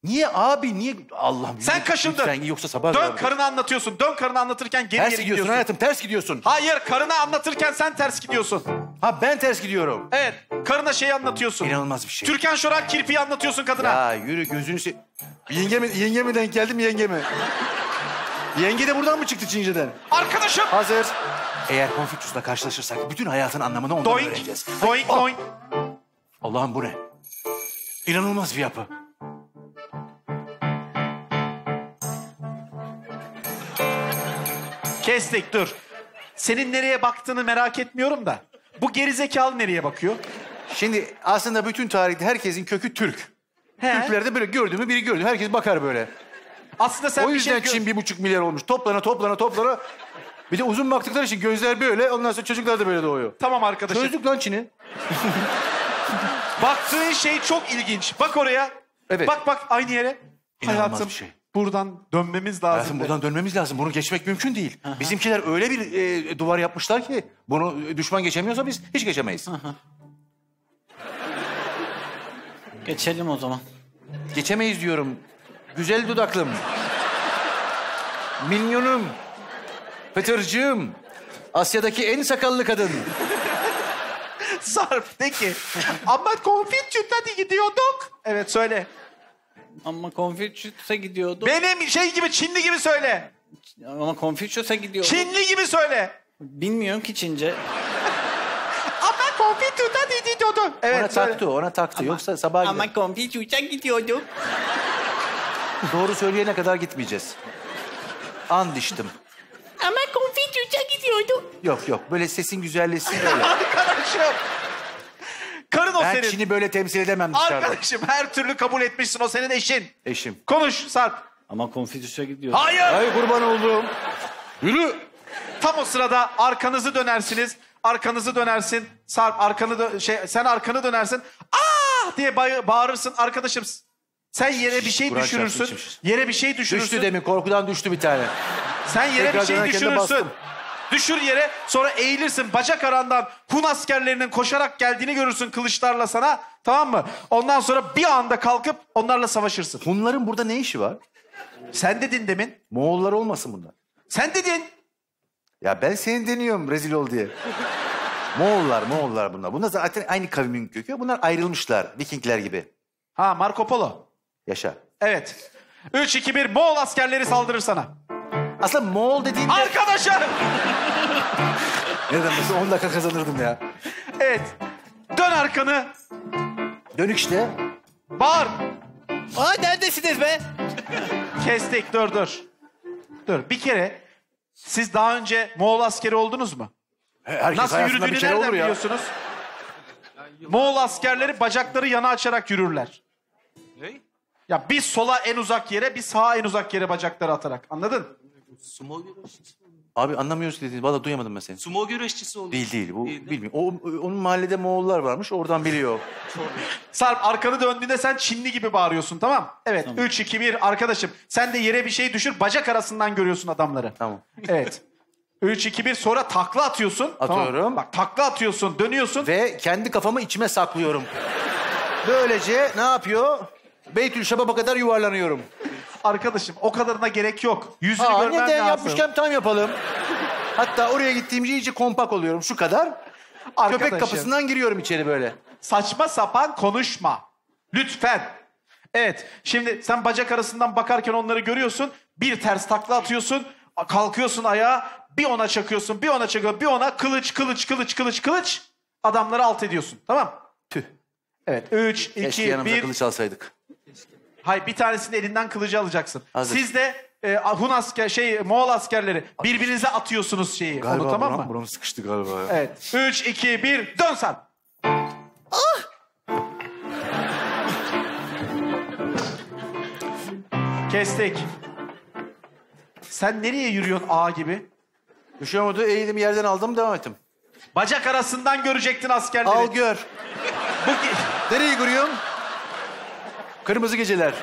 Speaker 3: Niye abi? Niye? Allah'ım.
Speaker 2: Sen kaşındın.
Speaker 3: Sen yoksa sabah
Speaker 2: Dön
Speaker 3: kadar-
Speaker 2: karını anlatıyorsun. Dön karını anlatırken geri
Speaker 3: Ters
Speaker 2: geri
Speaker 3: gidiyorsun hayatım. Ters gidiyorsun.
Speaker 2: Hayır karına anlatırken sen ters gidiyorsun.
Speaker 3: Ha ben ters gidiyorum.
Speaker 2: Evet karına şeyi anlatıyorsun.
Speaker 3: İnanılmaz bir şey.
Speaker 2: Türkan Şoray kirpiği anlatıyorsun kadına.
Speaker 3: Ya yürü gözünü se... Yenge mi, yenge mi denk geldim yenge mi? Yenge de buradan mı çıktı Çince'den?
Speaker 2: Arkadaşım.
Speaker 3: Hazır. Eğer Konfüçyüs'le karşılaşırsak bütün hayatın anlamını ondan
Speaker 2: Doink,
Speaker 3: öğreneceğiz.
Speaker 2: doink,
Speaker 3: Ah!
Speaker 2: doink.
Speaker 3: Allah'ım bu ne? İnanılmaz bir yapı.
Speaker 2: Kestik dur. Senin nereye baktığını merak etmiyorum da. Bu gerizekalı nereye bakıyor?
Speaker 3: Şimdi aslında bütün tarihte herkesin kökü Türk.
Speaker 2: He.
Speaker 3: Türklerde böyle gördü mü biri gördü. Herkes bakar böyle.
Speaker 2: Aslında sen
Speaker 3: o
Speaker 2: bir
Speaker 3: yüzden
Speaker 2: şey
Speaker 3: Çin bir buçuk milyar olmuş. Toplana toplana toplana. Bir de uzun baktıkları için gözler böyle. Ondan sonra çocuklar da böyle doğuyor.
Speaker 2: Tamam arkadaşım.
Speaker 3: Çözdük lan Çin'i.
Speaker 2: Baktığın şey çok ilginç. Bak oraya.
Speaker 3: Evet.
Speaker 2: Bak bak aynı yere.
Speaker 3: İnanılmaz
Speaker 2: Hayatım
Speaker 3: bir şey.
Speaker 2: Buradan dönmemiz lazım. De.
Speaker 3: buradan dönmemiz lazım. Bunu geçmek mümkün değil. Bizimkiler öyle bir e, duvar yapmışlar ki bunu e, düşman geçemiyorsa biz hiç geçemeyiz.
Speaker 5: Geçelim o zaman.
Speaker 3: Geçemeyiz diyorum. Güzel dudaklım. Minyonum. Pıtırcığım. Asya'daki en sakallı kadın.
Speaker 2: Sarp de ki. Ama konfitüte gidiyorduk. Evet söyle.
Speaker 5: Ama Confucius'a gidiyordu.
Speaker 2: Benim şey gibi Çinli gibi söyle.
Speaker 5: Ama Confucius'a gidiyordu.
Speaker 2: Çinli gibi söyle.
Speaker 5: Bilmiyorum ki Çince.
Speaker 2: Ama konfitüte gidiyorduk. Evet
Speaker 3: ona
Speaker 2: söyle.
Speaker 3: taktı, ona taktı. Yoksa sabah.
Speaker 5: Ama Confucius'a gidiyordu.
Speaker 3: Doğru söyleyene kadar gitmeyeceğiz. And içtim.
Speaker 5: Ama Confucius'a gidiyordu.
Speaker 3: Yok yok böyle sesin güzelleşsin böyle.
Speaker 2: Arkadaşım. Karın o
Speaker 3: Ben
Speaker 2: senin.
Speaker 3: Çin'i böyle temsil edemem dışarıda.
Speaker 2: Arkadaşım her türlü kabul etmişsin o senin eşin.
Speaker 3: Eşim.
Speaker 2: Konuş Sarp.
Speaker 5: Ama Confucius'a gidiyordu.
Speaker 2: Hayır.
Speaker 3: Ay kurban olduğum. Yürü.
Speaker 2: Tam o sırada arkanızı dönersiniz. Arkanızı dönersin. Sarp arkanı dö- şey sen arkanı dönersin. Aa diye bay- bağırırsın arkadaşım. Sen yere bir şey düşürürsün. Yere bir şey düşürürsün.
Speaker 3: Düştü demin korkudan düştü bir tane.
Speaker 2: Sen yere
Speaker 3: Tekrar
Speaker 2: bir şey
Speaker 3: dönerken de
Speaker 2: düşürürsün.
Speaker 3: bastım.
Speaker 2: Düşür yere sonra eğilirsin. Bacak arandan Hun askerlerinin koşarak geldiğini görürsün kılıçlarla sana. Tamam mı? Ondan sonra bir anda kalkıp onlarla savaşırsın.
Speaker 3: Hunların burada ne işi var?
Speaker 2: Sen dedin demin.
Speaker 3: Moğollar olmasın bunlar.
Speaker 2: Sen dedin.
Speaker 3: Ya ben seni deniyorum rezil ol diye. Moğollar, Moğollar bunlar. Bunlar zaten aynı kavimin kökü. Bunlar ayrılmışlar Vikingler gibi.
Speaker 2: Ha Marco Polo.
Speaker 3: Yaşa.
Speaker 2: Evet. 3, 2, 1 Moğol askerleri saldırır sana.
Speaker 3: Aslında Moğol dediğinde...
Speaker 2: Arkadaşım.
Speaker 3: Neden mesela 10 dakika kazanırdım ya.
Speaker 2: Evet. Dön arkanı.
Speaker 3: Dönük işte.
Speaker 2: Bağır.
Speaker 5: Aa neredesiniz be?
Speaker 2: Kestik dur dur. Dur bir kere siz daha önce Moğol askeri oldunuz mu?
Speaker 3: Herkes
Speaker 2: Nasıl yürüdüğünü
Speaker 3: bir kere
Speaker 2: nereden
Speaker 3: olur ya.
Speaker 2: biliyorsunuz? Moğol askerleri bacakları yana açarak yürürler.
Speaker 7: Ne?
Speaker 2: Ya bir sola en uzak yere bir sağa en uzak yere bacakları atarak. Anladın?
Speaker 7: Sumo güreşçisi.
Speaker 3: Abi anlamıyorsun dediğin. Valla duyamadım ben seni.
Speaker 7: Sumo güreşçisi olur.
Speaker 3: Değil değil. Bu
Speaker 7: Değil, değil.
Speaker 3: bilmiyorum. O, onun mahallede Moğollar varmış. Oradan biliyor.
Speaker 2: Sarp arkanı döndüğünde sen Çinli gibi bağırıyorsun tamam? Evet. 3, 2, 1 arkadaşım. Sen de yere bir şey düşür bacak arasından görüyorsun adamları.
Speaker 3: Tamam.
Speaker 2: Evet. 3, 2, 1 sonra takla atıyorsun. Tamam.
Speaker 3: Atıyorum.
Speaker 2: Bak takla atıyorsun dönüyorsun.
Speaker 3: Ve kendi kafamı içime saklıyorum. Böylece ne yapıyor? Beytül Şabab'a kadar yuvarlanıyorum.
Speaker 2: Arkadaşım o kadarına gerek yok. Yüzünü
Speaker 3: Aa,
Speaker 2: görmen
Speaker 3: neden
Speaker 2: lazım.
Speaker 3: yapmışken tam yapalım. Hatta oraya gittiğimde iyice kompak oluyorum. Şu kadar.
Speaker 2: Arkadaşım,
Speaker 3: Köpek kapısından giriyorum içeri böyle.
Speaker 2: Saçma sapan konuşma. Lütfen. Evet. Şimdi sen bacak arasından bakarken onları görüyorsun. Bir ters takla atıyorsun. Kalkıyorsun ayağa. Bir ona çakıyorsun. Bir ona çakıyorsun. Bir ona kılıç kılıç kılıç kılıç kılıç. Adamları alt ediyorsun. Tamam.
Speaker 3: Tüh.
Speaker 2: Evet. 3,
Speaker 3: Keşke
Speaker 2: 2,
Speaker 3: yanımıza
Speaker 2: 1.
Speaker 3: kılıç alsaydık.
Speaker 2: Hayır bir tanesinin elinden kılıcı alacaksın.
Speaker 3: Hazır.
Speaker 2: Siz de e, Hun asker, şey Moğol askerleri birbirinize atıyorsunuz şeyi. Onu tamam
Speaker 3: buram,
Speaker 2: mı?
Speaker 3: buram sıkıştı galiba. ya.
Speaker 2: Evet. 3, 2, 1 dön sen. Kestik. Sen nereye yürüyorsun A gibi?
Speaker 3: Düşüyormadı eğildim yerden aldım devam ettim.
Speaker 2: Bacak arasından görecektin askerleri.
Speaker 3: Al gör.
Speaker 2: Bu
Speaker 3: Nereye görüyorum? Kırmızı geceler.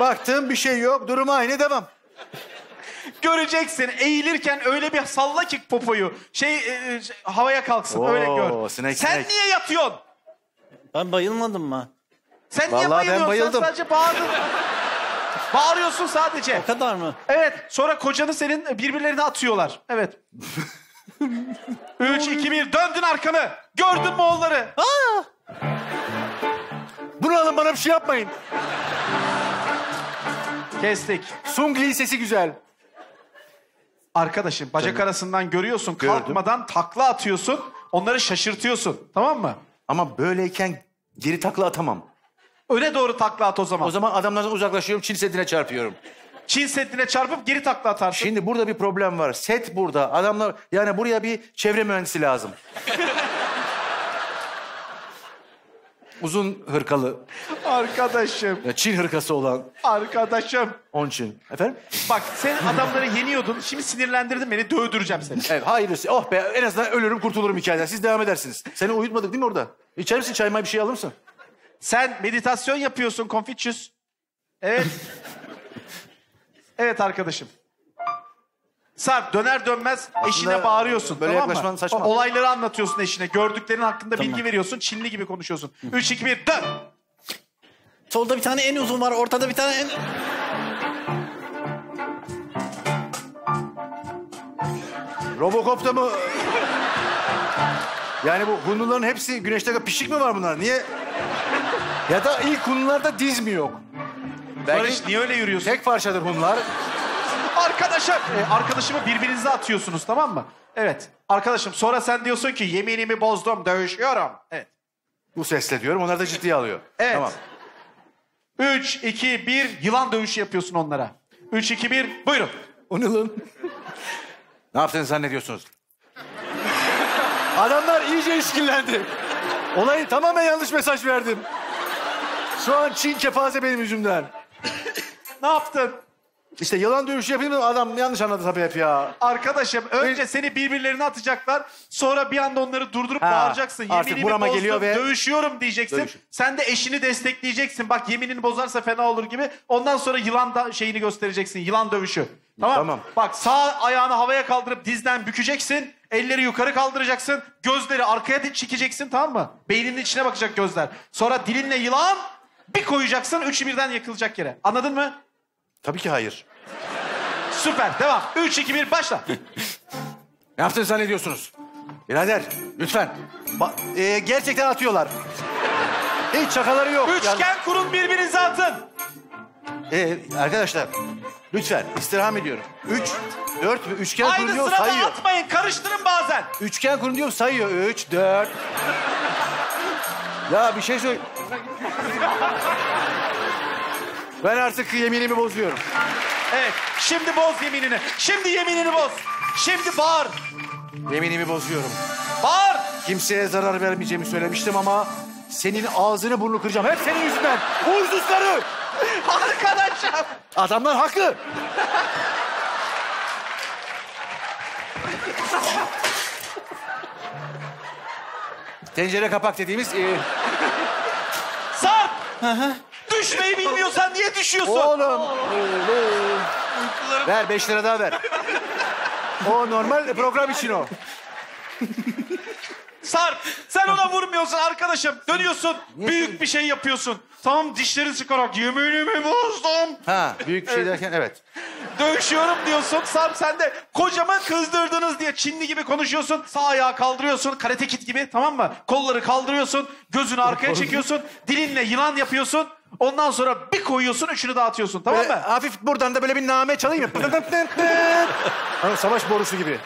Speaker 3: Baktım bir şey yok. Durum aynı devam.
Speaker 2: göreceksin. Eğilirken öyle bir salla ki popoyu. Şey, e, şey, havaya kalksın
Speaker 3: Oo,
Speaker 2: öyle gör.
Speaker 3: sinek,
Speaker 2: Sen
Speaker 3: sinek.
Speaker 2: niye yatıyorsun?
Speaker 5: Ben bayılmadım mı?
Speaker 2: Sen niye
Speaker 3: Vallahi ben
Speaker 2: bayılıyorsun?
Speaker 3: bayıldım.
Speaker 2: Sen sadece bağırdın. Bağırıyorsun sadece.
Speaker 5: O kadar mı?
Speaker 2: Evet. Sonra kocanı senin birbirlerine atıyorlar. Evet. 3, 2, 1. Döndün arkanı. Gördün mü onları?
Speaker 3: Bunu alın bana bir şey yapmayın.
Speaker 2: Kestik.
Speaker 3: Sungli sesi güzel.
Speaker 2: Arkadaşım bacak arasından görüyorsun.
Speaker 3: Gördüm.
Speaker 2: Kalkmadan takla atıyorsun. Onları şaşırtıyorsun. Tamam mı?
Speaker 3: Ama böyleyken geri takla atamam.
Speaker 2: Öne doğru takla at o zaman.
Speaker 3: O zaman adamlardan uzaklaşıyorum, Çin Seddi'ne çarpıyorum.
Speaker 2: Çin Seddi'ne çarpıp geri takla atarsın.
Speaker 3: Şimdi burada bir problem var. Set burada. Adamlar yani buraya bir çevre mühendisi lazım. Uzun hırkalı.
Speaker 2: Arkadaşım.
Speaker 3: ya Çin hırkası olan.
Speaker 2: Arkadaşım.
Speaker 3: Onun için. Efendim?
Speaker 2: Bak sen adamları yeniyordun. Şimdi sinirlendirdin beni. Dövdüreceğim seni.
Speaker 3: Evet, hayırlısı. Oh be en azından ölürüm kurtulurum hikayeden. Siz devam edersiniz. Seni uyutmadık değil mi orada? İçer misin çay may bir şey alır mısın?
Speaker 2: Sen meditasyon yapıyorsun Confucius. Evet. evet arkadaşım. Sarp döner dönmez eşine bağırıyorsun.
Speaker 3: böyle
Speaker 2: tamam
Speaker 3: yaklaşman
Speaker 2: mı?
Speaker 3: saçma.
Speaker 2: O- Olayları anlatıyorsun eşine. Gördüklerin hakkında bilgi veriyorsun. Çinli gibi konuşuyorsun. 3, 2, 1 dön.
Speaker 5: Solda bir tane en uzun var, ortada bir tane en...
Speaker 3: Robocop'ta mı? Yani bu Hunluların hepsi güneşte pişik mi var bunlar? Niye? Ya da ilk Hunlularda diz mi yok? Belki
Speaker 2: Barış niye öyle yürüyorsun?
Speaker 3: tek parçadır Hunlar.
Speaker 2: Arkadaşım. E, arkadaşımı birbirinize atıyorsunuz tamam mı? Evet. Arkadaşım sonra sen diyorsun ki yeminimi bozdum dövüşüyorum. Evet.
Speaker 3: Bu sesle diyorum. Onlar da ciddiye alıyor.
Speaker 2: Evet.
Speaker 3: Tamam.
Speaker 2: 3, 2, 1 yılan dövüşü yapıyorsun onlara. 3, 2, 1 buyurun.
Speaker 3: O ne lan? ne yaptığını zannediyorsunuz? Adamlar iyice işkillendi. Olayı tamamen yanlış mesaj verdim. Şu an Çin kefaze benim yüzümden.
Speaker 2: Ne yaptın?
Speaker 3: İşte yılan dövüşü yapayım dedim, adam yanlış anladı tabii hep ya.
Speaker 2: Arkadaşım önce seni birbirlerine atacaklar. Sonra bir anda onları durdurup
Speaker 3: Ha,
Speaker 2: bağıracaksın.
Speaker 3: artık
Speaker 2: Yeminimi
Speaker 3: burama
Speaker 2: bozdum,
Speaker 3: geliyor ve-
Speaker 2: dövüşüyorum diyeceksin.
Speaker 3: Dövüş.
Speaker 2: Sen de eşini destekleyeceksin. Bak yeminini bozarsa fena olur gibi. Ondan sonra yılan da şeyini göstereceksin. Yılan dövüşü. Tamam.
Speaker 3: Tamam.
Speaker 2: Bak sağ ayağını havaya kaldırıp dizden bükeceksin. Elleri yukarı kaldıracaksın. Gözleri arkaya dik çekeceksin tamam mı? Beyninin içine bakacak gözler. Sonra dilinle yılan bir koyacaksın. Üçü birden yakılacak yere. Anladın mı?
Speaker 3: Tabii ki hayır.
Speaker 2: Süper. Devam. 3, 2, 1 başla.
Speaker 3: Ne yaptığını zannediyorsunuz? Birader lütfen. Ba- e, gerçekten atıyorlar. Hiç şakaları yok.
Speaker 2: Üçgen kurun birbirinize atın.
Speaker 3: E, arkadaşlar lütfen istirham ediyorum. Üç, dört ve üçgen kurun
Speaker 2: Aynı
Speaker 3: diyor
Speaker 2: sırada
Speaker 3: sayıyor.
Speaker 2: atmayın. Karıştırın bazen.
Speaker 3: Üçgen kurun diyor sayıyor. Üç, dört. ya bir şey söyle. Ben artık yeminimi bozuyorum.
Speaker 2: Evet. Şimdi boz yeminini. Şimdi yeminini boz. Şimdi bağır.
Speaker 3: Yeminimi bozuyorum.
Speaker 2: Bağır.
Speaker 3: Kimseye zarar vermeyeceğimi söylemiştim ama senin ağzını burnunu kıracağım. Hep senin yüzünden. Uğursuz karı.
Speaker 2: Arkadaşım.
Speaker 3: Adamlar haklı. Tencere kapak dediğimiz... E,
Speaker 2: Sarp. Düşmeyi bilmiyorsan niye düşüyorsun?
Speaker 3: oğlum. oğlum. Ver beş lira daha ver. O normal program için o.
Speaker 2: Sarp. Sen ona vurmuyorsun arkadaşım. Dönüyorsun. Büyük bir şey yapıyorsun. Tam dişleri sıkarak yeminimi bozdum.
Speaker 3: Ha büyük bir şey derken evet.
Speaker 2: Dövüşüyorum diyorsun. Sarp sen de kocamı kızdırdınız diye Çinli gibi konuşuyorsun. Sağ ayağı kaldırıyorsun. Karate kit gibi tamam mı? Kolları kaldırıyorsun. Gözünü arkaya çekiyorsun. Dilinle yılan yapıyorsun. Ondan sonra bir koyuyorsun üçünü dağıtıyorsun tamam
Speaker 3: Böyle
Speaker 2: mı?
Speaker 3: hafif buradan da böyle bir name çalayım mı? Savaş borusu gibi.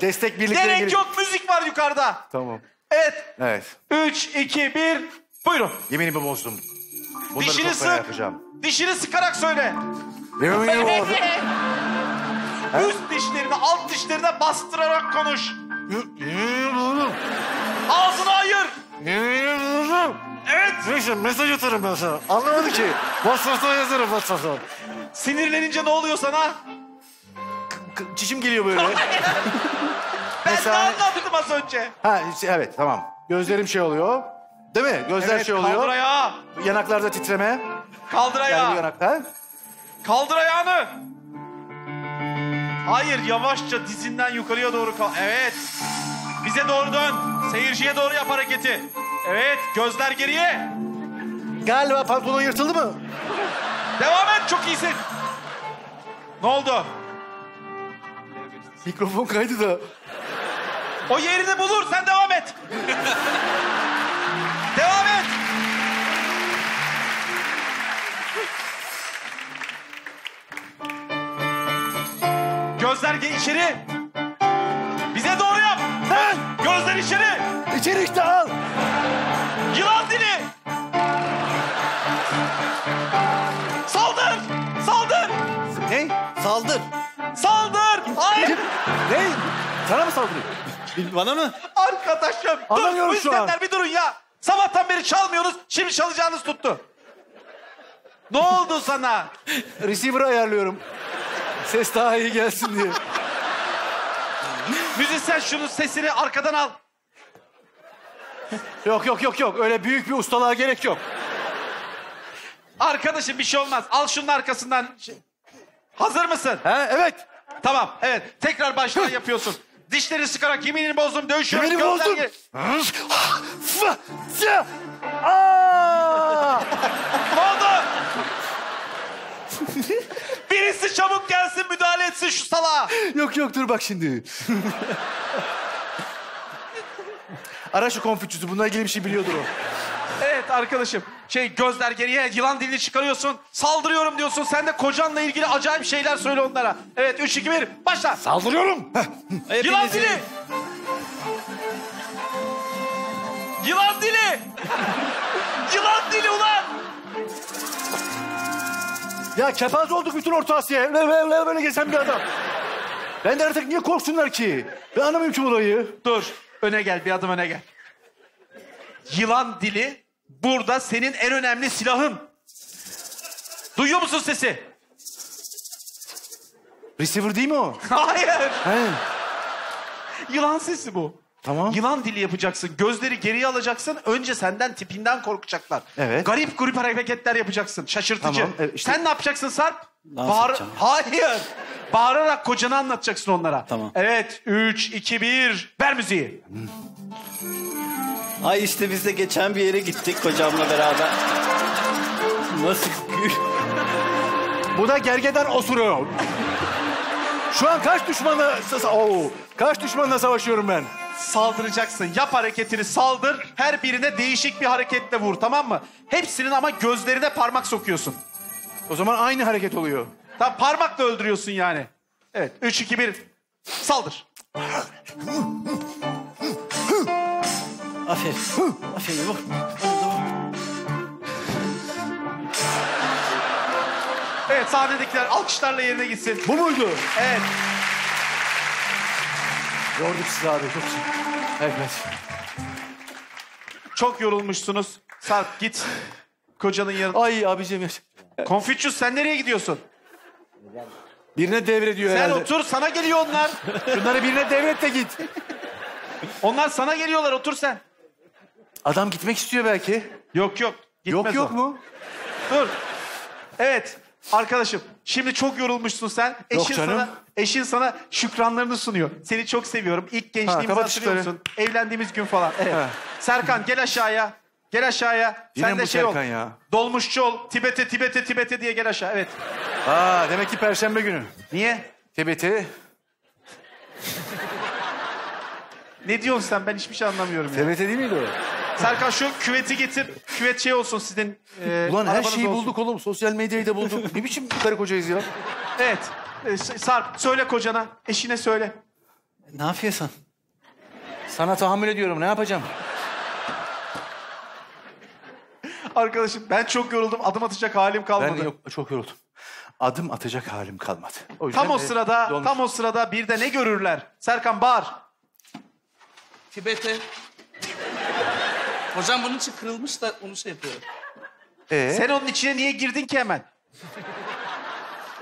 Speaker 3: Destek birlikleri
Speaker 2: Gerek
Speaker 3: gibi.
Speaker 2: yok müzik var yukarıda.
Speaker 3: Tamam.
Speaker 2: Evet.
Speaker 3: Evet.
Speaker 2: 3, 2, 1. Buyurun.
Speaker 3: Yeminimi bozdum. Bunları
Speaker 2: Dişini
Speaker 3: çok fena
Speaker 2: sık.
Speaker 3: yapacağım.
Speaker 2: Dişini sıkarak söyle.
Speaker 3: Yeminimi bozdum.
Speaker 2: Üst dişlerini alt dişlerine bastırarak konuş.
Speaker 3: Yeminimi bozdum.
Speaker 2: Ağzını ayır.
Speaker 3: Yeminimi bozdum.
Speaker 2: Evet.
Speaker 3: Neyse mesaj atarım ben sana. Anlamadı ki. WhatsApp'ta yazarım WhatsApp'ta.
Speaker 2: Sinirlenince ne oluyor sana?
Speaker 3: K- Çişim geliyor böyle.
Speaker 2: Ben
Speaker 3: Mesela-
Speaker 2: de anlattım az önce.
Speaker 3: ha işte, evet tamam. Gözlerim şey oluyor. Değil mi? Gözler şey
Speaker 2: kaldır
Speaker 3: oluyor.
Speaker 2: ayağı.
Speaker 3: Yanaklarda titreme.
Speaker 2: Kaldır ayağı.
Speaker 3: Yani bu yanak. Ha?
Speaker 2: Kaldır ayağını. Hayır yavaşça dizinden yukarıya doğru kal. Evet. Bize doğru dön. Seyirciye doğru yap hareketi. Evet gözler geriye.
Speaker 3: Galiba pantolon yırtıldı mı?
Speaker 2: Devam et çok iyisin. Ne oldu?
Speaker 3: Mikrofon kaydı da.
Speaker 2: O yerini bulur sen devam et. devam et. Gözler içeri. Gözler içeri.
Speaker 3: İçeri işte al.
Speaker 2: Yılan dili. Saldır. Saldır.
Speaker 3: Ne?
Speaker 5: Saldır.
Speaker 2: Saldır. Hayır.
Speaker 3: Ne? Sana mı saldırıyor?
Speaker 5: Bana mı?
Speaker 2: Arkadaşım.
Speaker 3: Anlamıyorum
Speaker 2: dur.
Speaker 3: Şu an.
Speaker 2: bir durun ya. Sabahtan beri çalmıyoruz. Şimdi çalacağınız tuttu. Ne oldu sana?
Speaker 3: Receiver'ı ayarlıyorum. Ses daha iyi gelsin diye.
Speaker 2: Müzisyen şunun sesini arkadan al.
Speaker 3: Yok yok yok yok. Öyle büyük bir ustalığa gerek yok.
Speaker 2: Arkadaşım bir şey olmaz. Al şunun arkasından. Şey- Hazır mısın?
Speaker 3: Ha evet.
Speaker 2: Tamam. Evet. Tekrar baştan yapıyorsun. Dişleri sıkarak yeminini bozdum. Dövüşüyorum.
Speaker 3: Bozdum.
Speaker 2: geri-
Speaker 3: Aa!
Speaker 2: Ne oldu? Birisi çabuk gelsin müdahale etsin şu salağa.
Speaker 3: Yok yok dur bak şimdi. Ara şu konfüçyüsü. Bununla ilgili bir şey biliyordur o.
Speaker 2: Evet arkadaşım. Şey gözler geriye yılan dilini çıkarıyorsun. Saldırıyorum diyorsun. Sen de kocanla ilgili acayip şeyler söyle onlara. Evet 3 2 1 başla.
Speaker 3: Saldırıyorum.
Speaker 2: Yılan dili. Yılan dili. Yılan dili ulan.
Speaker 3: Ya kepaze olduk bütün Orta Asya'ya. Böyle, böyle, böyle gezen bir adam. Ben de artık niye korksunlar ki? Ben anlamıyorum ki olayı.
Speaker 2: Dur. Öne gel bir adım öne gel. Yılan dili burada senin en önemli silahın. Duyuyor musun sesi?
Speaker 3: Receiver değil mi o?
Speaker 2: Hayır.
Speaker 3: He.
Speaker 2: Yılan sesi bu.
Speaker 3: Tamam.
Speaker 2: Yılan dili yapacaksın. Gözleri geriye alacaksın. Önce senden tipinden korkacaklar.
Speaker 3: Evet.
Speaker 2: Garip grup hareketler yapacaksın. Şaşırtıcı.
Speaker 3: Tamam, evet, işte-
Speaker 2: Sen ne yapacaksın Sarp?
Speaker 5: Dans
Speaker 2: Bağır...
Speaker 5: edeceğim.
Speaker 2: Hayır. Bağırarak kocanı anlatacaksın onlara.
Speaker 5: Tamam.
Speaker 2: Evet. Üç, iki, bir. Ver müziği.
Speaker 5: Ay işte biz de geçen bir yere gittik kocamla beraber. Nasıl?
Speaker 3: Bu da gergedan osuru. Şu an kaç düşmanla... Oo, kaç düşmanla savaşıyorum ben?
Speaker 2: Saldıracaksın. Yap hareketini saldır. Her birine değişik bir hareketle vur tamam mı? Hepsinin ama gözlerine parmak sokuyorsun.
Speaker 3: O zaman aynı hareket oluyor.
Speaker 2: Tam parmakla öldürüyorsun yani. Evet. Üç, iki, bir. Saldır.
Speaker 5: Aferin. Aferin vur.
Speaker 2: Evet sahnedekiler alkışlarla yerine gitsin.
Speaker 3: Bu muydu?
Speaker 2: Evet.
Speaker 3: Yorduk sizi abi. Çok Evet.
Speaker 2: Çok yorulmuşsunuz. Sarp git. Kocanın yanına.
Speaker 3: Ay abicim. ya.
Speaker 2: Confucius sen nereye gidiyorsun?
Speaker 3: Birine devrediyor
Speaker 2: Sen
Speaker 3: herhalde.
Speaker 2: otur sana geliyor onlar.
Speaker 3: Şunları birine devret de git.
Speaker 2: Onlar sana geliyorlar otur sen.
Speaker 3: Adam gitmek istiyor belki.
Speaker 2: Yok yok. Gitmez
Speaker 3: yok yok
Speaker 2: o.
Speaker 3: mu?
Speaker 2: Dur. Evet. Arkadaşım şimdi çok yorulmuşsun sen. Eşin
Speaker 3: canım.
Speaker 2: sana eşin sana şükranlarını sunuyor. Seni çok seviyorum. İlk gençliğimizi
Speaker 3: kapat
Speaker 2: hatırlıyor musun? Evlendiğimiz gün falan. Evet.
Speaker 3: Ha.
Speaker 2: Serkan gel aşağıya. Gel aşağıya.
Speaker 3: Yine
Speaker 2: Sen de
Speaker 3: bu
Speaker 2: şey ol.
Speaker 3: Serkan ya.
Speaker 2: Dolmuşçu ol. Tibet'e Tibet'e Tibet'e diye gel aşağı. Evet.
Speaker 3: Aa demek ki perşembe günü.
Speaker 2: Niye?
Speaker 3: Tibet'i.
Speaker 2: Ne diyorsun sen? Ben hiçbir şey anlamıyorum ya.
Speaker 3: Tibet'e değil miydi o?
Speaker 2: Serkan şu küveti getir. Küvet şey olsun sizin. e,
Speaker 3: Ulan her
Speaker 2: arabanız
Speaker 3: şeyi
Speaker 2: olsun.
Speaker 3: bulduk oğlum. Sosyal medyayı da bulduk. ne biçim karı kocayız ya?
Speaker 2: Evet. E, S- Sarp söyle kocana. Eşine söyle.
Speaker 5: Ne yapıyorsun?
Speaker 3: Sana tahammül ediyorum. Ne yapacağım?
Speaker 2: Arkadaşım ben çok yoruldum. Adım atacak halim kalmadı.
Speaker 3: Ben yok, çok yoruldum. Adım atacak halim kalmadı. O yüzden
Speaker 2: Tam o
Speaker 3: e,
Speaker 2: sırada,
Speaker 3: dolmuş.
Speaker 2: tam o sırada bir de ne görürler? Serkan bağır.
Speaker 7: Tibet'e. Hocam bunun için kırılmış da onu şey yapıyor.
Speaker 3: Ee?
Speaker 2: Sen onun içine niye girdin ki hemen?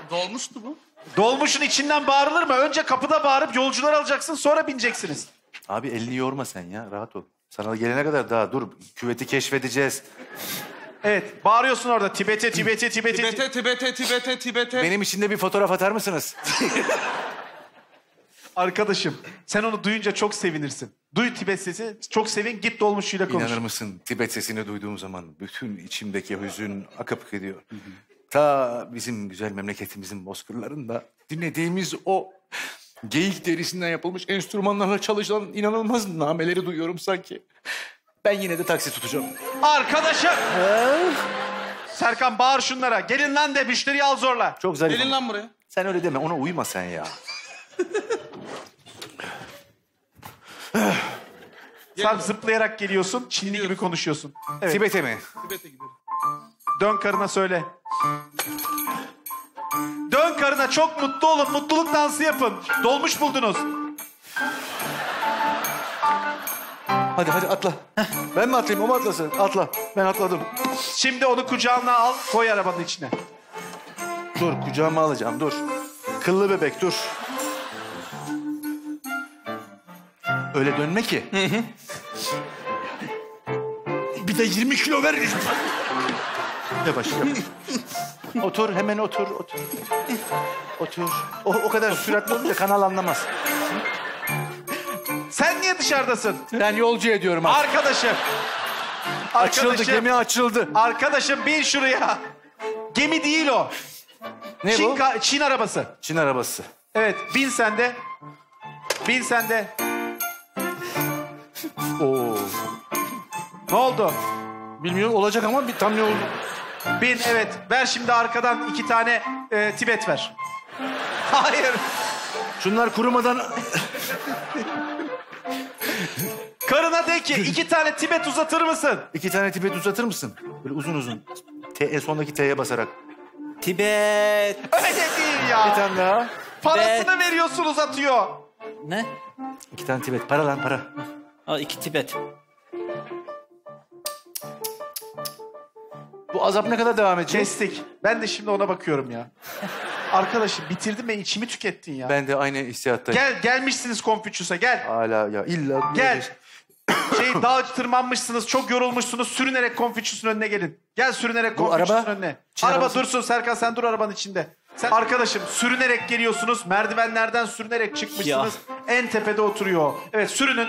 Speaker 7: Dolmuştu bu.
Speaker 2: Dolmuşun içinden bağırılır mı? Önce kapıda bağırıp yolcular alacaksın sonra bineceksiniz.
Speaker 3: Abi elini yorma sen ya. Rahat ol. Sana gelene kadar daha dur. Küveti keşfedeceğiz.
Speaker 2: Evet bağırıyorsun orada Tibet'e Tibet'e Tibet'e.
Speaker 7: Tibet'e, Tibet'e, Tibet'e, Tibet'e.
Speaker 3: Benim için de bir fotoğraf atar mısınız?
Speaker 2: Arkadaşım sen onu duyunca çok sevinirsin. Duy Tibet sesi çok sevin git dolmuşuyla konuş.
Speaker 3: İnanır mısın? Tibet sesini duyduğum zaman bütün içimdeki hüzün akıp gidiyor. Ta bizim güzel memleketimizin bozkırlarında dinlediğimiz o geyik derisinden yapılmış enstrümanlarla çalışılan inanılmaz nameleri duyuyorum sanki. Ben yine de taksi tutacağım.
Speaker 2: Arkadaşım. Serkan bağır şunlara. Gelin lan de müşteriyi al zorla.
Speaker 3: Çok zarif.
Speaker 7: Gelin
Speaker 3: ama.
Speaker 7: lan buraya.
Speaker 3: Sen öyle deme ona uyma sen ya.
Speaker 2: Sen zıplayarak geliyorsun. Çinli gibi konuşuyorsun. Evet.
Speaker 3: Tibet'e mi?
Speaker 7: Tibet'e gidelim.
Speaker 2: Dön karına söyle. Dön karına çok mutlu olun. Mutluluk dansı yapın. Dolmuş buldunuz.
Speaker 3: Hadi hadi atla. ben mi atlayayım o mu atlasın? Atla. Ben atladım.
Speaker 2: Şimdi onu kucağına al. Koy arabanın içine.
Speaker 3: Dur kucağıma alacağım dur. Kıllı bebek dur. Öyle dönme ki. Bir de 20 kilo ver. Yavaş yavaş. otur hemen otur otur. Otur. O, o kadar süratli olunca kanal anlamaz.
Speaker 2: Sen niye dışarıdasın?
Speaker 3: Ben yolcu ediyorum artık.
Speaker 2: Arkadaşım.
Speaker 3: Açıldı
Speaker 2: Arkadaşım.
Speaker 3: gemi açıldı.
Speaker 2: Arkadaşım bin şuraya. Gemi değil o.
Speaker 3: Ne
Speaker 2: Çin,
Speaker 3: bu?
Speaker 2: ka- Çin arabası.
Speaker 3: Çin arabası.
Speaker 2: Evet bin sen de. Bin sen de.
Speaker 3: Oo.
Speaker 2: Ne oldu?
Speaker 3: Bilmiyorum olacak ama bir tam ne oldu?
Speaker 2: Bin evet. Ver şimdi arkadan iki tane e, Tibet ver. Hayır.
Speaker 3: Şunlar kurumadan
Speaker 2: Karına de ki iki tane Tibet uzatır mısın?
Speaker 3: iki tane Tibet uzatır mısın? Böyle uzun uzun. T, en sondaki T'ye basarak.
Speaker 5: Tibet.
Speaker 2: Öyle değil
Speaker 3: Bir
Speaker 2: ya.
Speaker 3: tane daha.
Speaker 2: Parasını veriyorsun uzatıyor.
Speaker 5: Ne?
Speaker 3: İki tane Tibet. Para lan para.
Speaker 5: Al iki Tibet.
Speaker 3: Bu azap ne kadar devam edecek?
Speaker 2: Kestik. Ben de şimdi ona bakıyorum ya. Arkadaşım bitirdin ve içimi tükettin ya.
Speaker 3: Ben de aynı hissiyattayım.
Speaker 2: Gel gelmişsiniz Konfüçyüs'e gel.
Speaker 3: Hala ya illa
Speaker 2: Gel. Şey dağa tırmanmışsınız, çok yorulmuşsunuz. Sürünerek Konfüçyüs'ün önüne gelin. Gel sürünerek
Speaker 3: Bu
Speaker 2: Konfüçyüs'ün
Speaker 3: araba-
Speaker 2: önüne.
Speaker 3: Çin
Speaker 2: araba
Speaker 3: arabası-
Speaker 2: dursun Serkan sen dur arabanın içinde. Sen arkadaşım sürünerek geliyorsunuz. Merdivenlerden sürünerek çıkmışsınız. En tepede oturuyor. Evet sürünün.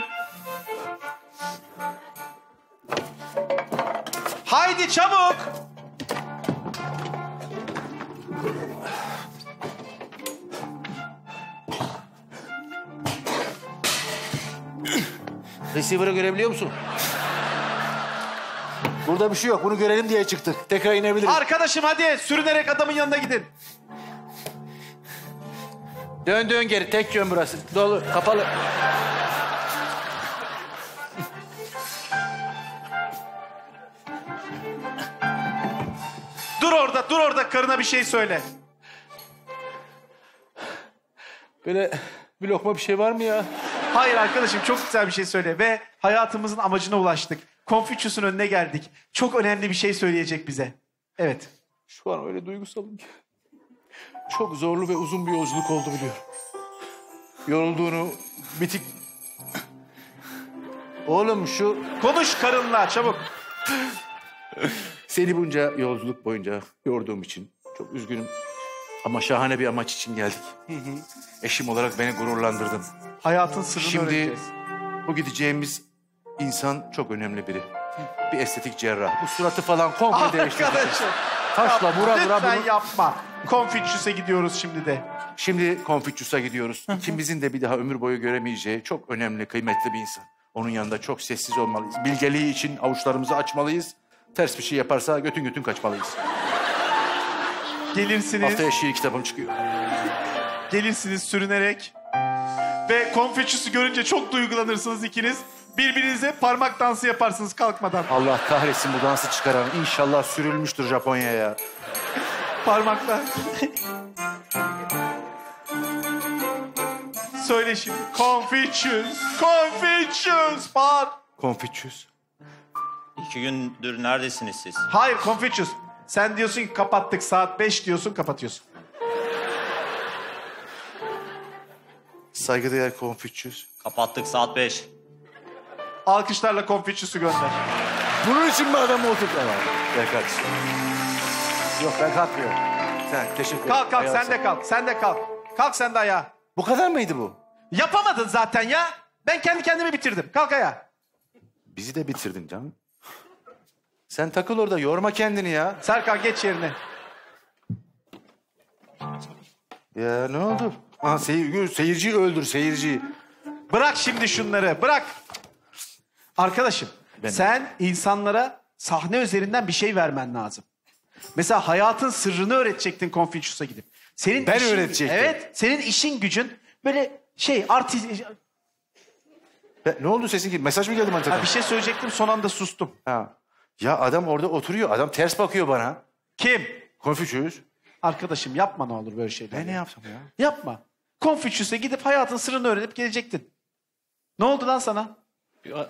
Speaker 2: Haydi çabuk.
Speaker 3: Receiver'ı görebiliyor musun? Burada bir şey yok. Bunu görelim diye çıktık. Tekrar inebiliriz.
Speaker 2: Arkadaşım hadi sürünerek adamın yanına gidin.
Speaker 3: Dön dön geri. Tek yön burası. Dolu. Kapalı.
Speaker 2: Dur orada, dur orada karına bir şey söyle.
Speaker 3: Böyle bir lokma bir şey var mı ya?
Speaker 2: Hayır arkadaşım çok güzel bir şey söyle ve hayatımızın amacına ulaştık. Konfüçyüs'ün önüne geldik. Çok önemli bir şey söyleyecek bize. Evet.
Speaker 3: Şu an öyle duygusalım ki. Çok zorlu ve uzun bir yolculuk oldu biliyorum. Yorulduğunu, bitik... Oğlum şu
Speaker 2: Konuş karınla çabuk.
Speaker 3: Seni bunca yolculuk boyunca yorduğum için çok üzgünüm. Ama şahane bir amaç için geldik. Eşim olarak beni gururlandırdın.
Speaker 2: Hayatın sırrını
Speaker 3: Şimdi
Speaker 2: öğreneceğiz.
Speaker 3: bu gideceğimiz insan çok önemli biri. Bir estetik cerrah. Bu suratı falan komple değiştireceğiz.
Speaker 2: Arkadaşım.
Speaker 3: Taşla
Speaker 2: yapma,
Speaker 3: vura vura
Speaker 2: Lütfen
Speaker 3: bunu.
Speaker 2: yapma. Konfüçyüs'e gidiyoruz şimdi de.
Speaker 3: Şimdi Konfüçyüs'e gidiyoruz. İkimizin de bir daha ömür boyu göremeyeceği çok önemli, kıymetli bir insan. Onun yanında çok sessiz olmalıyız. Bilgeliği için avuçlarımızı açmalıyız. Ters bir şey yaparsa götün götün kaçmalıyız.
Speaker 2: Gelirsiniz,
Speaker 3: Haftaya şiir kitabım çıkıyor.
Speaker 2: gelirsiniz sürünerek. Ve Konfüçyüs'ü görünce çok duygulanırsınız ikiniz. Birbirinize parmak dansı yaparsınız kalkmadan.
Speaker 3: Allah kahretsin bu dansı çıkaran. İnşallah sürülmüştür Japonya'ya.
Speaker 2: Parmakla. Söyle şimdi. Confucius. Confucius. Bağır.
Speaker 3: Konfüçyüs.
Speaker 5: İki gündür neredesiniz siz?
Speaker 2: Hayır Confucius. Sen diyorsun ki kapattık saat 5 diyorsun kapatıyorsun.
Speaker 3: Saygıdeğer Konfüçyüs.
Speaker 5: Kapattık saat 5.
Speaker 2: Alkışlarla Confucius'u gönder.
Speaker 3: Bunun için mi adamı oturt? Gel kardeşim. Yok ben kalkmıyorum. Sen teşekkür ederim.
Speaker 2: Kalk kalk sen de kalk. Sen de kalk. Kalk sen de ayağa.
Speaker 3: Bu kadar mıydı bu?
Speaker 2: Yapamadın zaten ya. Ben kendi kendime bitirdim. Kalk ayağa.
Speaker 3: Bizi de bitirdin canım. Sen takıl orada yorma kendini ya.
Speaker 2: Serkan geç yerine.
Speaker 3: Ya ne oldu? Aha, seyir, seyirciyi öldür seyirciyi.
Speaker 2: Bırak şimdi şunları. Bırak. Arkadaşım
Speaker 3: Ben-
Speaker 2: sen insanlara sahne üzerinden bir şey vermen lazım. Mesela hayatın sırrını öğretecektin Confucius'a gidip. Senin
Speaker 3: Ben
Speaker 2: işin-
Speaker 3: öğretecektim.
Speaker 2: Evet. Senin işin gücün böyle şey artist...
Speaker 3: Ne oldu sesin ki? Mesaj mı geldi?
Speaker 2: Ha, bir şey söyleyecektim son anda sustum.
Speaker 3: Ha. Ya adam orada oturuyor. Adam ters bakıyor bana.
Speaker 2: Kim?
Speaker 3: Konfüçyüs.
Speaker 2: Arkadaşım yapma ne olur böyle şeyler.
Speaker 3: Ben ne
Speaker 2: ya.
Speaker 3: yapsam ya?
Speaker 2: Yapma. Confucius'a gidip hayatın sırrını öğrenip gelecektin. Ne oldu lan sana?
Speaker 5: Ya,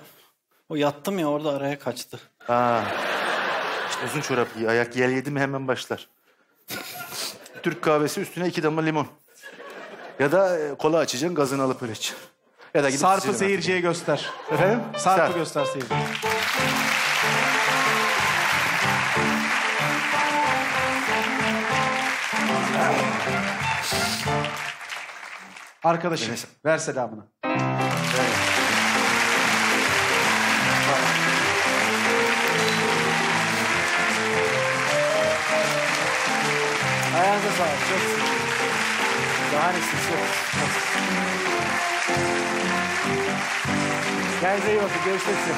Speaker 5: O yattım ya orada araya kaçtı.
Speaker 3: Ha. İşte uzun çorap giy. Ayak yel yedi mi hemen başlar. Türk kahvesi üstüne iki damla limon. Ya da e, kola açacaksın gazını alıp öyle iç. Ya da gidip
Speaker 2: Sarp'ı
Speaker 3: sıçrayacaksın.
Speaker 2: seyirciye göster.
Speaker 3: Efendim?
Speaker 2: Sarp'ı
Speaker 3: Sarp.
Speaker 2: göster seyirciye. Arkadaşım
Speaker 3: Neyse.
Speaker 2: ver selamını.
Speaker 3: Ayağınıza sağlık. Çok Şahanesiniz. Çok. Kendinize iyi bakın. Görüşmek üzere.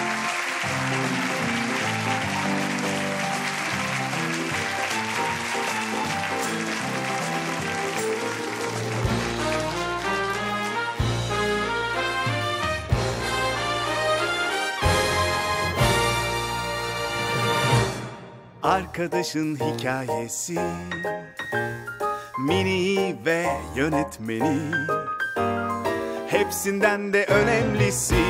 Speaker 1: Arkadaşın hikayesi. Mini ve yönetmeni. Hepsinden de önemlisi.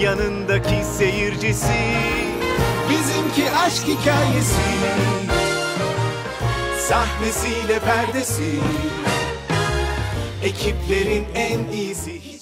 Speaker 1: Yanındaki seyircisi. Bizimki aşk hikayesi. Sahnesiyle perdesi. Ekiplerin en iyisi